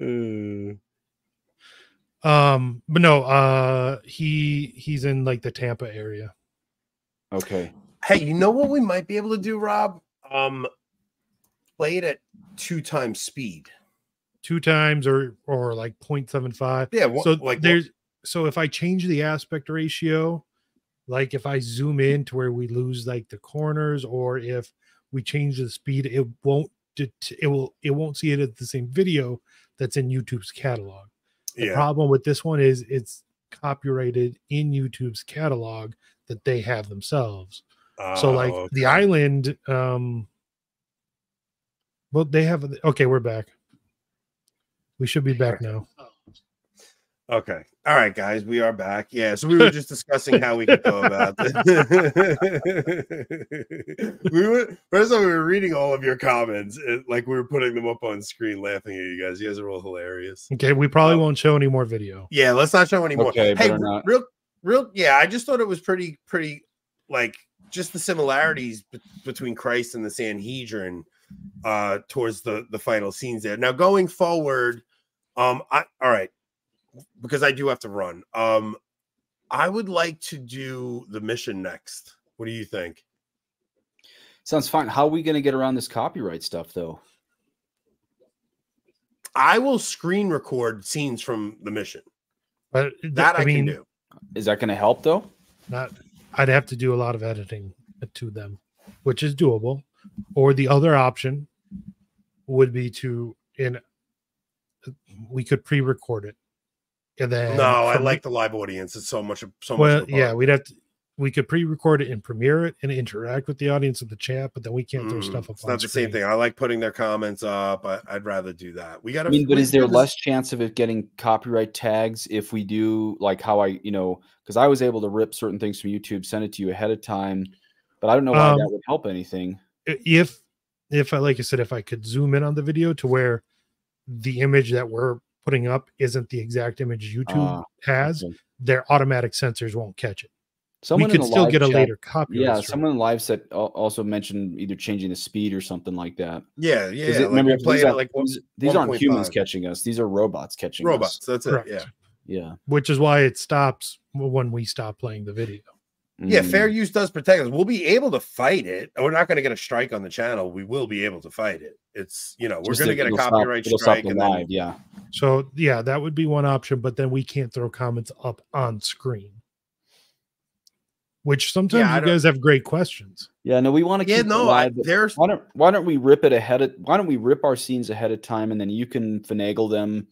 Speaker 2: Uh, um, but no, uh he he's in like the Tampa area.
Speaker 3: Okay.
Speaker 1: Hey, you know what we might be able to do, Rob? Um, play it at two times speed.
Speaker 2: Two times or or like 0.75.
Speaker 1: Yeah, wha-
Speaker 2: So
Speaker 1: like what-
Speaker 2: there's so if I change the aspect ratio, like if I zoom in to where we lose like the corners, or if we change the speed, it won't det- it will it won't see it at the same video that's in YouTube's catalog. The
Speaker 1: Yeah.
Speaker 2: problem with this one is it's copyrighted in YouTube's catalog that they have themselves. so like
Speaker 1: Oh,
Speaker 2: the island, um well they have okay, we're back. We should be back now.
Speaker 1: Okay. All right, guys, we are back. Yeah, so we were just discussing how we could go about this. we were first of all, we were reading all of your comments, like we were putting them up on screen, laughing at you guys. You guys are all hilarious.
Speaker 2: Okay, we probably won't show any more video.
Speaker 1: Yeah, let's not show any more.
Speaker 3: Okay,
Speaker 1: hey,
Speaker 3: better
Speaker 1: r-
Speaker 3: not.
Speaker 1: real, real, yeah. I just thought it was pretty, pretty, like just the similarities be- between Christ and the Sanhedrin uh towards the the final scenes there. Now going forward, um, I all right because I do have to run. Um, I would like to do the mission next. What do you think?
Speaker 3: Sounds fine. How are we going to get around this copyright stuff, though?
Speaker 1: I will screen record scenes from the mission.
Speaker 2: But th-
Speaker 1: That I,
Speaker 2: mean,
Speaker 1: can do.
Speaker 3: Is that going to help, though?
Speaker 2: Not, I'd have to do a lot of editing to them, which is doable. Or the other option would be to in we could pre-record it, and then
Speaker 1: No, I like the live audience. It's so much, of so much.
Speaker 2: well,
Speaker 1: more
Speaker 2: yeah, we'd have to. We could pre-record it and premiere it and interact with the audience in the chat, but then we can't throw
Speaker 1: Mm,
Speaker 2: stuff up.
Speaker 1: It's
Speaker 2: on
Speaker 1: not the same thing. I like putting their comments up. I, I'd rather do that. We got to.
Speaker 3: I mean, but is there less chance of it getting copyright tags if we do like how I, you know, because I was able to rip certain things from YouTube, send it to you ahead of time, but I don't know why
Speaker 2: Um,
Speaker 3: that would help anything.
Speaker 2: if if I like I said, if I could zoom in on the video to where the image that we're putting up isn't the exact image YouTube
Speaker 3: Ah,
Speaker 2: has,
Speaker 3: okay.
Speaker 2: their automatic sensors won't catch it.
Speaker 3: Someone
Speaker 2: we could still
Speaker 3: live
Speaker 2: get a
Speaker 3: chat-
Speaker 2: later copy.
Speaker 3: Yeah,
Speaker 2: strike.
Speaker 3: someone in live set also mentioned either changing the speed or something like that.
Speaker 1: Yeah, yeah.
Speaker 3: It-
Speaker 1: like
Speaker 3: remember,
Speaker 1: we
Speaker 3: these, aren't,
Speaker 1: like one-
Speaker 3: these, these aren't humans
Speaker 1: 1.5.
Speaker 3: catching us; these are robots catching
Speaker 1: robots.
Speaker 3: us. Robots.
Speaker 1: That's it.
Speaker 2: Correct.
Speaker 1: Yeah.
Speaker 3: Yeah,
Speaker 2: which is why it stops when we stop playing the video.
Speaker 1: Yeah,
Speaker 3: Mm.
Speaker 1: fair use does protect us. We'll be able to fight it. We're not going to get a strike on the channel. We will be able to fight it. It's you know we're going to get a copyright
Speaker 3: stop
Speaker 1: strike
Speaker 3: the
Speaker 1: and then
Speaker 3: yeah.
Speaker 2: So yeah, that would be one option, but then we can't throw comments up on screen. Which sometimes
Speaker 1: Yeah,
Speaker 2: you
Speaker 1: don't-
Speaker 2: guys have great questions.
Speaker 3: Yeah, no, we want to
Speaker 1: Yeah,
Speaker 3: keep it
Speaker 1: no, I-
Speaker 3: live, but
Speaker 1: there's-
Speaker 3: why don't why don't we rip it ahead of why don't we rip our scenes ahead of time and then you can finagle them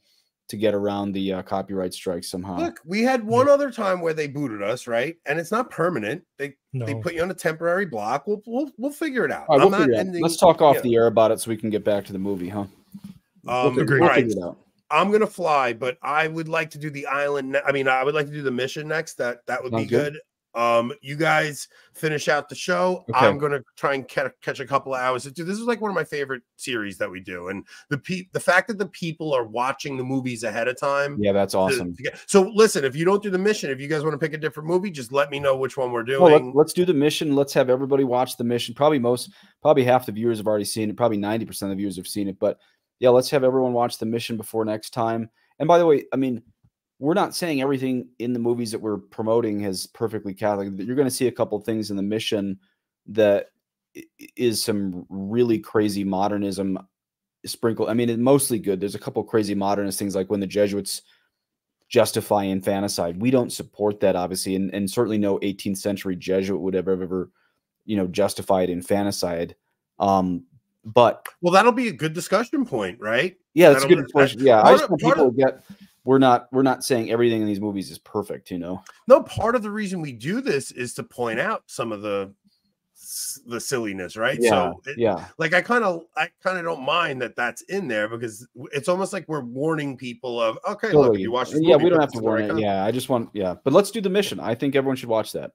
Speaker 3: to get around the uh, copyright strike somehow.
Speaker 1: Look, we had one other time where they booted us, right? And it's not permanent. They they put you on a temporary block. We'll we'll, we'll figure it out.
Speaker 3: All right,
Speaker 1: I'm
Speaker 3: we'll
Speaker 1: not
Speaker 3: figure it out.
Speaker 1: ending-
Speaker 3: Let's talk off
Speaker 1: yeah.
Speaker 3: the air about it so we can get back to the movie, huh? We'll
Speaker 1: Um,
Speaker 3: figure, we'll
Speaker 1: right.
Speaker 3: figure it out.
Speaker 1: I'm gonna fly, but I would like to do the island. ne- I mean, I would like to do the mission next. That that would be
Speaker 3: good.
Speaker 1: good. Um, you guys finish out the show.
Speaker 3: Okay.
Speaker 1: I'm gonna try and ca- catch a couple of hours. Dude, this is like one of my favorite series that we do, and the pe- the fact that the people are watching the movies ahead of time.
Speaker 3: Yeah, that's
Speaker 1: to-
Speaker 3: awesome.
Speaker 1: to get- so listen, if you don't do the mission, if you guys want to pick a different movie, just let me know which one we're doing.
Speaker 3: Well, let, us do the mission. Let's have everybody watch the mission. Probably most, probably half the viewers have already seen it. Probably 90% of the viewers have seen it. But yeah, let's have everyone watch the mission before next time. And by the way, I mean, we're not saying everything in the movies that we're promoting is perfectly Catholic. You're going to see a couple of things in the mission that i- is some really crazy modernism sprinkle. I mean, it's mostly good. There's a couple crazy modernist things like when the Jesuits justify infanticide. We don't support that, obviously, and, and certainly no 18th century Jesuit would have ever, you know, justified infanticide. Um, but
Speaker 1: well, that'll be a good discussion point, right?
Speaker 3: yeah, that's
Speaker 1: That'll-
Speaker 3: good question.
Speaker 1: that-
Speaker 3: Yeah, I
Speaker 1: part
Speaker 3: just
Speaker 1: of-
Speaker 3: want people
Speaker 1: of-
Speaker 3: get we're not we're not saying everything in these movies is perfect, you know.
Speaker 1: No, part of the reason we do this is to point out some of the the silliness, right?
Speaker 3: Yeah,
Speaker 1: so it-
Speaker 3: yeah.
Speaker 1: like I kind of I kind of don't mind that that's in there because it's almost like we're warning people of okay, look, if you watch this
Speaker 3: And yeah, we don't have to
Speaker 1: in the
Speaker 3: warn
Speaker 1: right
Speaker 3: it.
Speaker 1: context.
Speaker 3: Yeah, I just want yeah, but let's do the mission. I think everyone should watch that.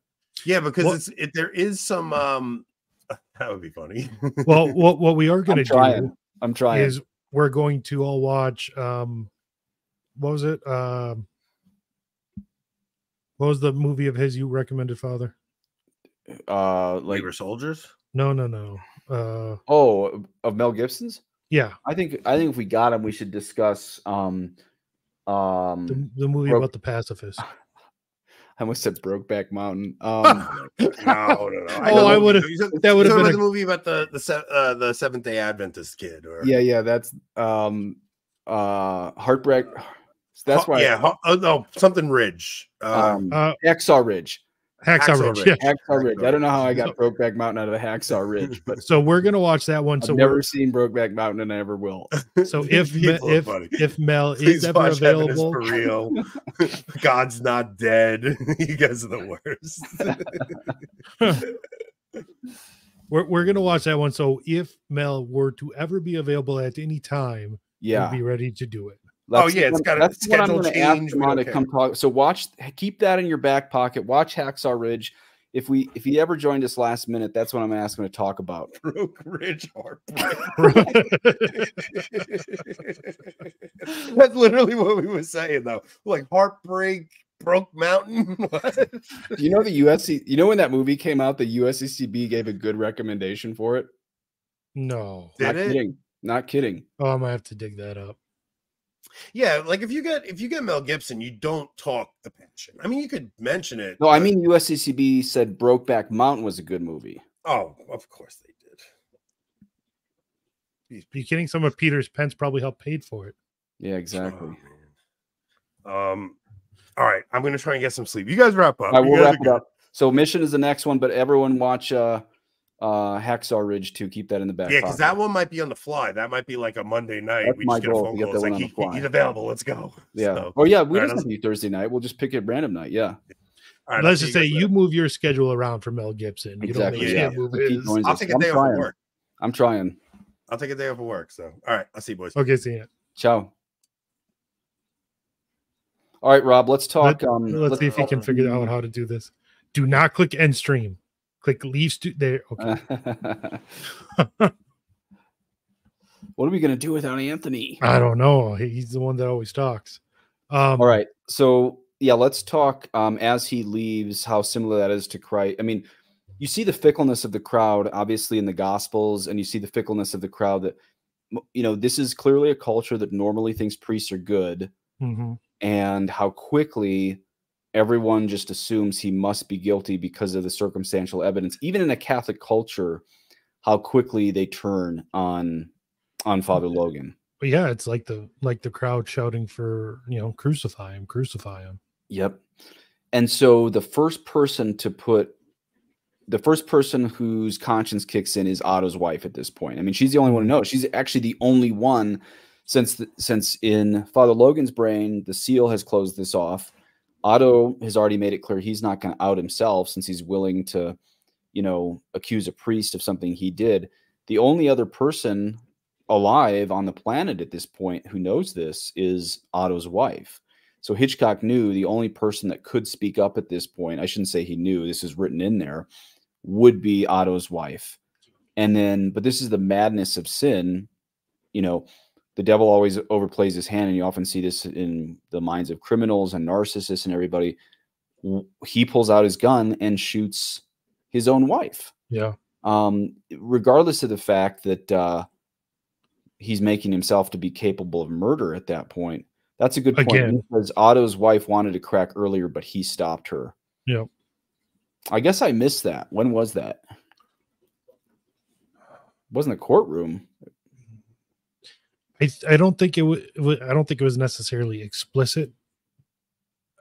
Speaker 1: yeah, because
Speaker 2: Well-
Speaker 1: it's it, there is some um that would be funny.
Speaker 2: Well, what what we are going to
Speaker 3: trying.
Speaker 2: do
Speaker 3: I'm trying.
Speaker 2: is we're going to all watch um what was it um What was the movie of his you recommended, Father?
Speaker 3: Uh, like
Speaker 1: Labor soldiers.
Speaker 2: No, no, no. Uh,
Speaker 3: oh, of Mel Gibson's.
Speaker 2: yeah,
Speaker 3: I think I think if we got him, we should discuss um um
Speaker 2: the, the movie
Speaker 3: Broke-
Speaker 2: about the pacifist.
Speaker 3: I almost said Brokeback Mountain. Um
Speaker 1: no, no, no.
Speaker 2: Oh, I would've- that would've been a-
Speaker 1: the movie about the the se- uh, the Seventh Day Adventist kid. Or
Speaker 3: yeah, yeah, that's um uh Heartbreak. That's why
Speaker 1: yeah, ho- oh no, something Ridge. Um,
Speaker 3: um
Speaker 2: Uh,
Speaker 3: Hacksaw Ridge.
Speaker 2: Hacksaw,
Speaker 1: Hacksaw
Speaker 2: Ridge.
Speaker 1: Ridge.
Speaker 2: Yeah.
Speaker 3: Hacksaw Ridge. I don't know how I got Brokeback Mountain out of the Hacksaw Ridge, but
Speaker 2: So we're gonna watch that one.
Speaker 3: I've
Speaker 2: So
Speaker 3: never
Speaker 2: we're,
Speaker 3: seen Brokeback Mountain and I never will.
Speaker 2: so if Me- if
Speaker 1: funny.
Speaker 2: if Mel
Speaker 1: Please
Speaker 2: is ever
Speaker 1: watch Heaven is
Speaker 2: available,
Speaker 1: for real. God's not dead. you guys are the worst.
Speaker 2: we're we're gonna watch that one. So if Mel were to ever be available at any time,
Speaker 3: Yeah.
Speaker 2: we'll be ready to do it.
Speaker 3: That's oh,
Speaker 1: yeah,
Speaker 3: the
Speaker 1: it's
Speaker 3: one-
Speaker 1: got a
Speaker 3: that's what I'm
Speaker 1: schedule
Speaker 3: going to ask
Speaker 1: change,
Speaker 3: him
Speaker 1: we
Speaker 3: on
Speaker 1: don't
Speaker 3: to come talk. So watch, keep that in your back pocket. Watch Hacksaw Ridge. If we if he ever joined us last minute, that's what I'm asking to ask him to talk about.
Speaker 1: Broke Ridge heartbreak. That's literally what we were saying though. Like heartbreak, broke mountain.
Speaker 3: Do you know the USC? You know when that movie came out, the USCCB gave a good recommendation for it.
Speaker 2: No.
Speaker 1: Did
Speaker 3: Not
Speaker 1: it?
Speaker 3: kidding. Not kidding.
Speaker 2: Oh, I might have to dig that up.
Speaker 1: Yeah, like if you get if you get Mel Gibson, you don't talk the pension. I mean, you could mention it.
Speaker 3: No, I mean USCCB said Brokeback Mountain was a good movie.
Speaker 1: oh, of course they did.
Speaker 2: Are you kidding? Some of Peter's Pence probably helped paid for it.
Speaker 3: Yeah, exactly.
Speaker 1: Um, all right, I'm gonna try and get some sleep. You guys wrap up.
Speaker 3: All right,
Speaker 1: You
Speaker 3: we'll wrap it
Speaker 1: good.
Speaker 3: up. So Mission is the next one, but everyone watch uh uh Hacksaw Ridge to keep that in the back.
Speaker 1: Yeah, because that one might be on the fly. That might be like a Monday night.
Speaker 3: That's
Speaker 1: we
Speaker 3: my
Speaker 1: just get a phone
Speaker 3: get
Speaker 1: call. It's like he- he's available. Let's go.
Speaker 3: Yeah.
Speaker 1: So,
Speaker 3: oh yeah, we
Speaker 1: all right,
Speaker 3: just
Speaker 1: I'll-
Speaker 3: have to be Thursday night. We'll just pick it random night. Yeah.
Speaker 1: all right,
Speaker 2: Let's just say you
Speaker 1: later.
Speaker 2: move your schedule around for Mel Gibson. You don't
Speaker 3: Exactly.
Speaker 2: know
Speaker 1: Yeah.
Speaker 2: move
Speaker 3: Keith
Speaker 1: I'll take a
Speaker 3: I'm
Speaker 1: day off
Speaker 3: trying.
Speaker 1: of work.
Speaker 3: I'm trying.
Speaker 1: I'll take a day off of work. So, all right, I'll see you boys.
Speaker 2: Okay, see ya.
Speaker 3: Ciao. All right, Rob. Let's talk.
Speaker 2: Let,
Speaker 3: um,
Speaker 2: let's, see if you can figure out how to do this. Do not click end stream. Click leave stu- there. Okay.
Speaker 3: what are we gonna do without Anthony?
Speaker 2: I don't know. He's the one that always talks. Um,
Speaker 3: All right. So yeah, let's talk um, as he leaves. How similar that is to Christ. I mean, you see the fickleness of the crowd, obviously in the Gospels, and you see the fickleness of the crowd. That you know, this is clearly a culture that normally thinks priests are good,
Speaker 2: mhm.
Speaker 3: and how quickly everyone just assumes he must be guilty because of the circumstantial evidence. Even in a Catholic culture, how quickly they turn on on Father Logan.
Speaker 2: But yeah, it's like the like the crowd shouting for you know crucify him, crucify him.
Speaker 3: Yep. And so the first person to put the first person whose conscience kicks in is Otto's wife at this point. I mean, she's the only one who mm-hmm. knows. She's actually the only one since the, since in Father Logan's brain, the seal has closed this off. Otto has already made it clear he's not going to out himself since he's willing to, you know, accuse a priest of something he did. The only other person alive on the planet at this point who knows this is Otto's wife. So Hitchcock knew the only person that could speak up at this point, I shouldn't say he knew, this is written in there, would be Otto's wife. And then, but this is the madness of sin. You know, the devil always overplays his hand, and you often see this in the minds of criminals and narcissists and everybody. He pulls out his gun and shoots his own wife
Speaker 2: Yeah.
Speaker 3: um, regardless of the fact that uh, he's making himself to be capable of murder at that point. That's a good point
Speaker 2: Again.
Speaker 3: because Otto's wife wanted to crack earlier, but he stopped her.
Speaker 2: Yep.
Speaker 3: I guess I missed that. When was that? wasn't the courtroom.
Speaker 2: I I don't think it was. I don't think it was necessarily explicit.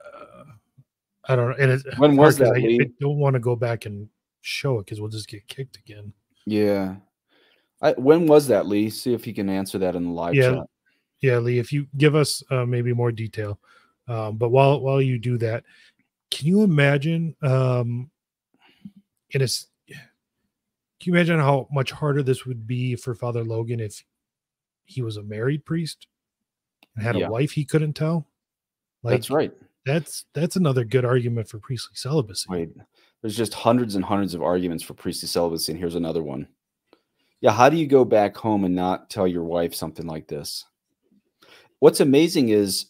Speaker 2: Uh, I don't know. And it,
Speaker 3: When was that,
Speaker 2: I, I don't want to go back and show it because we'll just get kicked again.
Speaker 3: Yeah. I, when was that, Lee? See if you can answer that in the live
Speaker 2: yeah,
Speaker 3: chat.
Speaker 2: yeah, Lee. If you give us uh, maybe more detail, um, but while while you do that, can you imagine? Um, in a, can you imagine how much harder this would be for Father Logan if he was a married priest and had
Speaker 3: Yeah.
Speaker 2: a wife he couldn't tell?
Speaker 3: That's right.
Speaker 2: That's that's another good argument for priestly celibacy.
Speaker 3: Wait, there's just hundreds and hundreds of arguments for priestly celibacy, and here's another one. Yeah, how do you go back home and not tell your wife something like this? What's amazing is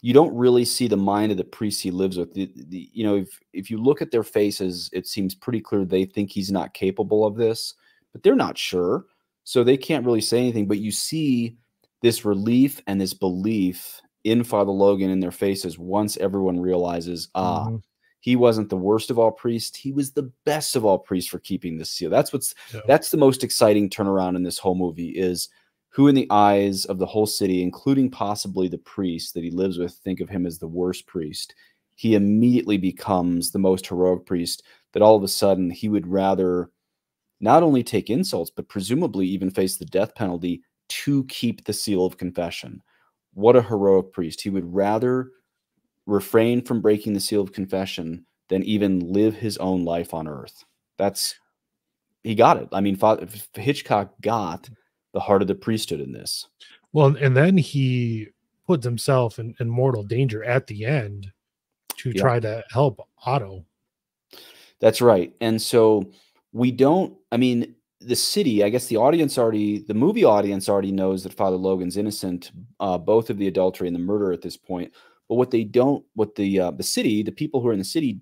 Speaker 3: you don't really see the mind of the priest he lives with. The, the, you know, if if you look at their faces, it seems pretty clear they think he's not capable of this, but they're not sure, so they can't really say anything. But you see this relief and this belief in Father Logan in their faces once everyone realizes, ah,
Speaker 2: Mhm.
Speaker 3: he wasn't the worst of all priests. He was the best of all priests for keeping this seal. That's what's
Speaker 2: Yeah.
Speaker 3: that's the most exciting turnaround in this whole movie is who in the eyes of the whole city, including possibly the priest that he lives with, think of him as the worst priest. He immediately becomes the most heroic priest that all of a sudden he would rather not only take insults, but presumably even face the death penalty to keep the seal of confession. What a heroic priest. He would rather refrain from breaking the seal of confession than even live his own life on earth. That's he got it. I mean, Hitchcock got the heart of the priesthood in this.
Speaker 2: Well, and then he puts himself in, in mortal danger at the end to
Speaker 3: Yeah.
Speaker 2: try to help Otto.
Speaker 3: That's right. And so we don't, I mean, the city, I guess the audience already, the movie audience already knows that Father Logan's innocent, uh, both of the adultery and the murder at this point. But what they don't, what the uh, the city, the people who are in the city,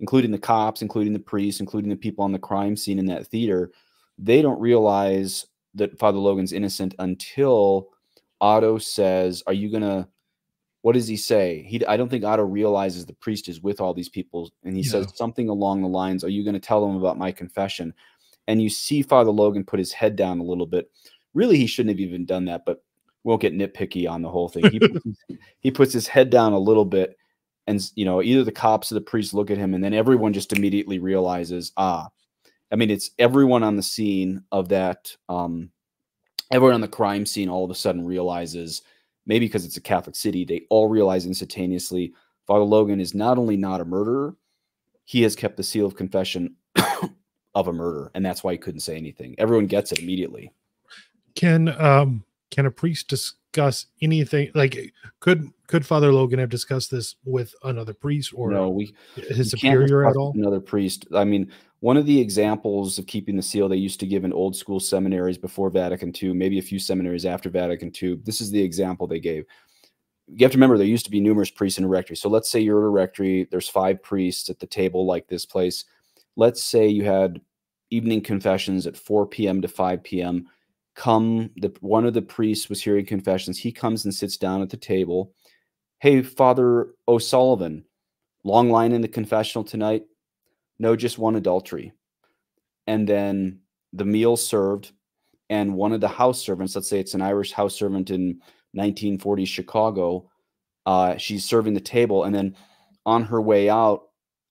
Speaker 3: including the cops, including the priests, including the people on the crime scene in that theater, they don't realize that Father Logan's innocent until Otto says, "Are you gonna?" What does he say? He, I don't think Otto realizes the priest is with all these people, and he says something along the lines, "Are you going to tell them about my confession?" And you see Father Logan put his head down a little bit. Really, he shouldn't have even done that, but won't get nitpicky on the whole thing. He, puts his- he puts his head down a little bit, and you know, either the cops or the priest look at him, and then everyone just immediately realizes, ah, I mean, it's everyone on the scene of that, um, everyone on the crime scene all of a sudden realizes, maybe because it's a Catholic city, they all realize instantaneously Father Logan is not only not a murderer, he has kept the seal of confession of a murder, and that's why he couldn't say anything. Everyone gets it immediately.
Speaker 2: Can um can a priest discuss anything like could could Father Logan have discussed this with another priest or
Speaker 3: no, we
Speaker 2: his superior at all?
Speaker 3: Another priest. I mean, one of the examples of keeping the seal they used to give in old school seminaries before Vatican II, maybe a few seminaries after Vatican II. This is the example they gave. You have to remember there used to be numerous priests in a rectory. So let's say you're at a rectory, there's five priests at the table like this place. Let's say you had evening confessions at 4 p.m. to 5 p.m. Come, the one of the priests was hearing confessions. He comes and sits down at the table. Hey, Father O'Sullivan, long line in the confessional tonight. No, just one adultery. And then the meal served, and one of the house servants, let's say it's an Irish house servant in 1940 Chicago, uh, she's serving the table, and then on her way out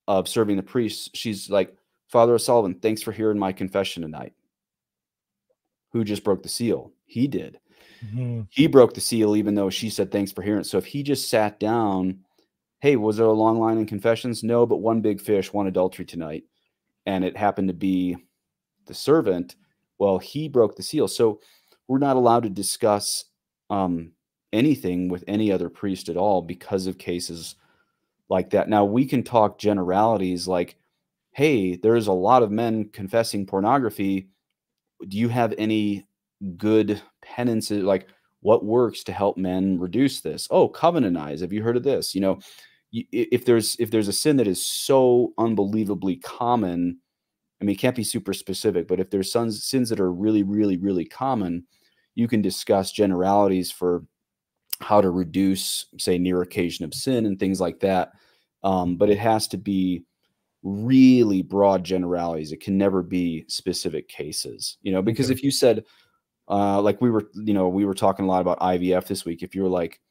Speaker 3: of serving the priest, she's like, Father O'Sullivan, thanks for hearing my confession tonight. Who just broke the seal? He did.
Speaker 2: Mhm.
Speaker 3: He broke the seal, even though she said thanks for hearing it. So if he just sat down, hey, was there a long line in confessions? No, but one big fish, one adultery tonight. And it happened to be the servant. Well, he broke the seal. So we're not allowed to discuss um, anything with any other priest at all because of cases like that. Now, we can talk generalities like, hey, there's a lot of men confessing pornography. Do you have any good penances? Like, what works to help men reduce this? Oh, Covenant Eyes. Have you heard of this? You know, if there's if there's a sin that is so unbelievably common, I mean, it can't be super specific, but if there's sins sins that are really, really, really common, you can discuss generalities for how to reduce, say, near occasion of sin and things like that. Um, but it has to be really broad generalities. It can never be specific cases, you know, because if you said, uh, like we were, you know, we were talking a lot about IVF this week. If you're like,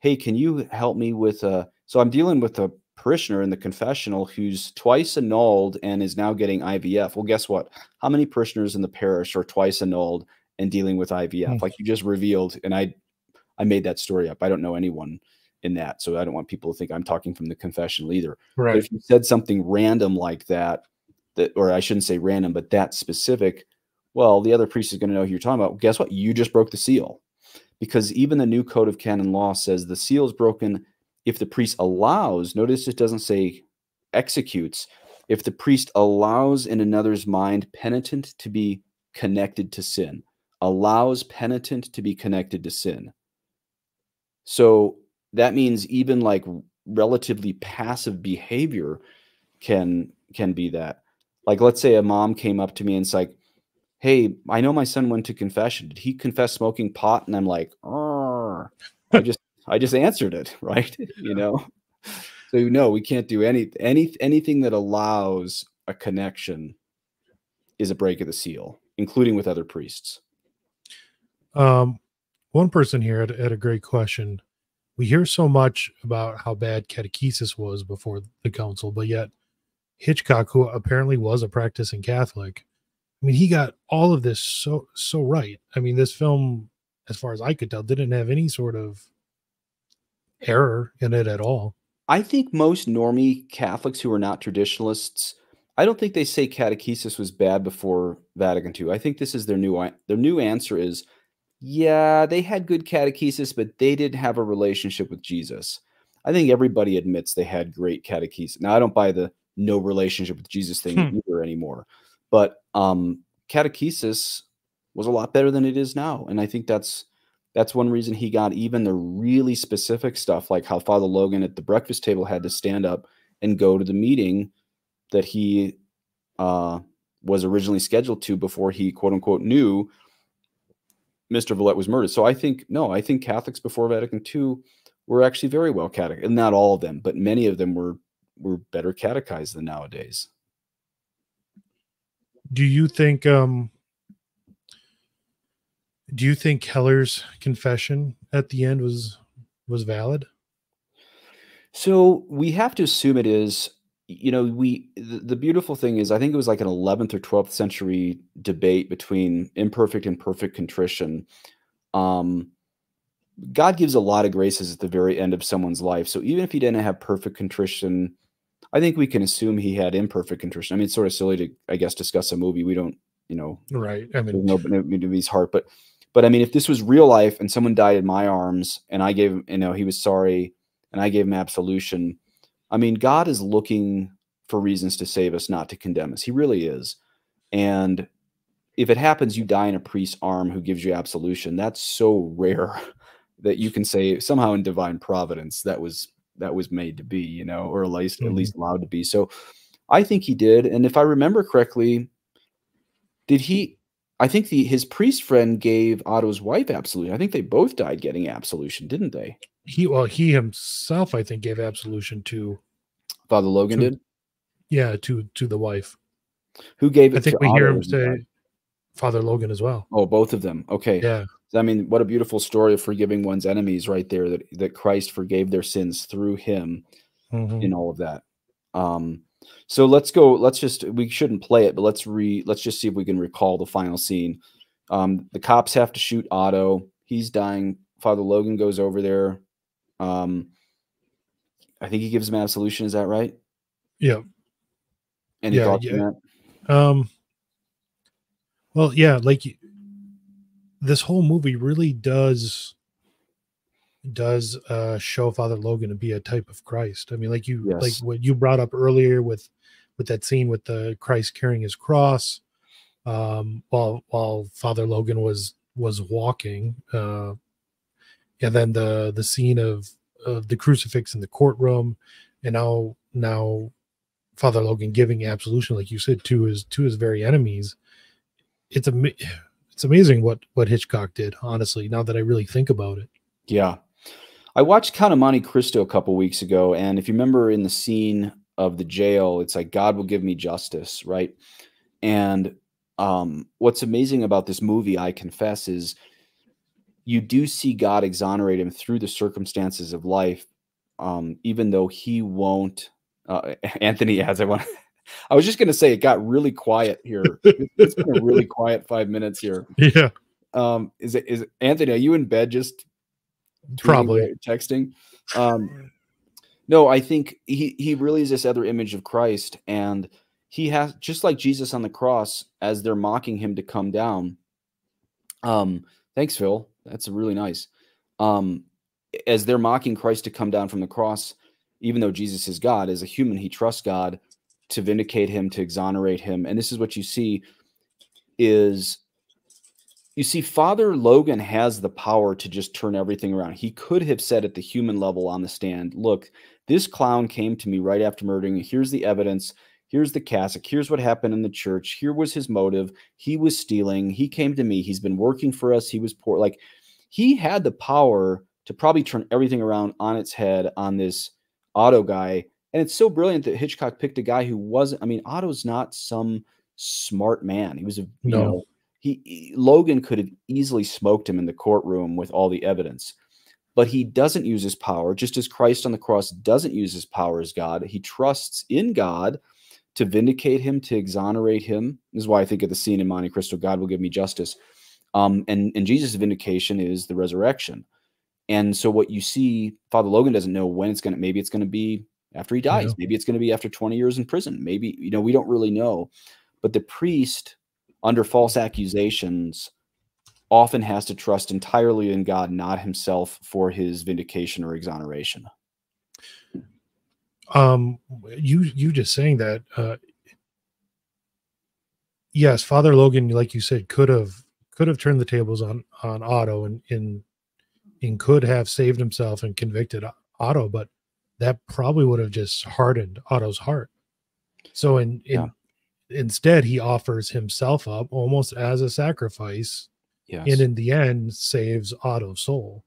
Speaker 3: hey, can you help me with a, so I'm dealing with a parishioner in the confessional who's twice annulled and is now getting IVF. Well, guess what? How many parishioners in the parish are twice annulled and dealing with IVF?
Speaker 2: Hmm.
Speaker 3: Like you just revealed, and I, I made that story up. I don't know anyone in that, so I don't want people to think I'm talking from the confessional either. But
Speaker 2: Right.
Speaker 3: if you said something random like that, that, or I shouldn't say random, but that specific, well, the other priest is going to know who you're talking about. Guess what? You just broke the seal, because even the new code of canon law says the seal is broken if the priest allows. Notice it doesn't say executes. If the priest allows in another's mind penitent to be connected to sin, allows penitent to be connected to sin. So that means even like relatively passive behavior can can be that. Like let's say a mom came up to me and it's like, "Hey, I know my son went to confession. Did he confess smoking pot?" And I'm like, "I just I just answered it, right? you know." So no, we can't do any any anything that allows a connection is a break of the seal, including with other priests.
Speaker 2: Um, one person here had, had a great question. We hear so much about how bad catechesis was before the council, but yet Hitchcock, who apparently was a practicing Catholic, I mean, he got all of this so so right. I mean, this film, as far as I could tell, didn't have any sort of error in it at all.
Speaker 3: I think most normie Catholics who are not traditionalists, I don't think they say catechesis was bad before Vatican II. I think this is their new their new answer is yeah, they had good catechesis, but they didn't have a relationship with Jesus. I think everybody admits they had great catechesis. Now, I don't buy the no relationship with Jesus thing
Speaker 2: Hmm.
Speaker 3: either anymore, but um, catechesis was a lot better than it is now, and I think that's that's one reason he got even the really specific stuff, like how Father Logan at the breakfast table had to stand up and go to the meeting that he uh, was originally scheduled to before he quote unquote knew Mr. Villette was murdered. So I think no, I think Catholics before Vatican II were actually very well catechized, not all of them, but many of them were were better catechized than nowadays.
Speaker 2: Do you think um do you think Keller's confession at the end was was valid?
Speaker 3: So we have to assume it is. You know, we the, the beautiful thing is, I think it was like an 11th or 12th century debate between imperfect and perfect contrition. Um, God gives a lot of graces at the very end of someone's life. So even if he didn't have perfect contrition, I think we can assume he had imperfect contrition. I mean, it's sort of silly to, I guess, discuss a movie we don't, you know,
Speaker 2: Right. I mean,
Speaker 3: no nobody's heart, but but I mean, if this was real life and someone died in my arms and I gave him, you know, he was sorry and I gave him absolution, I mean, God is looking for reasons to save us, not to condemn us. He really is. And if it happens, you die in a priest's arm who gives you absolution. That's so rare that you can say somehow in divine providence that was that was made to be, you know, or at least at
Speaker 2: Mhm.
Speaker 3: least allowed to be. So I think he did. And if I remember correctly, did he I think the his priest friend gave Otto's wife absolution. I think they both died getting absolution, didn't they?
Speaker 2: He well he himself I think gave absolution to
Speaker 3: Father Logan
Speaker 2: to-
Speaker 3: did.
Speaker 2: yeah to to the wife.
Speaker 3: Who gave it
Speaker 2: I think we hear him say? Father Logan as well.
Speaker 3: Oh, both of them. Okay.
Speaker 2: Yeah.
Speaker 3: I mean, what a beautiful story of forgiving one's enemies right there that that Christ forgave their sins through him
Speaker 2: Mhm.
Speaker 3: in all of that. Um so let's go let's just we shouldn't play it, but let's re let's just see if we can recall the final scene. Um the cops have to shoot Otto. He's dying. Father Logan goes over there. Um I think he gives him absolution, is that right?
Speaker 2: Yeah.
Speaker 3: Any
Speaker 2: Yeah,
Speaker 3: thoughts on that?
Speaker 2: Um well yeah, like this whole movie really does does uh show Father Logan to be a type of Christ. I mean, like you like what you brought up earlier with with that scene with the Christ carrying his cross um while while Father Logan was was walking uh and then the the scene of of the crucifix in the courtroom and now now Father Logan giving absolution like you said to his to his very enemies it's a it's amazing what what Hitchcock did honestly now that I really think about it
Speaker 3: Yeah. I watched Count of Monte Cristo a couple weeks ago, and if you remember in the scene of the jail, it's like God will give me justice, right? And um, what's amazing about this movie, I confess, is you do see God exonerate him through the circumstances of life, um, even though he won't. Uh, Anthony has I want. I was just going to say it got really quiet here. it's been a really quiet five minutes here.
Speaker 2: Yeah.
Speaker 3: Um, is it is Anthony? Are you in bed just
Speaker 2: Probably.
Speaker 3: texting? Um, no, I think he he really is this other image of Christ, and he has just like Jesus on the cross as they're mocking him to come down. Um, thanks, Phil. That's really nice. Um, as they're mocking Christ to come down from the cross, even though Jesus is God, as a human, he trusts God to vindicate him, to exonerate him. And this is what you see is you see, Father Logan has the power to just turn everything around. He could have said at the human level on the stand, look, this clown came to me right after murdering. Here's the evidence. Here's the cassock. Here's what happened in the church. Here was his motive. He was stealing. He came to me. He's been working for us. He was poor. Like he had the power to probably turn everything around on its head on this Otto guy. And it's so brilliant that Hitchcock picked a guy who wasn't, I mean, Otto's not some smart man. He was a, you
Speaker 2: No.
Speaker 3: know, he, he- Logan could have easily smoked him in the courtroom with all the evidence. But he doesn't use his power, just as Christ on the cross doesn't use his power as God. He trusts in God to vindicate him, to exonerate him. This is why I think of the scene in Monte Cristo, God will give me justice. Um, and, and Jesus' vindication is the resurrection. And so what you see, Father Logan doesn't know when it's going to, maybe it's going to be after he dies.
Speaker 2: Yeah.
Speaker 3: Maybe it's going to be after 20 years in prison. Maybe, you know, we don't really know. But the priest, under false accusations, often has to trust entirely in God, not himself, for his vindication or exoneration.
Speaker 2: Um you you just saying that uh yes father logan like you said could have could have turned the tables on on otto and in and could have saved himself and convicted otto but that probably would have just hardened otto's heart so in, in instead he offers himself up almost as a sacrifice
Speaker 3: Yes.
Speaker 2: and in the end saves otto's soul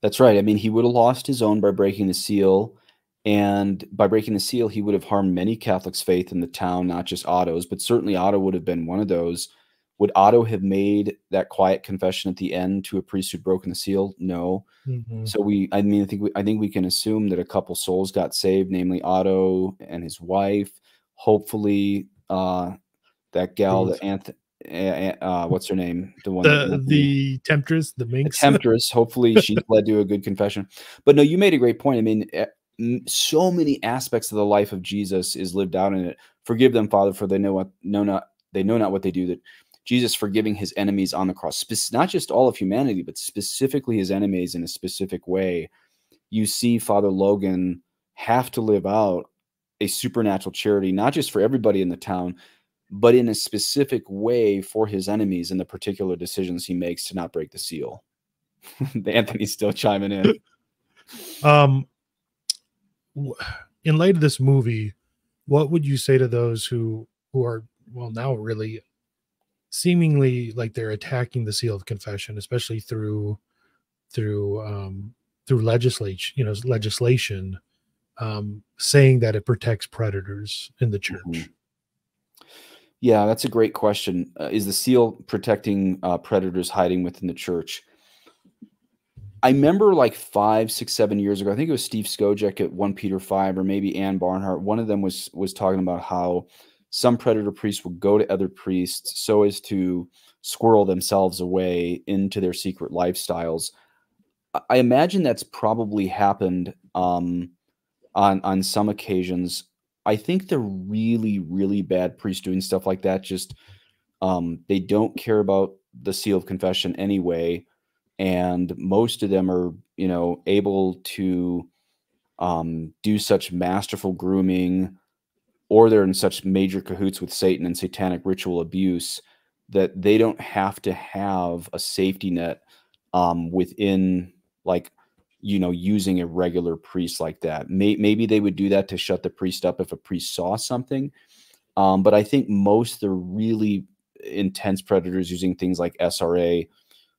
Speaker 3: That's right. I mean, he would have lost his own by breaking the seal. And by breaking the seal, he would have harmed many Catholics' faith in the town, not just Otto's, but certainly Otto would have been one of those. Would Otto have made that quiet confession at the end to a priest who'd broken the seal? No.
Speaker 2: Mhm.
Speaker 3: So we, I mean, I think we, I think we can assume that a couple souls got saved, namely Otto and his wife. Hopefully, uh, that gal, the Anth, uh, what's her name? The one.
Speaker 2: the the temptress the minx
Speaker 3: temptress. Hopefully, she's led to a good confession. But no, you made a great point. I mean, so many aspects of the life of Jesus is lived out in it. Forgive them, Father, for they know what know not they know not what they do. That Jesus forgiving his enemies on the cross, not just all of humanity, but specifically his enemies in a specific way. You see Father Logan have to live out a supernatural charity, not just for everybody in the town, but in a specific way for his enemies in the particular decisions he makes to not break the seal. Anthony's still chiming in.
Speaker 2: um in light of this movie what would you say to those who who are well now really seemingly like they're attacking the seal of confession especially through through um through legislation you know legislation um saying that it protects predators in the church
Speaker 3: Yeah, that's a great question. Uh, is the seal protecting uh, predators hiding within the church? I remember like five, six, seven years ago. I think it was Steve Skojec at One Peter Five, or maybe Ann Barnhardt. One of them was was talking about how some predator priests would go to other priests so as to squirrel themselves away into their secret lifestyles. I- imagine that's probably happened um, on on some occasions. I think the really, really bad priests doing stuff like that just um, they don't care about the seal of confession anyway, and most of them are you know able to um, do such masterful grooming, or they're in such major cahoots with Satan and satanic ritual abuse that they don't have to have a safety net um, within like you know using a regular priest like that. May, maybe they would do that to shut the priest up if a priest saw something um, but i think most the really intense predators using things like sra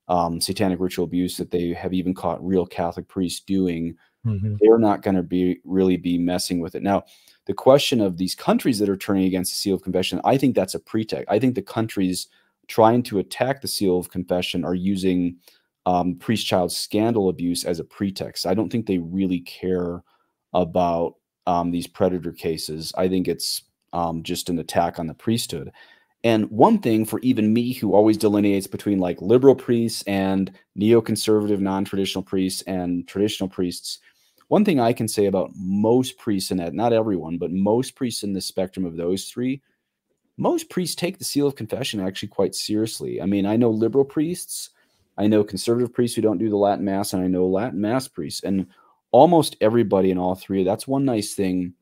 Speaker 3: um, satanic ritual abuse that they have even caught real catholic priests doing
Speaker 2: Mhm.
Speaker 3: they're not going to be really be messing with it. Now the question of these countries that are turning against the seal of confession i think that's a pretext. I think the countries trying to attack the seal of confession are using um, priest child scandal abuse as a pretext. I don't think they really care about um, these predator cases. I think it's um, just an attack on the priesthood and one thing for even me who always delineates between like liberal priests and neoconservative non-traditional priests and traditional priests one thing i can say about most priests in that not everyone but most priests in the spectrum of those three most priests take the seal of confession actually quite seriously i mean i know liberal priests i know conservative priests who don't do the latin mass and i know latin mass priests and almost everybody in all three that's one nice thing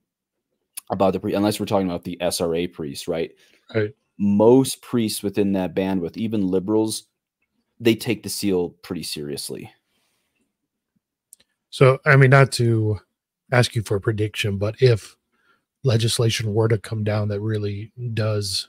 Speaker 3: about the priest unless we're talking about the sra priests right
Speaker 2: Right.
Speaker 3: Most priests within that bandwidth even liberals they take the seal pretty seriously.
Speaker 2: So, I mean, not to ask you for a prediction, but if legislation were to come down that really does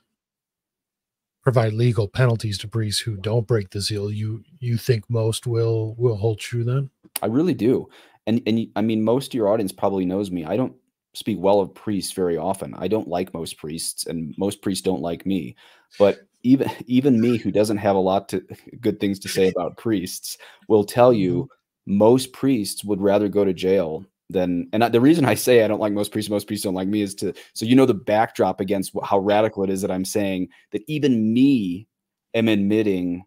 Speaker 2: provide legal penalties to priests who don't break the seal, you you think most will will hold true then?
Speaker 3: I really do. And and I mean most of your audience probably knows me. I don't speak well of priests very often. I don't like most priests and most priests don't like me. But even even me who doesn't have a lot to good things to say about priests will tell you mm-hmm. most priests would rather go to jail than and the reason I say I don't like most priests most priests don't like me is to so you know the backdrop against how radical it is that I'm saying that even me am admitting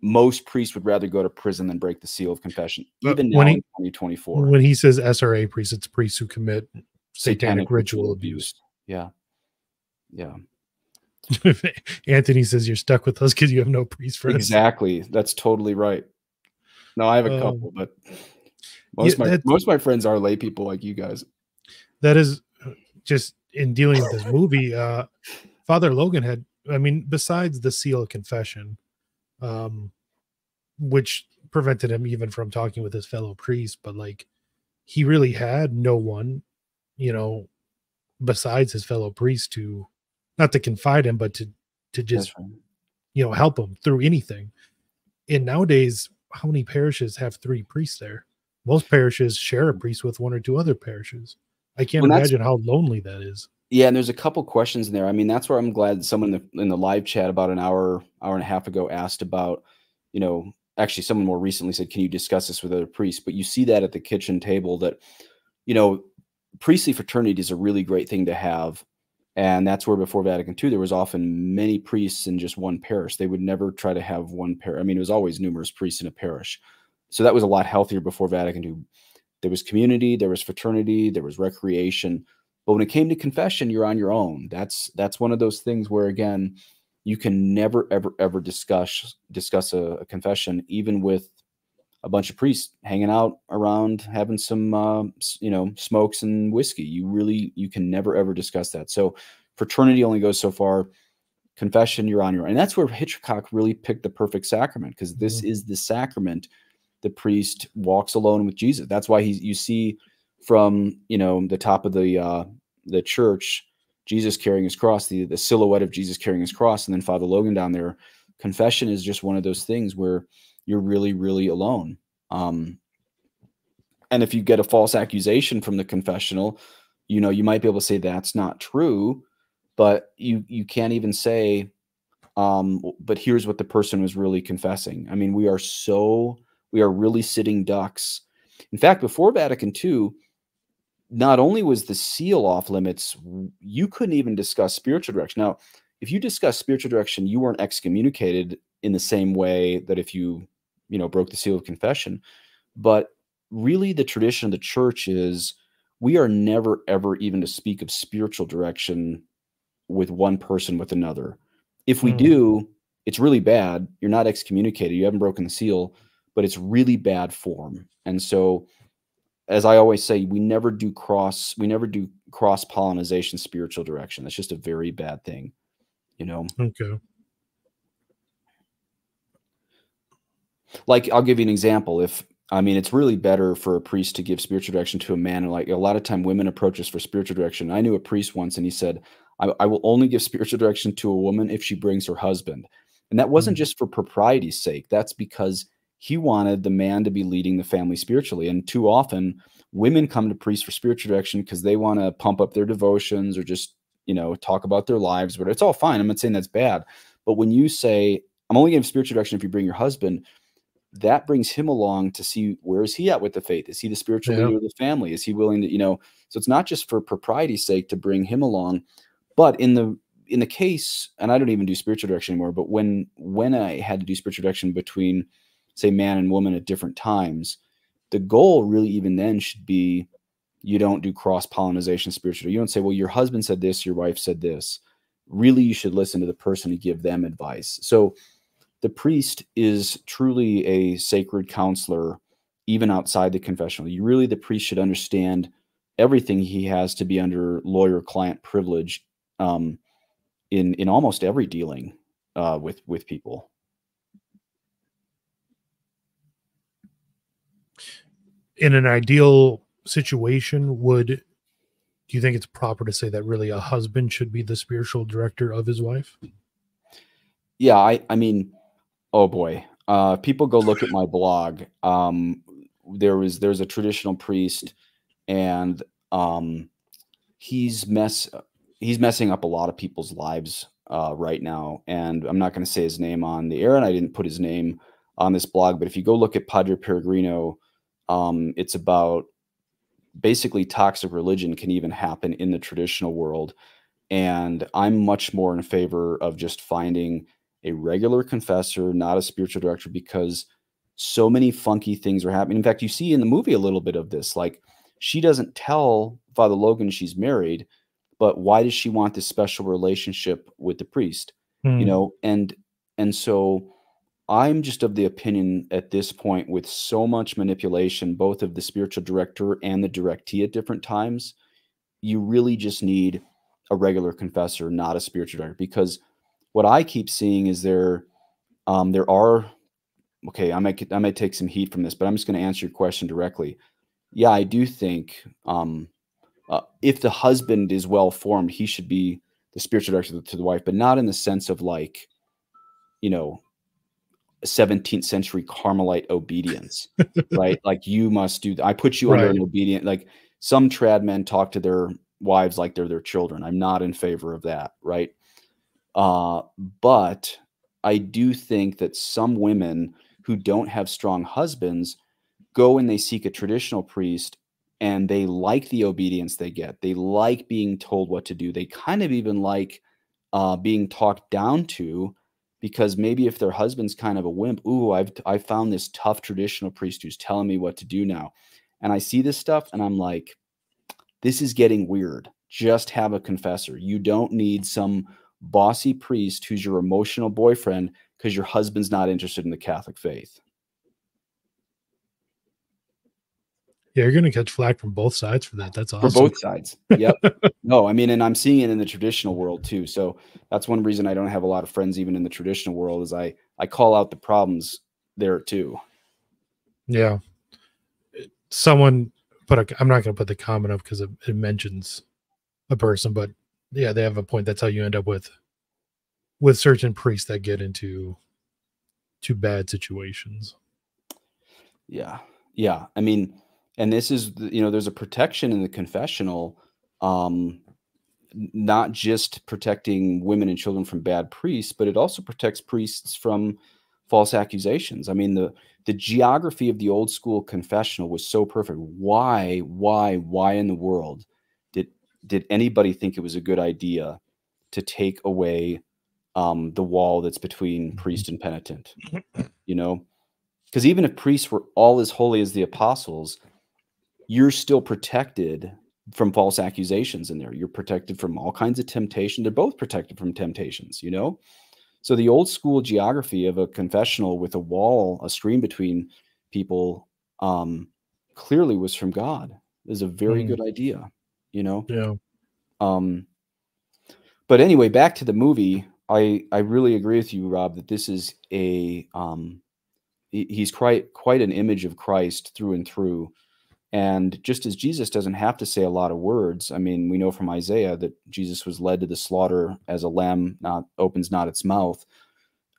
Speaker 3: most priests would rather go to prison than break the seal of confession even now
Speaker 2: when
Speaker 3: in
Speaker 2: he-
Speaker 3: 2024
Speaker 2: When he says SRA priests, it's priests who commit satanic,
Speaker 3: Satanic
Speaker 2: ritual
Speaker 3: ritual
Speaker 2: abuse.
Speaker 3: yeah yeah
Speaker 2: Anthony says you're stuck with us because you have no priest friends.
Speaker 3: Exactly. That's totally right. No, I have a
Speaker 2: Um,
Speaker 3: couple, but most of my most of my friends are lay people like you guys.
Speaker 2: that is uh, just in dealing with this movie uh father logan had i mean besides the seal of confession um which prevented him even from talking with his fellow priests but like he really had no one you know besides his fellow priests to not to confide him but to to just
Speaker 3: right.
Speaker 2: you know help him through anything. And nowadays how many parishes have three priests there? Most parishes share a priest with one or two other parishes. I can't
Speaker 3: Well,
Speaker 2: imagine how lonely that is
Speaker 3: Yeah, and there's a couple questions in there. I mean, that's where I'm glad someone in the, in the live chat about an hour, hour and a half ago asked about, you know, actually someone more recently said, "Can you discuss this with other priests?" But you see that at the kitchen table that, you know, priestly fraternity is a really great thing to have, and that's where before Vatican II there was often many priests in just one parish. They would never try to have one parish. I mean, it was always numerous priests in a parish, so that was a lot healthier before Vatican II. There was community, there was fraternity, there was recreation. But when it came to confession, you're on your own. That's that's one of those things where again, you can never ever ever discuss discuss a, a confession, even with a bunch of priests hanging out around having some uh, you know smokes and whiskey. You really you can never ever discuss that. So fraternity only goes so far. Confession, you're on your own, and that's where Hitchcock really picked the perfect sacrament because this is the sacrament the priest walks alone with Jesus. That's why he you see from you know the top of the uh, the church, Jesus carrying his cross, the the silhouette of Jesus carrying his cross, and then Father Logan down there. Confession is just one of those things where you're really really alone. Um, and if you get a false accusation from the confessional, you know you might be able to say that's not true, but you you can't even say um but here's what the person was really confessing i mean we are so we are really sitting ducks in fact before vatican ii not only was the seal off limits you couldn't even discuss spiritual direction now if you discuss spiritual direction you weren't excommunicated in the same way that if you you know broke the seal of confession but really the tradition of the church is we are never ever even to speak of spiritual direction with one person with another if we
Speaker 2: Hmm.
Speaker 3: do, it's really bad. You're not excommunicated. You haven't broken the seal, but it's really bad form. And so, as I always say, we never do cross. We never do cross pollination spiritual direction. That's just a very bad thing. You know,
Speaker 2: okay
Speaker 3: like I'll give you an example. If I mean, it's really better for a priest to give spiritual direction to a man. And like a lot of time, women approach us for spiritual direction. I knew a priest once, and he said, I, "I will only give spiritual direction to a woman if she brings her husband." And that wasn't hmm. just for propriety's sake. That's because he wanted the man to be leading the family spiritually. And too often, women come to priests for spiritual direction because they want to pump up their devotions or just you know talk about their lives. But it's all fine. I'm not saying that's bad. But when you say, "I'm only giving spiritual direction if you bring your husband," that brings him along to see where is he at with the faith is he the spiritual
Speaker 2: Yeah.
Speaker 3: leader of the family is he willing to you know so it's not just for propriety's sake to bring him along but in the in the case and i don't even do spiritual direction anymore but when when i had to do spiritual direction between say man and woman at different times the goal really even then should be you don't do cross pollination spiritually. You don't say well your husband said this your wife said this. Really you should listen to the person and give them advice. So the priest is truly a sacred counselor even outside the confessional. You really the priest should understand everything he has to be under lawyer client privilege um, in in almost every dealing uh, with with people
Speaker 2: in an ideal situation, would do you think it's proper to say that really a husband should be the spiritual director of his wife?
Speaker 3: Yeah, I I mean, oh boy. Uh people go look at my blog. Um there was there's a traditional priest and um he's mess he's messing up a lot of people's lives uh, right now and i'm not going to say his name on the air and i didn't put his name on this blog but if you go look at padre peregrino um, it's about basically toxic religion can even happen in the traditional world and i'm much more in favor of just finding a regular confessor not a spiritual director because so many funky things are happening in fact you see in the movie a little bit of this like she doesn't tell Father Logan she's married, but why does she want this special relationship with the priest?
Speaker 2: Hmm.
Speaker 3: You know, and and so I'm just of the opinion at this point with so much manipulation, both of the spiritual director and the directee at different times, you really just need a regular confessor, not a spiritual director. Because what I keep seeing is there um, there are okay, I might I might take some heat from this, but I'm just going to answer your question directly yeah, I do think um, uh, if the husband is well formed, he should be the spiritual director to the wife, but not in the sense of like, you know, 17th century Carmelite obedience, right? Like you must do. I put you under an obedient. Like some trad men talk to their wives like they're their children. I'm not in favor of that, right? Uh, but I do think that some women who don't have strong husbands go and they seek a traditional priest and they like the obedience they get. They like being told what to do. They kind of even like uh, being talked down to because maybe if their husband's kind of a wimp, ooh, I've I found this tough traditional priest who's telling me what to do now. And I see this stuff and I'm like, this is getting weird. Just have a confessor. You don't need some bossy priest who's your emotional boyfriend because your husband's not interested in the Catholic faith.
Speaker 2: Yeah, you're gonna catch flack from both sides for that. That's awesome.
Speaker 3: for both sides. Yep. no, I mean, and I'm seeing it in the traditional world too. So that's one reason I don't have a lot of friends even in the traditional world is I I call out the problems there too.
Speaker 2: Yeah. Someone put a I'm not gonna put the comment up because it, it mentions a person, but yeah, they have a point. That's how you end up with with certain priests that get into to bad situations.
Speaker 3: Yeah. Yeah. I mean, and this is you know, there's a protection in the confessional um not just protecting women and children from bad priests, but it also protects priests from false accusations. I mean, the the geography of the old school confessional was so perfect. Why, why, why in the world did did anybody think it was a good idea to take away um, the wall that's between priest and penitent? You know, because even if priests were all as holy as the apostles, you're still protected from false accusations in there. You're protected from all kinds of temptation. They're both protected from temptations, you know? So the old school geography of a confessional with a wall, a screen between people, um, clearly was from God. Is a very
Speaker 2: Mm.
Speaker 3: good idea, you know?
Speaker 2: Yeah.
Speaker 3: Um, but anyway, back to the movie. I I really agree with you, Rob, that this is a um, he's quite quite an image of Christ through and through. And just as Jesus doesn't have to say a lot of words, I mean, we know from Isaiah that Jesus was led to the slaughter as a lamb not opens not its mouth.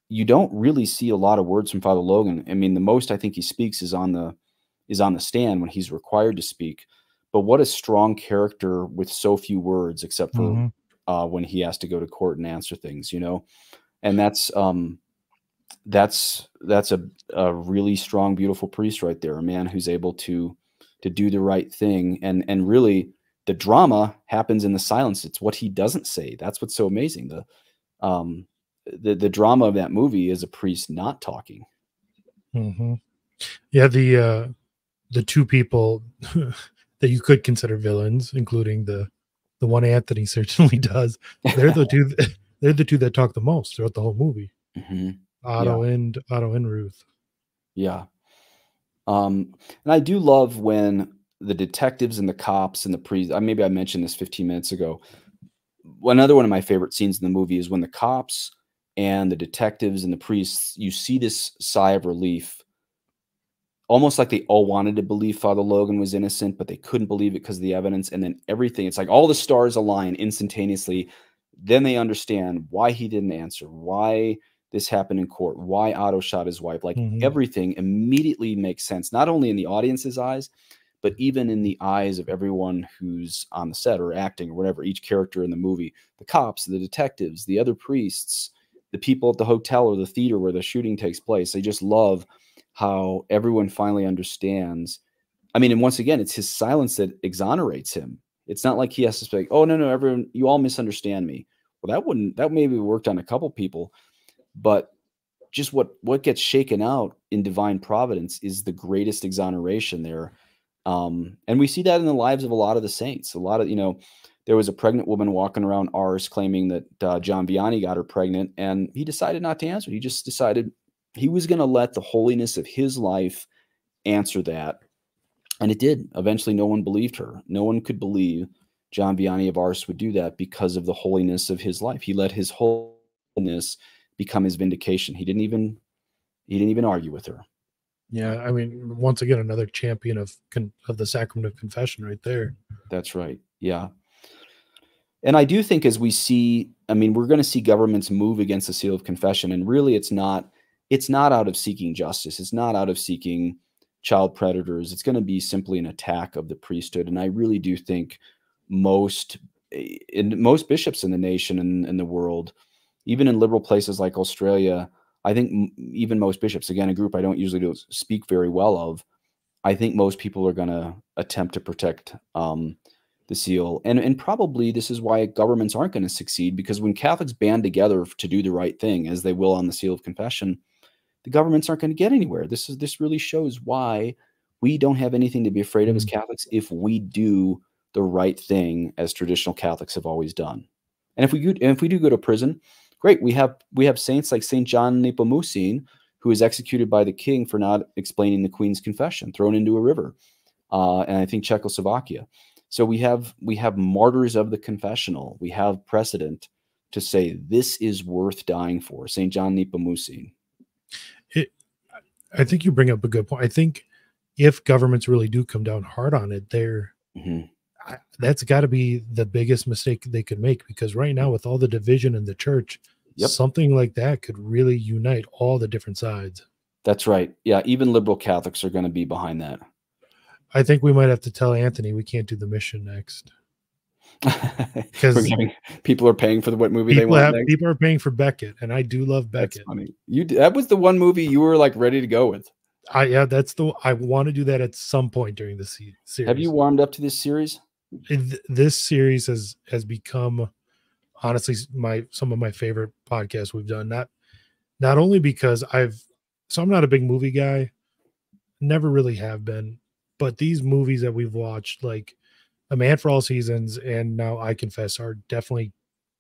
Speaker 3: You don't really see a lot of words from Father Logan. I mean, the most I think he speaks is on the is on the stand when he's required to speak. But what a strong character with so few words, except for
Speaker 2: Mhm.
Speaker 3: uh, when he has to go to court and answer things, you know. And that's um, that's that's a, a really strong, beautiful priest right there. A man who's able to to do the right thing, and and really the drama happens in the silence. It's what he doesn't say. That's what's so amazing. The um, the the drama of that movie is a priest not talking.
Speaker 2: mm-hmm. Yeah, the uh the two people that you could consider villains, including the the one Anthony certainly does. They're the two. They're the two that talk the most throughout the whole movie.
Speaker 3: Mhm.
Speaker 2: Otto and Otto and Ruth.
Speaker 3: Yeah. Um, and I do love when the detectives and the cops and the priest. Uh, maybe I mentioned this 15 minutes ago. Another one of my favorite scenes in the movie is when the cops and the detectives and the priests. You see this sigh of relief almost like they all wanted to believe Father Logan was innocent, but they couldn't believe it because of the evidence. And then everything, it's like all the stars align instantaneously. Then they understand why he didn't answer, why this happened in court, why Otto shot his wife. Like
Speaker 2: Mhm.
Speaker 3: everything immediately makes sense, not only in the audience's eyes, but even in the eyes of everyone who's on the set or acting or whatever, each character in the movie, the cops, the detectives, the other priests, the people at the hotel or the theater where the shooting takes place. They just love how everyone finally understands. I mean, and once again, it's his silence that exonerates him. It's not like he has to say, "Oh no, no, everyone, you all misunderstand me." Well, that wouldn't that maybe worked on a couple people, but just what what gets shaken out in divine providence is the greatest exoneration there. Um, and we see that in the lives of a lot of the saints. A lot of you know, there was a pregnant woman walking around Ars claiming that uh, John Vianney got her pregnant, and he decided not to answer. He just decided he was going to let the holiness of his life answer that. And it did. Eventually, no one believed her. No one could believe John Vianney of Ars would do that because of the holiness of his life. He let his holiness become his vindication. He didn't even he didn't even argue with her.
Speaker 2: Yeah, I mean, once again, another champion of of the sacrament of confession, right there.
Speaker 3: That's right. Yeah. And I do think as we see, I mean, we're going to see governments move against the seal of confession, and really, it's not it's not out of seeking justice. It's not out of seeking child predators. It's going to be simply an attack of the priesthood. And I really do think most eh, in most bishops in the nation and in the world, even in liberal places like Australia, I think m- even most bishops, again, a group I don't usually do speak very well of, I think most people are going to attempt to protect um, the seal. And, and probably this is why governments aren't going to succeed because when Catholics band together to do the right thing, as they will on the seal of confession, the governments aren't going to get anywhere. This is this really shows why we don't have anything to be afraid of as Catholics if we do the right thing as traditional Catholics have always done. And if we and if we do go to prison, great. We have we have saints like Saint John Nepomucene, who was executed by the king for not explaining the Queen's confession, thrown into a river, uh, and I think Czechoslovakia. So we have we have martyrs of the confessional. We have precedent to say this is worth dying for. Saint John Nepomucene.
Speaker 2: It, I think you bring up a good point. I think if governments really do come down hard on it, they're
Speaker 3: Mhm.
Speaker 2: I- that's got to be the biggest mistake they could make because right now with all the division in the church,
Speaker 3: Yep.
Speaker 2: something like that could really unite all the different sides.
Speaker 3: That's right. Yeah, even liberal Catholics are going to be behind that.
Speaker 2: I think we might have to tell Anthony we can't do the mission next. Because
Speaker 3: people are paying for the what movie they want
Speaker 2: Have, people are paying for Becket, and I do love
Speaker 3: Becket. You that was the one movie you were like ready to go with.
Speaker 2: I yeah, that's the I want to do that at some point during the se- series.
Speaker 3: Have you warmed up to this series?
Speaker 2: Th- this series has has become honestly my some of my favorite podcasts we've done. Not not only because I've so I'm not a big movie guy, never really have been, but these movies that we've watched, like A Man for All Seasons and now I Confess, are definitely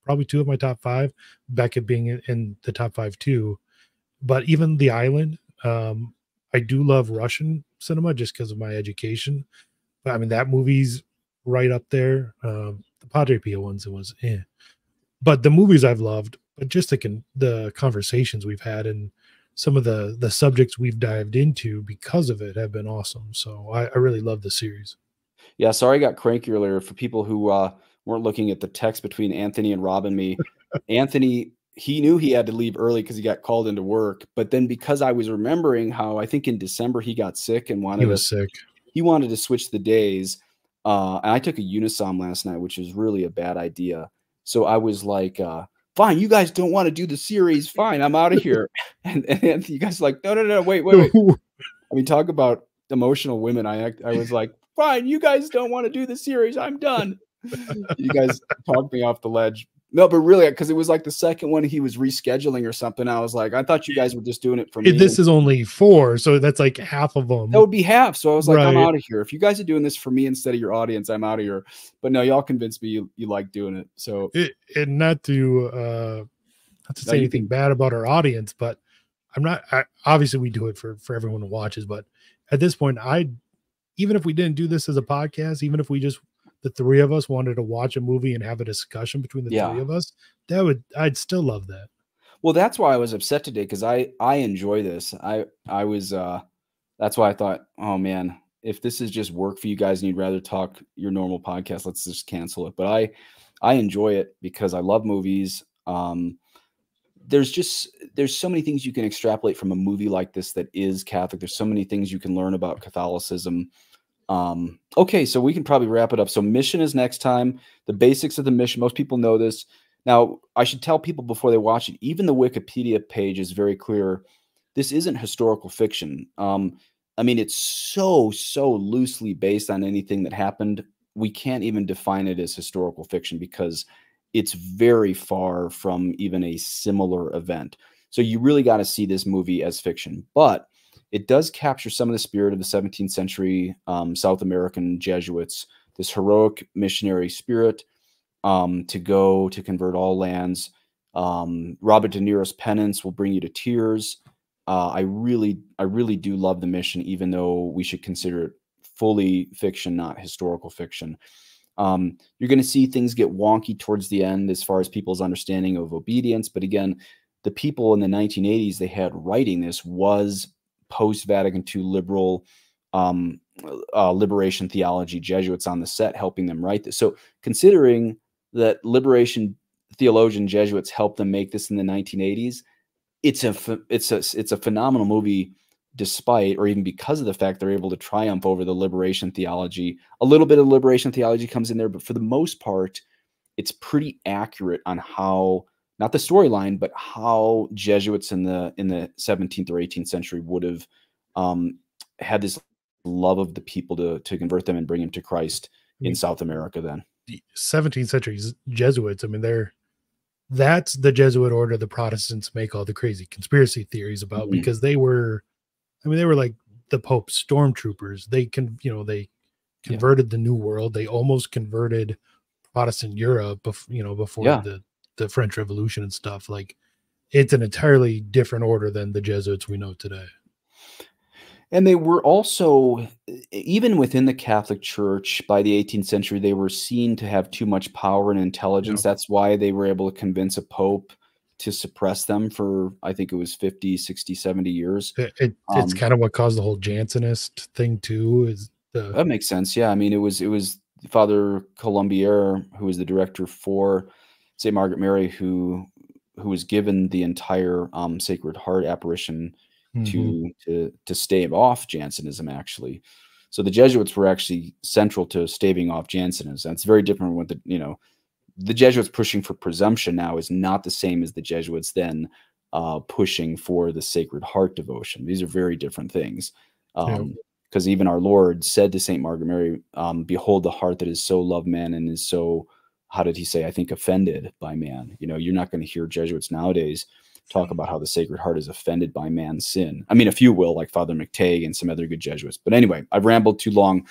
Speaker 2: probably two of my top five. Becket being in, the top five too, but even The Island, um, I do love Russian cinema just because of my education. But I mean that movie's right up there. Um, the Padre Pio ones, it was eh. But the movies I've loved, but just the con- the conversations we've had and some of the the subjects we've dived into because of it have been awesome. So I, I really love the series.
Speaker 3: Yeah, sorry I got cranky earlier. For people who uh, weren't looking at the text between Anthony and Rob and me, Anthony he knew he had to leave early because he got called into work. But then because I was remembering how I think in December he got sick and wanted
Speaker 2: He was
Speaker 3: us-
Speaker 2: sick.
Speaker 3: he wanted to switch the days. Uh, and I took a Unisom last night, which is really a bad idea. So I was like, uh, fine, you guys don't want to do the series. Fine, I'm out of here. and, and you guys like, no, no, no, wait, wait, wait. I mean, talk about emotional women. I act, I was like, fine, you guys don't want to do the series. I'm done. you guys talked me off the ledge. No, but really, because it was like the second one he was rescheduling or something. I was like, I thought you guys were just doing it for me.
Speaker 2: This is only four, so that's like half of them.
Speaker 3: that would be half. So I was like, I'm out of here. If you guys are doing this for me instead of your audience, I'm out of here. But no, y'all convinced me you, you like doing it. So
Speaker 2: it, and not to uh not to say anything bad about our audience but i'm not I, obviously we do it for for everyone who watches but at this point i even if we didn't do this as a podcast even if we just the three of us wanted to watch a movie and have a discussion between the
Speaker 3: Yeah.
Speaker 2: three of us that would i'd still love that
Speaker 3: well, that's why I was upset today because I I enjoy this. I I was uh that's why I thought, oh man, if this is just work for you guys and you'd rather talk your normal podcast, let's just cancel it. But I I enjoy it because I love movies. Um, there's just there's so many things you can extrapolate from a movie like this that is Catholic. There's so many things you can learn about Catholicism. Um, okay, so we can probably wrap it up. So mission is next time. The basics of the mission. Most people know this. Now, I should tell people before they watch it. Even the Wikipedia page is very clear. This isn't historical fiction. Um, I mean, it's so so loosely based on anything that happened. We can't even define it as historical fiction because it's very far from even a similar event. So you really got to see this movie as fiction, but it does capture some of the spirit of the 17th century um, South American Jesuits, this heroic missionary spirit um, to go to convert all lands. Um, Robert De Niro's penance will bring you to tears. Uh, I really, I really do love the mission, even though we should consider it fully fiction, not historical fiction. Um, you're going to see things get wonky towards the end as far as people's understanding of obedience. But again, the people in the 1980s they had writing this was post Vatican II liberal um, uh, liberation theology Jesuits on the set helping them write this. So considering that liberation theologian Jesuits helped them make this in the 1980s, it's a it's a it's a phenomenal movie despite or even because of the fact they're able to triumph over the liberation theology. A little bit of liberation theology comes in there, but for the most part, it's pretty accurate on how not the storyline, but how Jesuits in the in the 17th or 18th century would have um, had this love of the people to to convert them and bring them to Christ in South America. Then
Speaker 2: 17th century Jesuits. I mean, they're that's the Jesuit order the Protestants make all the crazy conspiracy theories about mm-hmm. because they were I mean, they were like the Pope's stormtroopers. They can, you know, they converted yeah. the New World. They almost converted Protestant Europe, bef- you know, before yeah. the the French Revolution and stuff. Like, it's an entirely different order than the Jesuits we know today.
Speaker 3: And they were also, even within the Catholic Church by the 18th century, they were seen to have too much power and intelligence. Yeah. That's why they were able to convince a pope to suppress them for I think it was 50, 60, 70 years.
Speaker 2: It, it, it's um, kind of what caused the whole Jansenist thing too. Is the
Speaker 3: that makes sense? Yeah, I mean it was it was Father Colombière who was the director for St. Margaret Mary who who was given the entire um, Sacred Heart apparition mm-hmm. to to to stave off Jansenism actually. So the Jesuits were actually central to staving off Jansenism. It's very different with the you know the Jesuits pushing for presumption now is not the same as the Jesuits then uh, pushing for the Sacred Heart devotion. These are very different things. Um, because even our Lord said to Saint Margaret Mary, um, "Behold the heart that is so loved man and is so, how did he say? I think offended by man. You know, you're not going to hear Jesuits nowadays talk about how the Sacred Heart is offended by man's sin. I mean, a few will, like Father McTeigue and some other good Jesuits. But anyway, I've rambled too long.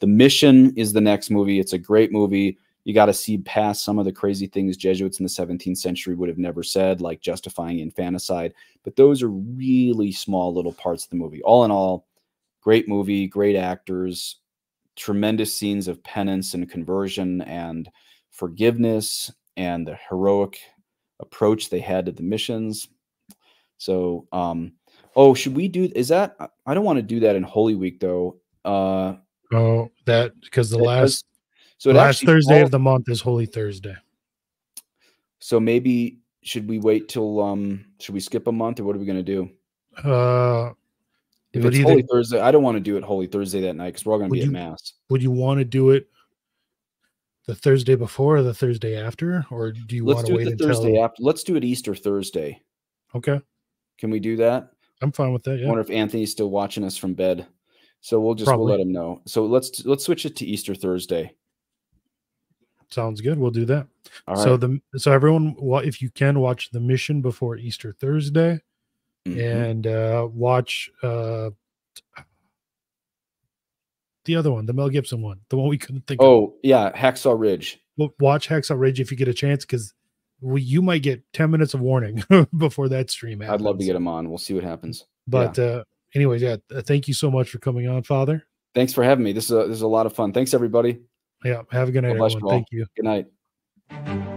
Speaker 3: The Mission is the next movie. It's a great movie you got to see past some of the crazy things Jesuits in the 17th century would have never said, like justifying infanticide. But those are really small little parts of the movie. All in all, great movie, great actors, tremendous scenes of penance and conversion and forgiveness and the heroic approach they had to the missions. So, um, oh, should we do? Is that? I don't want to do that in Holy Week though. Uh,
Speaker 2: oh, that because the last so last Thursday of the month is Holy Thursday.
Speaker 3: So maybe should we wait till um should we skip a month or what are we gonna do?
Speaker 2: Uh
Speaker 3: if it's either, Holy Thursday, I don't want to do it Holy Thursday that night because we're all gonna be
Speaker 2: you,
Speaker 3: at mass.
Speaker 2: Would you want to do it the Thursday before or the Thursday after, or do you want to wait until
Speaker 3: Thursday after? Let's do it Easter Thursday.
Speaker 2: Okay.
Speaker 3: Can we do that?
Speaker 2: I'm fine with that. Yeah.
Speaker 3: I wonder if Anthony's still watching us from bed. So we'll just Probably. we'll let him know. So let's let's switch it to Easter Thursday.
Speaker 2: Sounds good. We'll do that. So the so everyone, if you can, watch the mission before Easter Thursday, mm-hmm. and uh, watch uh, the other one, the Mel Gibson one, the one we couldn't think. Of.
Speaker 3: Oh
Speaker 2: of.
Speaker 3: yeah, Hacksaw Ridge.
Speaker 2: watch Hacksaw Ridge if you get a chance, because we you might get ten minutes of warning before that stream. Happens.
Speaker 3: I'd love to get him on. We'll see what happens.
Speaker 2: But yeah. uh, anyways, yeah, thank you so much for coming on, Father.
Speaker 3: Thanks for having me. This is a, this is a lot of fun. Thanks everybody.
Speaker 2: Yeah. Have a good night, everyone. Thank you.
Speaker 3: Good night.